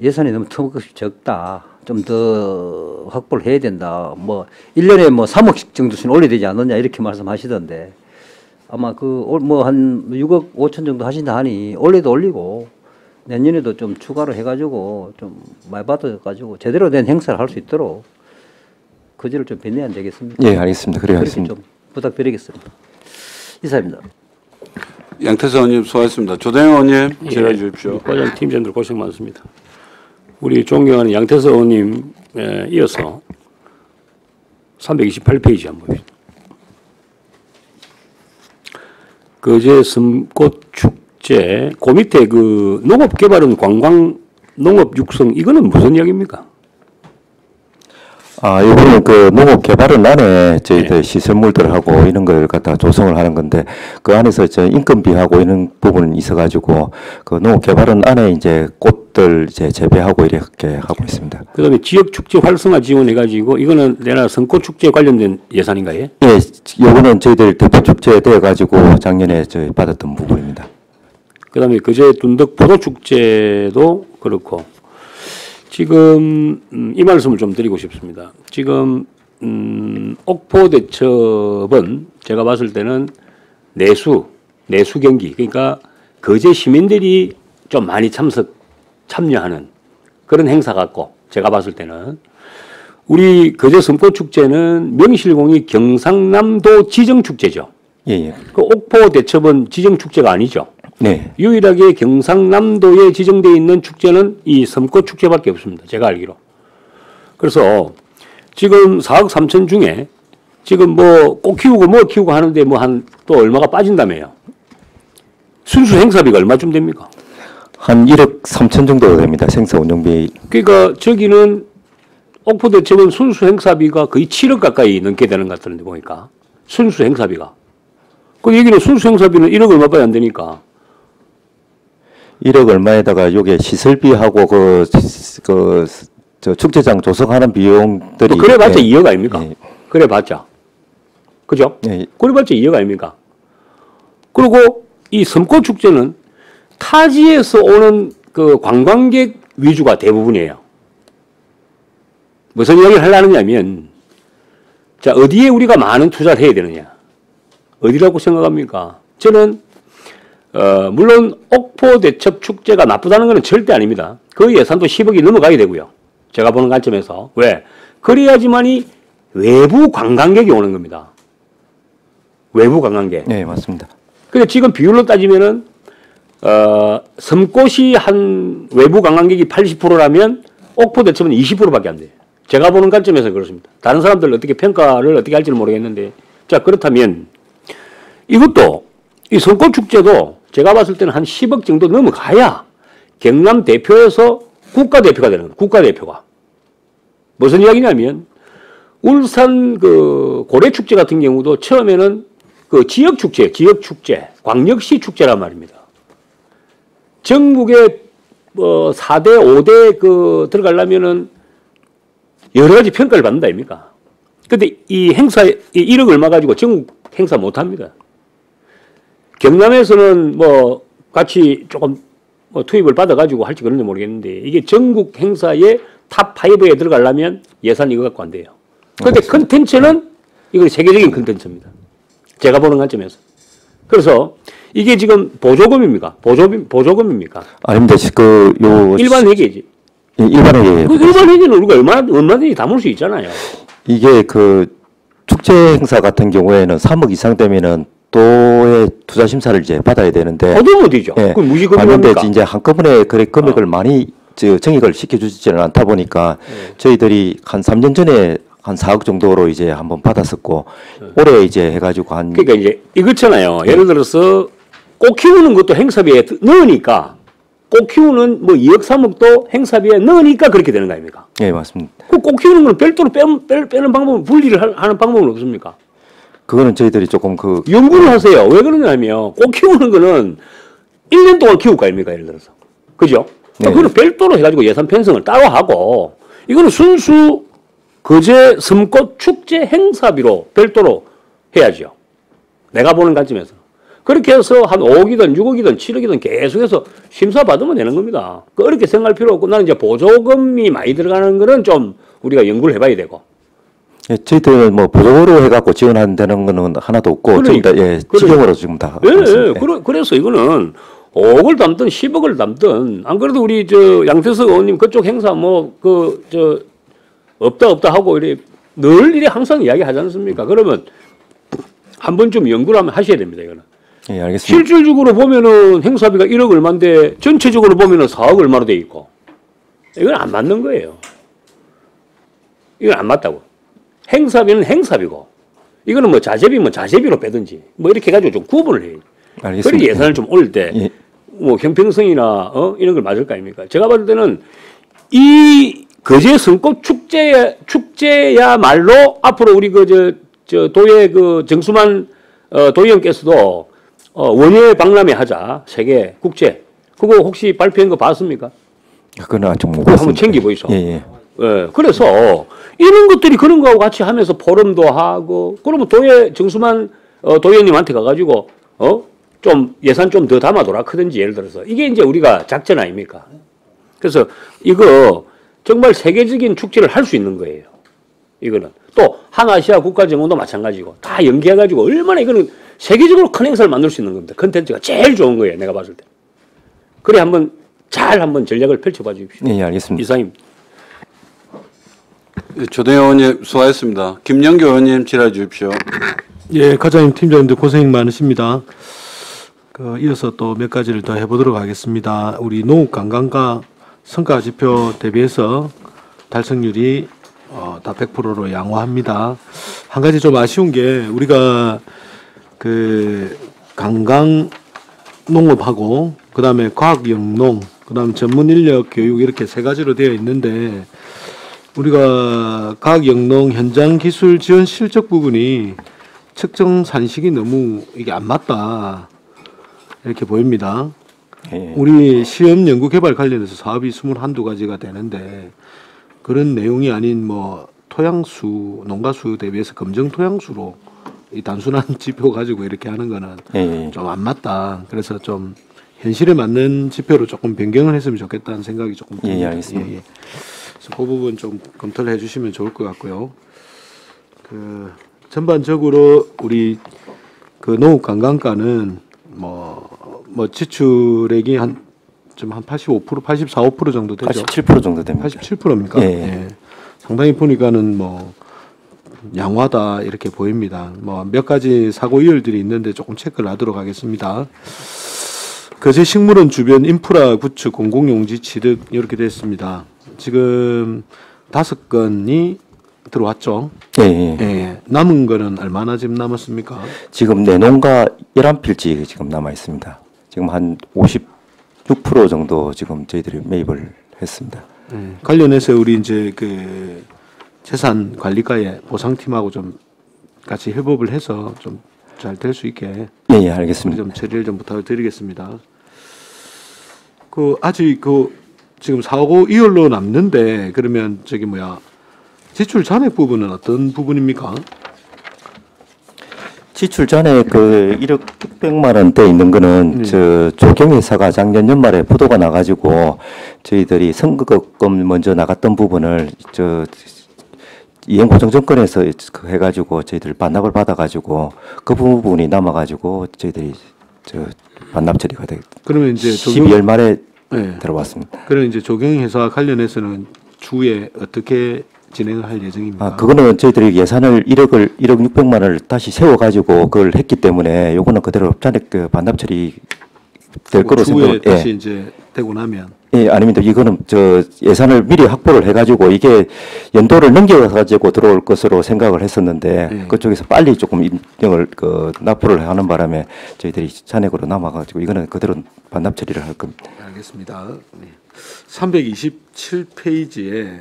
예산이 너무 턱없이 적다. 좀 더 확보를 해야 된다. 뭐 1년에 뭐 3억씩 정도씩 올려야 되지 않느냐 이렇게 말씀하시던데 아마 그 뭐 한 6억 5천 정도 하신다 하니 올해도 올리고 내년에도 좀 추가로 해가지고 좀 많이 받아가지고 제대로 된 행사를 할 수 있도록 거제를 좀 변내야 안 되겠습니까? 예, 알겠습니다. 그래 그렇게 하겠습니다. 좀 부탁드리겠습니다. 이사입니다. 양태석 의원님 수고하셨습니다. 조대영 의원님 질의해 주십시오. 과장 팀장들 고생 많습니다. 우리 존경하는 양태석 의원님에 이어서 328페이지 한번 봅시다. 그제 섬꽃 축제 그 밑에 그 농업 개발은 관광 농업 육성 이거는 무슨 이야기입니까? 아, 이거는 그 농업 개발은 안에 저희들 시설물들하고 이런 걸 갖다 조성을 하는 건데 그 안에서 저 인건비하고 이런 부분은 있어가지고 그 농업 개발은 안에 이제 꽃들 이제 재배하고 이렇게 하고 있습니다. 그다음에 지역 축제 활성화 지원해 가지고 이거는 내나 섬꽃 축제 관련된 예산인가요? 예, 요거는 저희들 대표 축제 되어 가지고 작년에 저희 받았던 부분입니다. 그다음에 그제 둔덕 포도 축제도 그렇고 지금 음, 이 말씀을 좀 드리고 싶습니다. 지금 음, 옥포 대첩은 제가 봤을 때는 내수 내수 경기 그러니까 거제 시민들이 좀 많이 참석 참여하는 그런 행사 같고 제가 봤을 때는 우리 거제 섬꽃 축제는 명실공히 경상남도 지정 축제죠. 예, 예. 그 옥포 대첩은 지정 축제가 아니죠. 네. 유일하게 경상남도에 지정되어 있는 축제는 이 섬꽃 축제밖에 없습니다. 제가 알기로. 그래서 지금 4억 3천 중에 지금 뭐 꽃 키우고 뭐 키우고 하는데 뭐 한 또 얼마가 빠진다며요. 순수 행사비가 얼마쯤 됩니까? 한 1억 3천 정도 됩니다. 생사 운영비. 그러니까 저기는 옥포 대첩은 순수 행사비가 거의 7억 가까이 넘게 되는 것 같은데 보니까 순수 행사비가. 그 여기는 순수 행사비는 1억 얼마밖에 안 되니까 1억 얼마에다가 요게 시설비하고 그, 그, 저 축제장 조성하는 비용들이. 뭐 그래 봤자 예. 2억 아닙니까? 그래 봤자. 그죠? 예. 그래 봤자 2억 아닙니까? 그리고 이 섬꽃 축제는 타지에서 오는 그 관광객 위주가 대부분이에요. 무슨 이야기를 하려느냐면, 자, 어디에 우리가 많은 투자를 해야 되느냐? 어디라고 생각합니까? 저는, 어, 물론 옥포 대첩 축제가 나쁘다는 것은 절대 아닙니다. 그 예산도 10억이 넘어가야 되고요. 제가 보는 관점에서. 왜? 그래야지만이 외부 관광객이 오는 겁니다. 외부 관광객. 네, 맞습니다. 근데 지금 비율로 따지면은 어, 섬꽃이 한 외부 관광객이 80%라면 옥포 대첩은 20%밖에 안 돼요. 제가 보는 관점에서 그렇습니다. 다른 사람들 어떻게 평가를 어떻게 할지는 모르겠는데 자 그렇다면 이것도 이 섬꽃 축제도 제가 봤을 때는 한 10억 정도 넘어가야 경남 대표에서 국가 대표가 되는 거예요. 국가 대표가 무슨 이야기냐면 울산 그 고래 축제 같은 경우도 처음에는 그 지역 축제, 지역 축제, 광역시 축제란 말입니다. 전국에 뭐 4대, 5대 그 들어가려면은 여러 가지 평가를 받는다 아닙니까? 근데 이 행사, 이 1억 얼마 가지고 전국 행사 못 합니다. 경남에서는 뭐 같이 조금 뭐 투입을 받아가지고 할지 그런지 모르겠는데 이게 전국 행사의 top 5에 들어가려면 예산 이거 갖고 안 돼요. 근데 컨텐츠는 이건 세계적인 컨텐츠입니다. 제가 보는 관점에서. 그래서 이게 지금 보조금입니까? 보조금, 보조금입니까? 아닙니다. 그, 요. 일반 회계지. 예, 일반 회계. 그 일반 회계는 우리가 얼마나, 얼마든지 담을 수 있잖아요. 이게 그 축제 행사 같은 경우에는 3억 이상 되면은 도의 투자 심사를 이제 받아야 되는데. 거두면 어디죠? 예. 그럼 무지금이 받는데? 이제 한꺼번에 그래 금액을 많이 저 정액을 시켜주지는 않다 보니까 네. 저희들이 한 3년 전에 한 4억 정도로 이제 한번 받았었고 올해 이제 해가지고 한 그러니까 이제 이거잖아요. 예를 들어서 꽃 키우는 것도 행사비에 넣으니까 꽃 키우는 뭐 2억 3억도 행사비에 넣으니까 그렇게 되는 거 아닙니까? 예 맞습니다. 그꽃 키우는 건 별도로 빼, 빼, 빼는 방법, 분리를 하- 하는 방법은 없습니까? 그거는 저희들이 조금 그 연구를 하세요. 왜 그러냐면 꽃 키우는 거는 1년 동안 키울 거 아닙니까? 예를 들어서. 그죠? 네. 그거는 별도로 해가지고 예산 편성을 따로 하고 이거는 순수 거제 섬꽃 축제 행사비로 별도로 해야죠. 내가 보는 관점에서. 그렇게 해서 한 5억이든 6억이든 7억이든 계속해서 심사 받으면 되는 겁니다. 그 어렵게 생각할 필요 없고 나는 이제 보조금이 많이 들어가는 거는 좀 우리가 연구를 해봐야 되고. 예, 저희들은 뭐 보조로 해갖고 지원한다는 거는 하나도 없고 저희 다 예, 그러니까. 직영으로 지금 다 예, 하고 예. 있습니다. 그래, 그래서 이거는 5억을 담든 10억을 담든 안 그래도 우리 저 양태석 의원님 그쪽 행사 뭐 그 저 없다 없다 하고 이래 늘 이래 항상 이야기 하지 않습니까? 그러면 한 번쯤 연구를 한번 하셔야 됩니다, 이거는. 예, 알겠습니다. 실질적으로 보면은 행사비가 1억 얼마인데 전체적으로 보면은 4억 얼마로 돼 있고 이건 안 맞는 거예요. 이건 안 맞다고. 행사비는 행사비고 이거는 뭐 자재비 뭐 자재비로 빼든지 뭐 이렇게 해가지고 좀 구분을 해요. 알겠습니다. 그리 예산을 좀 올릴 때뭐 형평성이나 어? 이런 걸 맞을 거 아닙니까? 제가 봤을 때는 이 거제 성꽃 축제 축제야말로 앞으로 우리 그저 저 도예 그 정수만 어, 도의원께서도 어, 원예 박람회 하자 세계 국제 그거 혹시 발표한 거 봤습니까? 그건 아직 못 그거 한번 봤습니다. 챙겨 보이소. 예, 예. 예, 그래서 이런 것들이 그런 거하고 같이 하면서 포럼도 하고 그러면 도예 정수만 어, 도의원님한테 가가지고 어 좀 예산 좀 더 담아둬라 크든지 예를 들어서 이게 이제 우리가 작전 아닙니까? 그래서 이거 정말 세계적인 축제를 할 수 있는 거예요. 이거는 또 한아시아 국가정원도 마찬가지고 다 연계해가지고 얼마나 이거는 세계적으로 큰 행사를 만들 수 있는 겁니다. 컨텐츠가 제일 좋은 거예요. 내가 봤을 때. 그래 한번 잘 한번 전략을 펼쳐봐 주십시오. 예, 알겠습니다. 이상입니다. 예, 조대현 의원님 수고하셨습니다. 김영교 의원님 질의해 주십시오. 예, 과장님, 팀장님들 고생 많으십니다. 그 이어서 또 몇 가지를 더 해보도록 하겠습니다. 우리 농업 관광가 성과 지표 대비해서 달성률이 어, 다 100%로 양호합니다. 한 가지 좀 아쉬운 게 우리가 그 관광 농업하고 그다음에 과학 영농, 그다음 전문 인력 교육 이렇게 세 가지로 되어 있는데 우리가 과학 영농 현장 기술 지원 실적 부분이 측정 산식이 너무 이게 안 맞다 이렇게 보입니다. 우리 시험 연구 개발 관련해서 사업이 21가지가 되는데 그런 내용이 아닌 뭐 토양수 농가수 대비해서 검정 토양수로 이 단순한 (laughs) 지표 가지고 이렇게 하는 거는 예, 좀안 맞다. 그래서 좀 현실에 맞는 지표로 조금 변경을 했으면 좋겠다는 생각이 조금 예, 예, 듭니다. 알겠습니다. 예, 예. 그 부분 좀 검토를 해주시면 좋을 것 같고요. 그 전반적으로 우리 그 농업 관광가는 뭐뭐 지출액이 한 좀한 85% 84, 5% 정도 되죠. 87% 정도 됩니다. 87%입니까? 예, 예. 상당히 보니까는 뭐 양호하다 이렇게 보입니다. 뭐 몇 가지 사고 이율들이 있는데 조금 체크를 하도록 하겠습니다. 거제 식물원 주변 인프라 구축 공공용지 취득 이렇게 됐습니다. 지금 다섯 건이 들어왔죠. 예, 예. 예. 남은 거는 얼마나 지금 남았습니까? 지금 내농가 11필지 지금 남아 있습니다. 지금 한 56% 정도 지금 저희들이 매입을 했습니다. 예. 관련해서 우리 이제 그 재산 관리과의 보상팀하고 좀 같이 협업을 해서 좀 잘 될 수 있게 예, 예, 알겠습니다. 좀 처리를 좀 부탁을 드리겠습니다. 그 아직 그 지금 사고 이율로 남는데 그러면 저기 뭐야 지출 잔액 부분은 어떤 부분입니까? 지출 전에 그 1억 600만 원대 있는 거는 저 조경 회사가 작년 연말에 부도가 나가지고 저희들이 선거금 먼저 나갔던 부분을 저 이행 보증정권에서 그 해가지고 저희들 반납을 받아가지고 그 부분이 남아가지고 저희들이 저 반납 처리가 돼. 그러면 이제 조경- 12월 말에 네. 들어왔습니다. 그럼 이제 조경회사 관련해서는 추후에 어떻게 진행을 할 예정입니까? 아, 그거는 저희들이 예산을 1억을 1억 600만 원을 다시 세워 가지고 그걸 했기 때문에 요거는 그대로 잔액 그 반납 처리 될 거로 생각. 다시 예. 이제 되고 나면 예, 아닙니다. 이거는 저 예산을 미리 확보를 해가지고 이게 연도를 넘겨가지고 들어올 것으로 생각을 했었는데 예. 그쪽에서 빨리 조금 인정을 그 납부를 하는 바람에 저희들이 잔액으로 남아가지고 이거는 그대로 반납 처리를 할 겁니다. 알겠습니다. 네. 327페이지에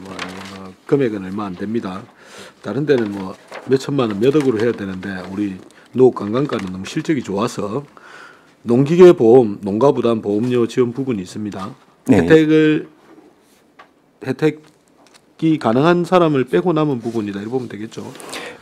뭐, 뭐 금액은 얼마 안 됩니다. 다른 데는 뭐 몇 천만 원, 몇 억으로 해야 되는데 우리 농업관광과는 너무 실적이 좋아서 농기계 보험, 농가 부담 보험료 지원 부분이 있습니다. 네. 혜택을 혜택이 가능한 사람을 빼고 남은 부분이다 이렇게 보면 되겠죠.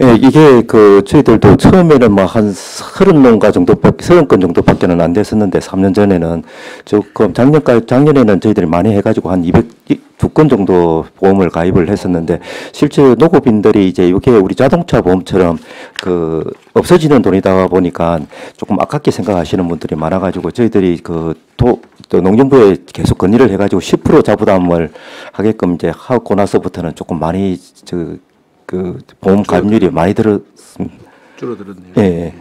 예, 이게 그 저희들도 처음에는 뭐한 서른 농가 정도밖에 서른 건 정도밖에는 안 됐었는데 3년 전에는 조금 작년까지 작년에는 저희들이 많이 해가지고 한 202건 정도 보험을 가입을 했었는데 실제 농업인들이 이제 이게 우리 자동차 보험처럼 그 없어지는 돈이다 보니까 조금 아깝게 생각하시는 분들이 많아가지고 저희들이 그도 또 농정부에 계속 건의를 해가지고 10% 자부담을 하게끔 이제 하고 나서부터는 조금 많이 저 그 보험 가입률이 많이 들었습니다. 줄어들었네요. 예, 예.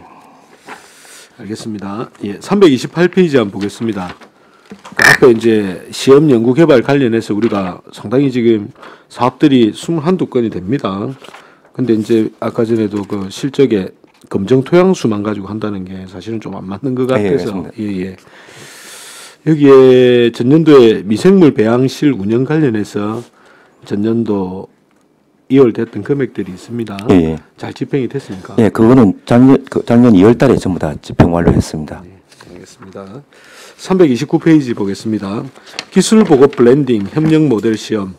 알겠습니다. 예, 328페이지 한번 보겠습니다. 그 앞에 이제 시험 연구 개발 관련해서 우리가 상당히 지금 사업들이 21건이 됩니다. 근데 이제 아까 전에도 그 실적에 검정 토양 수만 가지고 한다는 게 사실은 좀 안 맞는 것 예, 같아서 맞습니다. 예, 예. 여기에 전년도에 미생물 배양실 운영 관련해서 전년도 2월 됐던 금액들이 있습니다. 예, 예. 잘 집행이 됐습니까? 예, 그거는 작년 그 작년 2월달에 전부 다 집행 완료했습니다. 알겠습니다. 329페이지 보겠습니다. 기술 보급 블렌딩 협력 모델 시험.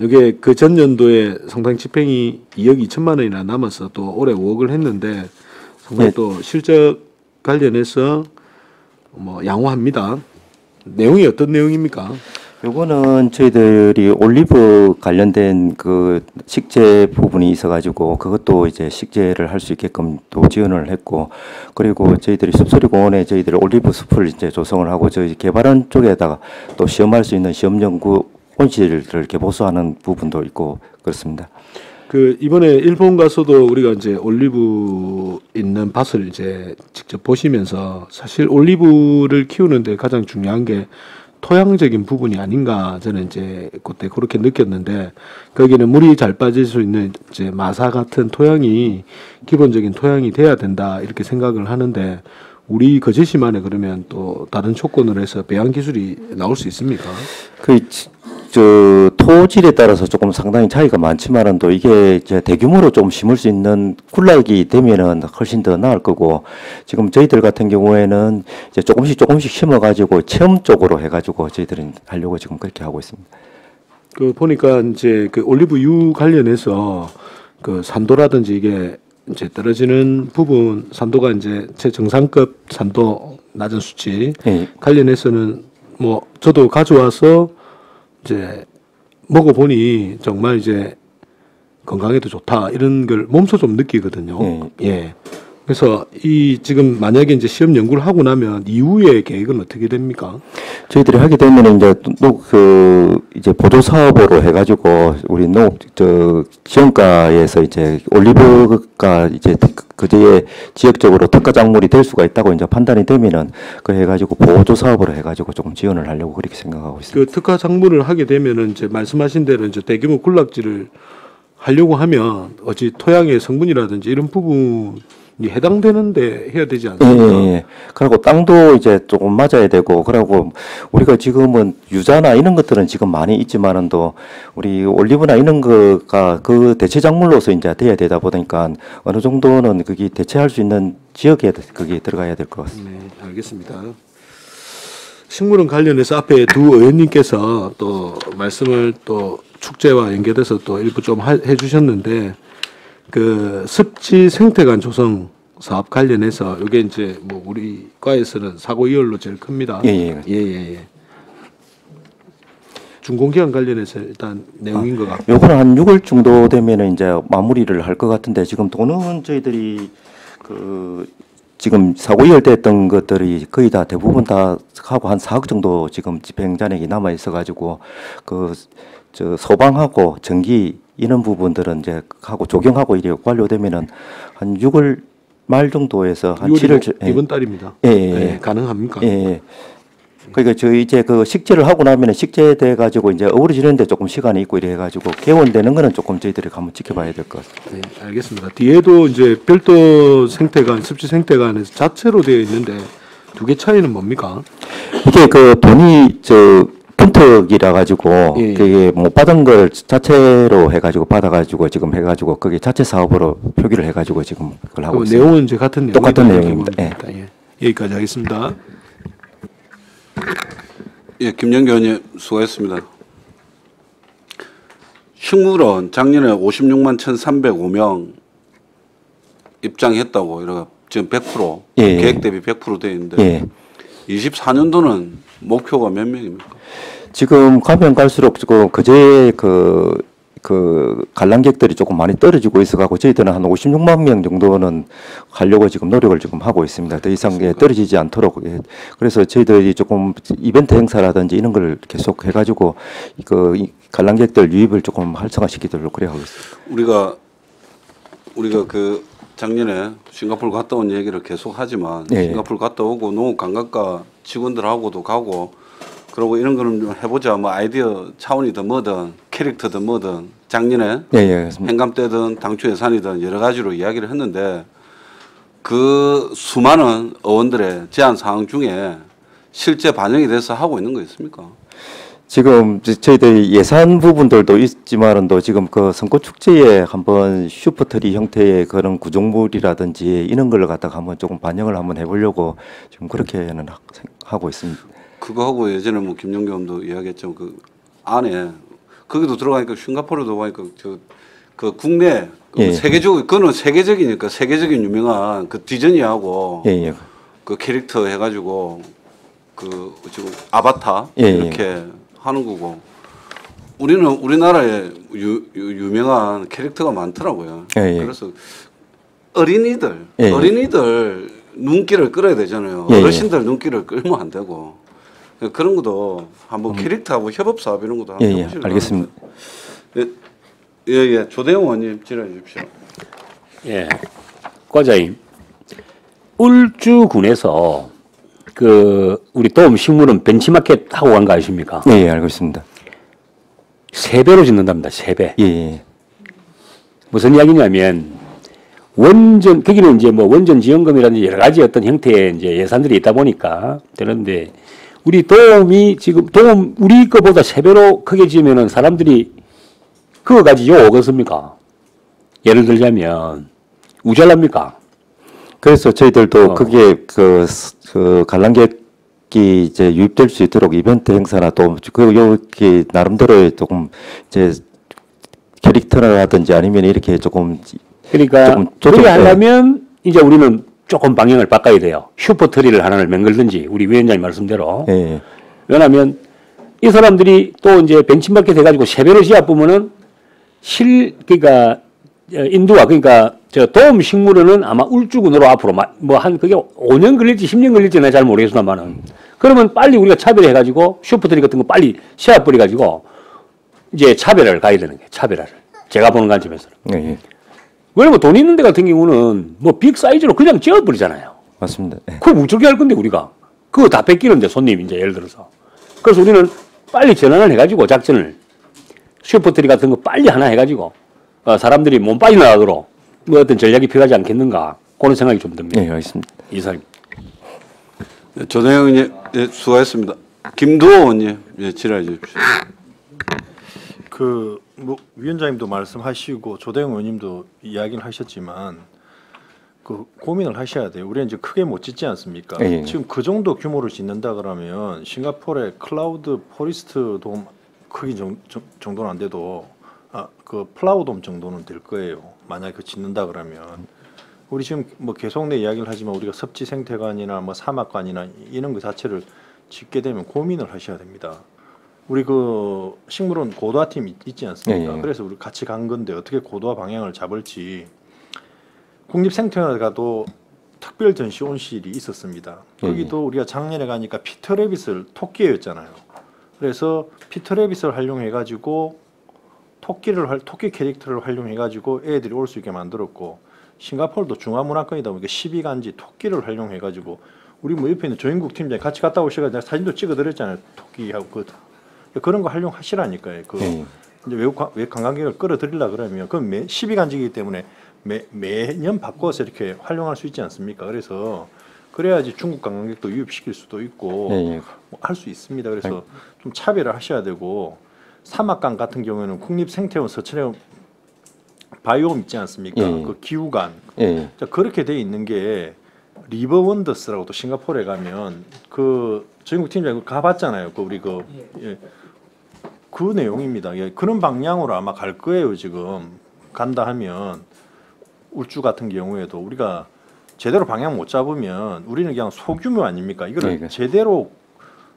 이게 그 전년도에 상당 집행이 2억 2천만 원이나 남아서 또 올해 5억을 했는데 상당히 네. 또 실적 관련해서 뭐 양호합니다. 내용이 어떤 내용입니까? 요거는 저희들이 올리브 관련된 그 식재 부분이 있어가지고 그것도 이제 식재를 할 수 있게끔 또 지원을 했고 그리고 저희들이 숲소리 공원에 저희들이 올리브 숲을 이제 조성을 하고 저희 개발원 쪽에다가 또 시험할 수 있는 시험 연구 온실을 이렇게 보수하는 부분도 있고 그렇습니다. 그 이번에 일본 가서도 우리가 이제 올리브 있는 밭을 이제 직접 보시면서 사실 올리브를 키우는데 가장 중요한 게 토양적인 부분이 아닌가 저는 이제 그때 그렇게 느꼈는데 거기는 물이 잘 빠질 수 있는 이제 마사 같은 토양이 기본적인 토양이 돼야 된다 이렇게 생각을 하는데 우리 거제시만에 그러면 또 다른 조건으로 해서 배양 기술이 나올 수 있습니까? 그 저 토질에 따라서 조금 상당히 차이가 많지만은 또 이게 이제 대규모로 좀 심을 수 있는 군락이 되면은 훨씬 더 나을 거고 지금 저희들 같은 경우에는 이제 조금씩 조금씩 심어 가지고 체험 쪽으로 해 가지고 저희들은 하려고 지금 그렇게 하고 있습니다. 그 보니까 이제 그 올리브유 관련해서 그 산도라든지 이게 이제 떨어지는 부분 산도가 이제 최정상급 산도 낮은 수치 예. 관련해서는 뭐 저도 가져와서 이제 먹어보니 정말 이제 건강에도 좋다 이런 걸 몸소 좀 느끼거든요. 예. 그래서 이 지금 만약에 이제 시험 연구를 하고 나면 이후의 계획은 어떻게 됩니까? 저희들이 하게 되면 이제 또그 이제 보조 사업으로 해가지고 우리 농저 지원가에서 이제 올리브가 이제 그제에 지역적으로 특가 작물이 될 수가 있다고 이제 판단이 되면은 그 해가지고 보조 사업으로 해가지고 조금 지원을 하려고 그렇게 생각하고 있습니다. 그 특화 작물을 하게 되면은 이제 말씀하신 대로 이제 대규모 군락지를 하려고 하면 어찌 토양의 성분이라든지 이런 부분이 해당되는데 해야 되지 예, 않습니까? 예, 예. 그리고 땅도 이제 조금 맞아야 되고, 그러고 우리가 지금은 유자나 이런 것들은 지금 많이 있지만은 또 우리 올리브나 이런 거가 그 대체 작물로서 이제 돼야 되다 보니까 어느 정도는 그게 대체할 수 있는 지역에 그게 들어가야 될 것 같습니다. 네, 알겠습니다. 식물원 관련해서 앞에 두 의원님께서 또 말씀을 또 축제와 연계돼서 또 일부 좀 하- 해주셨는데 그 습지 생태관 조성 사업 관련해서 이게 이제 뭐 우리 과에서는 사고 이열로 제일 큽니다. 예, 예. 예, 예, 예. 준공기간 관련해서 일단 내용인 것 같고. 요거는 한 6월 정도 되면은 이제 마무리를 할 것 같은데 지금 돈은 저희들이 그 지금 사고 이열됐던 것들이 거의 다 대부분 다 하고 한 4억 정도 지금 집행 잔액이 남아 있어 가지고 그 저 소방하고 전기 이런 부분들은 이제 하고 조경하고 이래 완료되면은 한 6월 말 정도에서 한 6월이고 7월 이번 달입니다. 예, 예, 네, 예. 가능합니까? 예, 예. 그러니까 저희 이제 그 식재를 하고 나면은 식재돼 가지고 이제 어우러지는데 조금 시간이 있고 이래 가지고 개원되는 거는 조금 저희들이 한번 지켜봐야 될 것 같습니다. 네, 알겠습니다. 뒤에도 이제 별도 생태관, 습지 생태관에서 자체로 되어 있는데 두 개 차이는 뭡니까? 이게 그 돈이 저 분턱이라 가지고 예, 예. 그게 못 받은 걸 자체로 해가지고 받아가지고 지금 해가지고 그게 자체 사업으로 표기를 해가지고 지금 그걸 하고 그 있습니다. 내용은 이제 같은 똑같은 내용입니다. 예. 예. 여기까지 하겠습니다. 예, 김영기 의원님 수고했습니다. 식물원 작년에 56만 1,305명 입장했다고 이러 지금 100% 예. 계획 대비 100% 되어 있는데 예. 24년도는 목표가 몇 명입니까? 지금 가면 갈수록 지금 그제 그, 그 관람객들이 조금 많이 떨어지고 있어가고 저희들은 한 56만 명 정도는 가려고 지금 노력을 지금 하고 있습니다. 더 이상 예, 떨어지지 않도록. 예. 그래서 저희들이 조금 이벤트 행사라든지 이런 걸 계속 해가지고 그이 관람객들 유입을 조금 활성화시키도록 그래 하고 있습니다. 우리가 우리가 그 작년에 싱가포르 갔다 온 얘기를 계속 하지만 예. 싱가포르 갔다 오고 농업 관광과 직원들하고도 가고 그러고 이런 거는 좀 해보자 뭐 아이디어 차원이든 뭐든 캐릭터든 뭐든 작년에 예, 예. 행감 때든 당초 예산이든 여러 가지로 이야기를 했는데 그 수많은 의원들의 제안 사항 중에 실제 반영이 돼서 하고 있는 거 있습니까? 지금 저- 저희들 예산 부분들도 있지만은 또 지금 그 선거 축제에 한번 슈퍼트리 형태의 그런 구조물이라든지 이런 걸 갖다가 한번 조금 반영을 한번 해보려고 지금 그렇게는 하- 하고 있습니다. 그거하고 예전에 뭐 의원도 이야기했죠. 그 안에 거기도 들어가니까 싱가포르도 들어가니까 저 그 국내 그 예. 세계적 그거는 세계적이니까 세계적인 유명한 그 디즈니하고 예, 예. 그 캐릭터 해가지고 그 지금 아바타 예, 예. 이렇게 하는 거고 우리는 우리나라에 유, 유, 유 명한 캐릭터가 많더라고요. 예, 예. 그래서 어린이들 예, 예. 어린이들 눈길을 끌어야 되잖아요. 예, 예. 어르신들 눈길을 끌면 안 되고 그런 것도 한번 캐릭터하고 협업 사업 이런 것도 한번 음. 예, 예, 알겠습니다. 예, 예, 예. 조대웅 의원님 질의해 주십시오. 예. 과장님. 울주군에서 그 우리 도움 식물은 벤치마켓 하고 간 거 아십니까? 예, 예, 알고 있습니다. 세 배로 짓는답니다. 세 배. 예, 예. 무슨 이야기냐면 원전 거기는 이제 뭐 원전 지원금이라든지 여러 가지 어떤 형태의 이제 예산들이 있다 보니까 되는데 우리 돔이 지금 돔 우리 거보다 세 배로 크게 지으면은 사람들이 그거 가지고 오겠습니까? 예를 들자면 우짤랍니까? 그래서 저희들도 그게 그, 스- 그 관람객이 이제 유입될 수 있도록 이벤트 행사나 또그 여기 나름대로 조금 이제 캐릭터라든지 아니면 이렇게 조금 그러니까 조금 그렇게 하려면 이제 우리는 조금 방향을 바꿔야 돼요. 슈퍼트리를 하나를 만들든지 우리 위원장님 말씀대로. 예, 예. 왜냐하면 이 사람들이 또 이제 벤치마킹 해가지고 세배로 지어 보면은 실 그러니까 어, 인도가 그러니까 저 돔 식물원은 아마 울주군으로 앞으로 뭐 한 그게 5년 걸릴지 10년 걸릴지 내가 잘 모르겠습니다만은 그러면 빨리 우리가 차별해 가지고 슈퍼트리 같은 거 빨리 세워버려가지고 이제 차별을 가야 되는 게 차별화를 제가 보는 관점에서는 예, 예. 왜냐면 돈 있는 데 같은 경우는 뭐 big size로 그냥 지어 버리잖아요. 맞습니다. 예. 그걸 어떻게 할 건데 우리가 그거 다 뺏기는데 손님 이제 예를 들어서 그래서 우리는 빨리 전환을 해가지고 작전을 슈퍼트리 같은 거 빨리 하나 해가지고 어, 사람들이 못 빠져나가도록 뭐 어떤 전략이 필요하지 않겠는가 그런 생각이 좀 듭니다. 예, 알겠습니다. 이사님. 예, 조대웅 의원님 예, 수고하셨습니다. 김두호 의원님 예, 질의해 주십시오. 그 뭐 위원장님도 말씀하시고 조대웅 의원님도 이야기를 하셨지만 그 고민을 하셔야 돼요. 우리는 이제 크게 못 짓지 않습니까? 예, 예. 지금 그 정도 규모로 짓는다 그러면 싱가포르의 클라우드 포리스트 돔 크기 정, 정, 정도는 안 돼도 아, 그 플라워 돔 정도는 될 거예요. 만약에 그 짓는다 그러면 우리 지금 뭐 계속 내 이야기를 하지만 우리가 습지 생태관이나 뭐 사막관이나 이런 거 자체를 짓게 되면 고민을 하셔야 됩니다. 우리 그 식물원 고도화 팀 있- 있지 않습니까? 예, 예. 그래서 우리 같이 간 건데 어떻게 고도화 방향을 잡을지 국립생태관에가도 특별 전시 온실이 있었습니다. 예, 거기도 우리가 작년에 가니까 피터 레빗을 토끼였잖아요. 그래서 피터 레빗을 활용해 가지고 토끼를 활- 토끼 캐릭터를 활용해 가지고 애들이 올 수 있게 만들었고 싱가포르도 중화문화권이다 보니까 12간지 토끼를 활용해 가지고 우리 뭐 옆에 있는 조인국 팀장이 같이 갔다 오셔가지고 사진도 찍어드렸잖아요. 토끼하고 그 그런 거 활용하시라니까요. 그 예. 이제 외국 관광객을 끌어들이려 그러면 그건 매 12간지이기 때문에 매, 매년 바꿔서 이렇게 활용할 수 있지 않습니까? 그래서 그래야지 중국 관광객도 유입시킬 수도 있고 예, 예. 뭐할수 있습니다. 그래서 좀 차별을 하셔야 되고 사막관 같은 경우에는 국립생태원 서천에 biome 있지 않습니까? 예, 예. 그 기후관 예. 자, 그렇게 돼 있는 게 리버 원더스라고 또 싱가포르에 가면 그 전국 팀장이 가봤잖아요. 그 우리 그 예. 그 내용입니다. 예, 그런 방향으로 아마 갈 거예요. 지금 간다 하면 울주 같은 경우에도 우리가 제대로 방향 못 잡으면 우리는 그냥 소규모 아닙니까? 이거를 네, 그- 제대로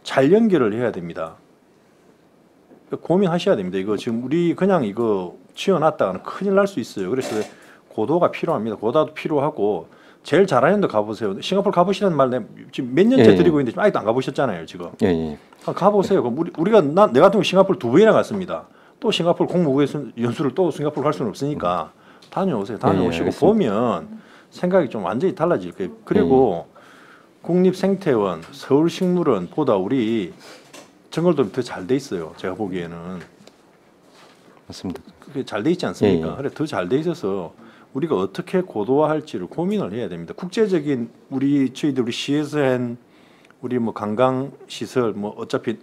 잘 연결을 해야 됩니다. 고민하셔야 됩니다. 이거 지금 우리 그냥 이거 지어놨다가는 큰일 날 수 있어요. 그래서 고도가 필요합니다. 고도도 필요하고 제일 잘하는 데 가보세요. 싱가포르 가보시는 말 지금 몇 년째 예, 예. 드리고 있는데 아직도 안 가보셨잖아요. 지금. 예, 예. 아, 가보세요. 그럼 우리, 우리가 나, 내가 같은 경우 싱가포르 두 번이나 갔습니다. 또 싱가포르 공무부에서 연수를 또 싱가포르 갈 수는 없으니까 다녀오세요. 다녀오시고 예, 예, 알겠습니다. 보면 생각이 좀 완전히 달라질 거예요. 그리고 국립생태원, 서울식물원보다 우리 정글돔이 더잘 돼 있어요. 제가 보기에는 맞습니다. 그게 잘 돼 있지 않습니까? 예, 예. 그래 더 잘 돼 있어서 우리가 어떻게 고도화할지를 고민을 해야 됩니다. 국제적인 우리 저희들 우리 시에서 한 우리 뭐 관광 시설 뭐 어차피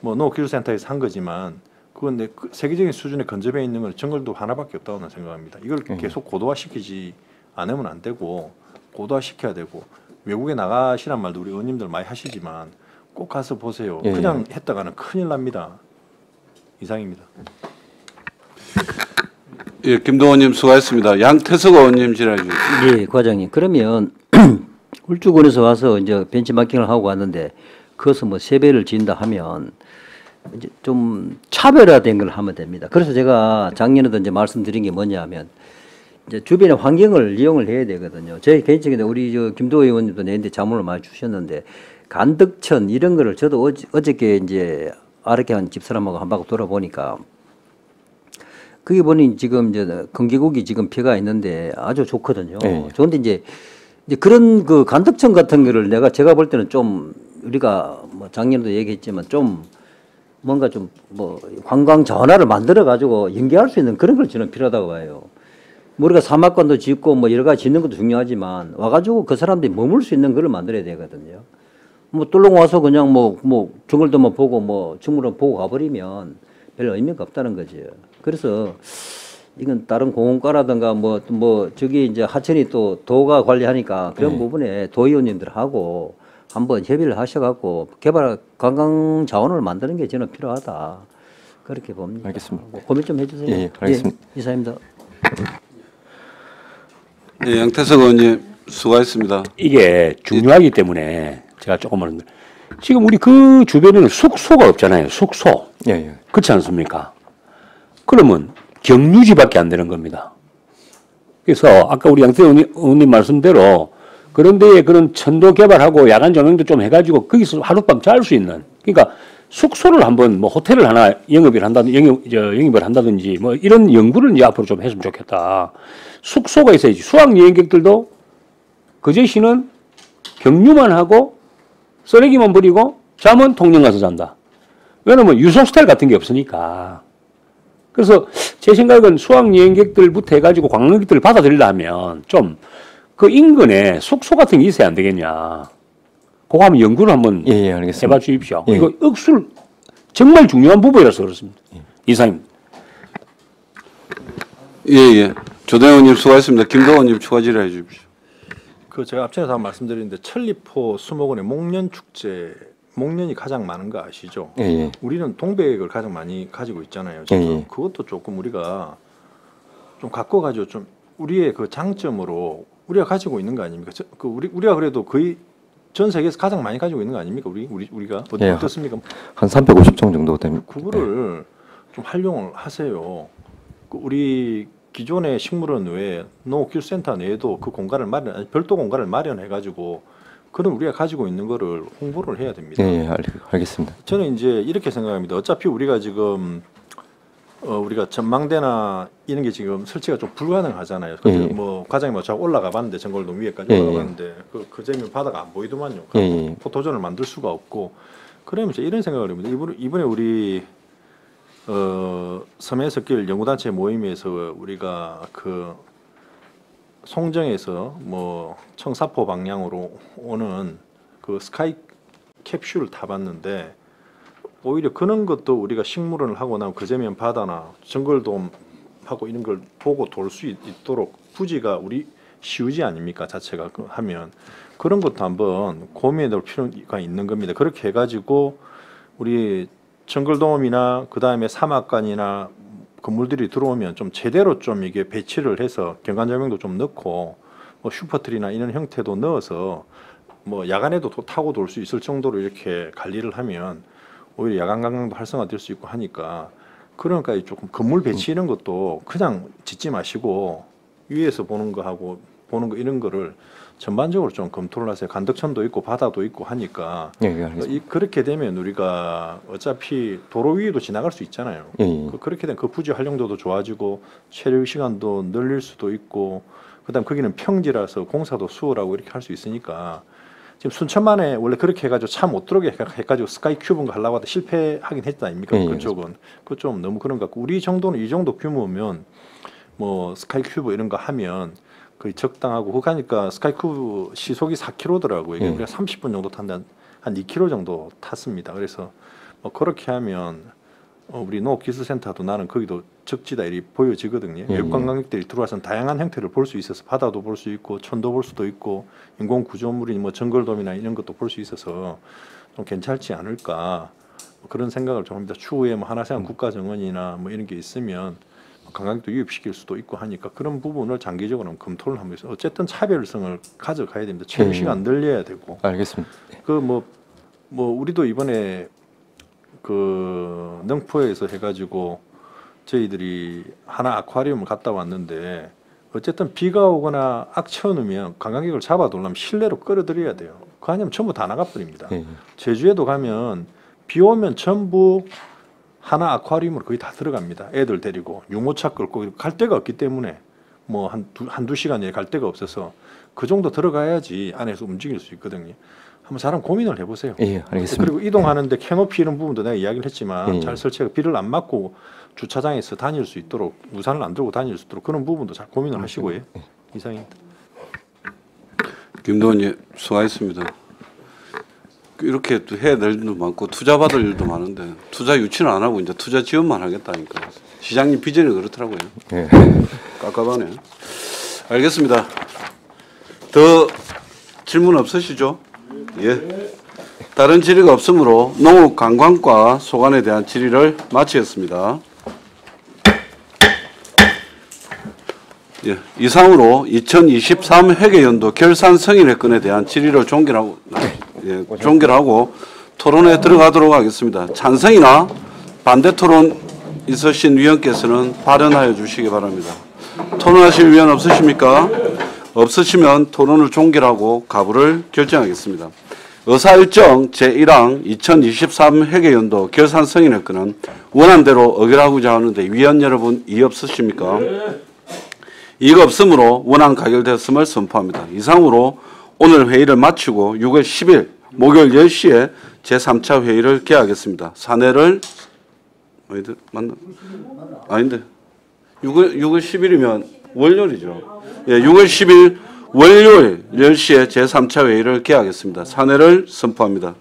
뭐 노기술센터에서 한 거지만 그건 내그 세계적인 수준의 근접해 있는 건 정글도 하나밖에 없다고 저는 생각합니다. 이걸 계속 고도화시키지 않으면 안 되고 고도화시켜야 되고 외국에 나가시란 말도 우리 의원님들 많이 하시지만 꼭 가서 보세요. 예, 그냥 했다가는 큰일 납니다. 이상입니다. 예, 김동원님 수고하셨습니다. 양태석 의원님 질의해 주십시오. 예, 과장님. 그러면 (clears throat) 울주군에서 와서 이제 벤치마킹을 하고 왔는데 그것을 뭐 세배를 지은다 하면 이제 좀 차별화된 걸 하면 됩니다. 그래서 제가 작년에도 이제 말씀드린 게 뭐냐면 이제 주변의 환경을 이용을 해야 되거든요. 제 개인적인 우리 저 김도호 의원님도 내는데 자문을 많이 주셨는데 간덕천 이런 거를 저도 어저, 어저께 이제 아르케 한 집사람하고 한 바퀴 돌아보니까 그게 보니 지금 이제 건기국이 지금 피가 있는데 아주 좋거든요. 네. 좋은데 이제 이제 그런 그 간덕천 같은 거를 내가 제가 볼 때는 좀 우리가 뭐 작년에도 얘기했지만 좀 뭔가 좀 뭐 관광 전화를 만들어 가지고 연계할 수 있는 그런 걸 저는 필요하다고 봐요. 뭐 우리가 사막관도 짓고 뭐 여러 가지 짓는 것도 중요하지만 와가지고 그 사람들이 머물 수 있는 걸 만들어야 되거든요. 뭐 뚫렁 와서 그냥 뭐 뭐 정글도만 보고 뭐 충무로 보고 가버리면 별 의미가 없다는 거죠. 그래서 이건 다른 공원과라든가 뭐 뭐 저기 이제 하천이 또 도가 관리하니까 그런 네. 부분에 도의원님들하고 한번 협의를 하셔갖고 개발 관광 자원을 만드는 게 저는 필요하다 그렇게 봅니다. 알겠습니다. 뭐 고민 좀 해주세요. 예, 예, 알겠습니다. 예, 이사입니다. 예, 양태석 의원님 수고하셨습니다. 이게 중요하기 때문에 제가 조금만 지금 우리 그 주변에는 숙소가 없잖아요. 숙소. 예, 예. 그렇지 않습니까? 그러면 경유지밖에 안 되는 겁니다. 그래서 아까 우리 양태 의원님, 의원님 말씀대로 그런 데에 그런 천도 개발하고 야간 조명도 좀 해가지고 거기서 하룻밤 잘 수 있는 그러니까 숙소를 한번 뭐 호텔을 하나 영업을 한다든 영업 저 영입을 한다든지 뭐 이런 연구를 이제 앞으로 좀 했으면 좋겠다. 숙소가 있어야지 수학 여행객들도 그제시는 경유만 하고 쓰레기만 버리고 잠은 통영 가서 잔다. 왜냐면 유소 스타일 같은 게 없으니까. 그래서 제 생각은 수학 여행객들부터 해가지고 관광객들을 받아들이려면 좀 그 인근에 숙소 같은 게 있어야 안 되겠냐. 그거 한번 연구를 한번 예, 예, 알겠습니다. 해봐 주십시오. 예. 이거 억술 정말 중요한 부분이라서 그렇습니다. 이상입니다. 예, 예. 조대 의원님 수고하셨습니다. 김동원 의원님 추가 질의해 주십시오. 그 제가 앞전에도 한번 말씀드렸는데 천리포 수목원의 목련 축제 목련이 가장 많은 거 아시죠? 예, 예. 우리는 동백을 가장 많이 가지고 있잖아요. 예, 예. 그것도 조금 우리가 좀 갖고 가지고 좀 우리의 그 장점으로 우리가 가지고 있는 거 아닙니까? 저- 그 우리 우리가 그래도 거의 전 세계에서 가장 많이 가지고 있는 거 아닙니까? 우리 우리 우리가 어떻- 예, 어떻습니까? 한 350종 정도 됩니다. 그거를 좀 활용을 하세요. 그 우리 기존의 식물원 외에 농업기술센터 내에도 그 공간을 마련, 별도 공간을 마련해 가지고 그런 우리가 가지고 있는 거를 홍보를 해야 됩니다. 예, 예, 알, 알겠습니다. 저는 이제 이렇게 생각합니다. 어차피 우리가 지금 어, 우리가 전망대나 이런 게 지금 설치가 좀 불가능하잖아요. 예, 예. 뭐 과장님 저 올라가 봤는데 전골동 위에까지 예, 예. 올라가 봤는데 그, 그 재면 바다가 안 보이더만요. 예, 예. 포토존을 만들 수가 없고 그러면 이제 이런 생각을 합니다. 이번에, 이번에 우리 어, 섬해석길 연구단체 모임에서 우리가 그 송정에서 뭐 청사포 방향으로 오는 그 스카이 캡슐을 타봤는데 오히려 그런 것도 우리가 식물원을 하고 나면 그제면 바다나 정글돔 하고 이런 걸 보고 돌 수 있도록 부지가 우리 시우지 아닙니까 자체가 그 하면 그런 것도 한번 고민해 볼 필요가 있는 겁니다. 그렇게 해가지고 우리 정글돔이나 그 다음에 사막관이나 건물들이 들어오면 좀 제대로 좀 이게 배치를 해서 경관 조명도 좀 넣고 뭐 슈퍼트리나 이런 형태도 넣어서 뭐 야간에도 도- 타고 돌 수 있을 정도로 이렇게 관리를 하면 오히려 야간 관광도 활성화될 수 있고 하니까 그러니까 이 조금 건물 배치 이런 것도 그냥 짓지 마시고 위에서 보는 거 하고 보는 거 이런 거를 전반적으로 좀 검토를 하세요. 간덕천도 있고 바다도 있고 하니까 예, 예. 이, 그렇게 되면 우리가 어차피 도로 위에도 지나갈 수 있잖아요. 예, 예. 그, 그렇게 되면 그 부지 활용도도 좋아지고 체류 시간도 늘릴 수도 있고 그다음 거기는 평지라서 공사도 수월하고 이렇게 할 수 있으니까 지금 순천만에 원래 그렇게 해가지고 차 못 들어오게 해가- 해가지고 스카이 큐브인가 하려고 하다 실패하긴 했지 아닙니까? 예, 예, 그쪽은 그 좀 너무 그런 것 같고 우리 정도는 이 정도 규모면 뭐 스카이 큐브 이런 거 하면 거의 적당하고 그거 가니까 스카이큐브 시속이 4km더라고요. 이게 예. 우리가 30분 정도 탄다 한 2km 정도 탔습니다. 그래서 뭐 그렇게 하면 어, 우리 농업기술센터도 나는 거기도 적지다 이리 보여지거든요. 예, 외국 관광객들이 들어와서는 다양한 형태를 볼 수 있어서 바다도 볼 수 있고 천도 볼 수도 있고 인공 구조물이 뭐 정글돔이나 이런 것도 볼 수 있어서 좀 괜찮지 않을까 뭐 그런 생각을 좀 합니다. 추후에 뭐 하나생활 국가정원이나 뭐 이런 게 있으면 관광객도 유입시킬 수도 있고 하니까 그런 부분을 장기적으로 검토를 하면서 어쨌든 차별성을 가져가야 됩니다. 예. 시간 늘려야 되고 알겠습니다. 그뭐뭐 우리도 이번에 그 능포에서 해가지고 저희들이 하나 아쿠아리움을 갔다 왔는데 어쨌든 비가 오거나 악천후면 관광객을 잡아두려면 실내로 끌어들여야 돼요. 그 아니면 전부 다 나가버립니다. 예. 제주에도 가면 비 오면 전부 하나 아쿠아리움으로 거의 다 들어갑니다. 애들 데리고 유모차 끌고 갈 데가 없기 때문에 뭐한두 한두 시간에 갈 데가 없어서 그 정도 들어가야지 안에서 움직일 수 있거든요. 한번 사람 고민을 해보세요. 예, 알겠습니다. 그리고 이동하는데 캐노피 이런 부분도 내가 이야기를 했지만 예. 잘 설치하고 비를 안 맞고 주차장에서 다닐 수 있도록 우산을 안 들고 다닐 수 있도록 그런 부분도 잘 고민을 하시고요. 예. 이상입니다. 김도원님 수고하셨습니다. 이렇게 또 해야 될 일도 많고 투자 받을 일도 많은데 투자 유치는 안 하고 이제 투자 지원만 하겠다니까 시장님 비전이 그렇더라고요. 예. 깝깝하네. 알겠습니다. 더 질문 없으시죠? 예. 다른 질의가 없으므로 농업 관광과 소관에 대한 질의를 마치겠습니다. 예, 이상으로 2023 회계연도 결산 승인의 건에 대한 질의를 종결하고 예, 종결하고 토론에 들어가도록 하겠습니다. 찬성이나 반대 토론 있으신 위원께서는 발언하여 주시기 바랍니다. 토론하실 위원 없으십니까? 없으시면 토론을 종결하고 가부를 결정하겠습니다. 의사일정 제1항 2023 회계연도 결산 승인의 건은 원안대로 의결하고자 하는데 위원 여러분 이의 없으십니까? 이가 없으므로 원안 가결되었음을 선포합니다. 이상으로 오늘 회의를 마치고 6월 10일 목요일 10시에 제3차 회의를 개하겠습니다. 사내를 어디들 맞나? 아닌데 6월 6월 10일이면 월요일이죠. 예, 6월 10일 월요일 10시에 제3차 회의를 개하겠습니다. 사내를 선포합니다.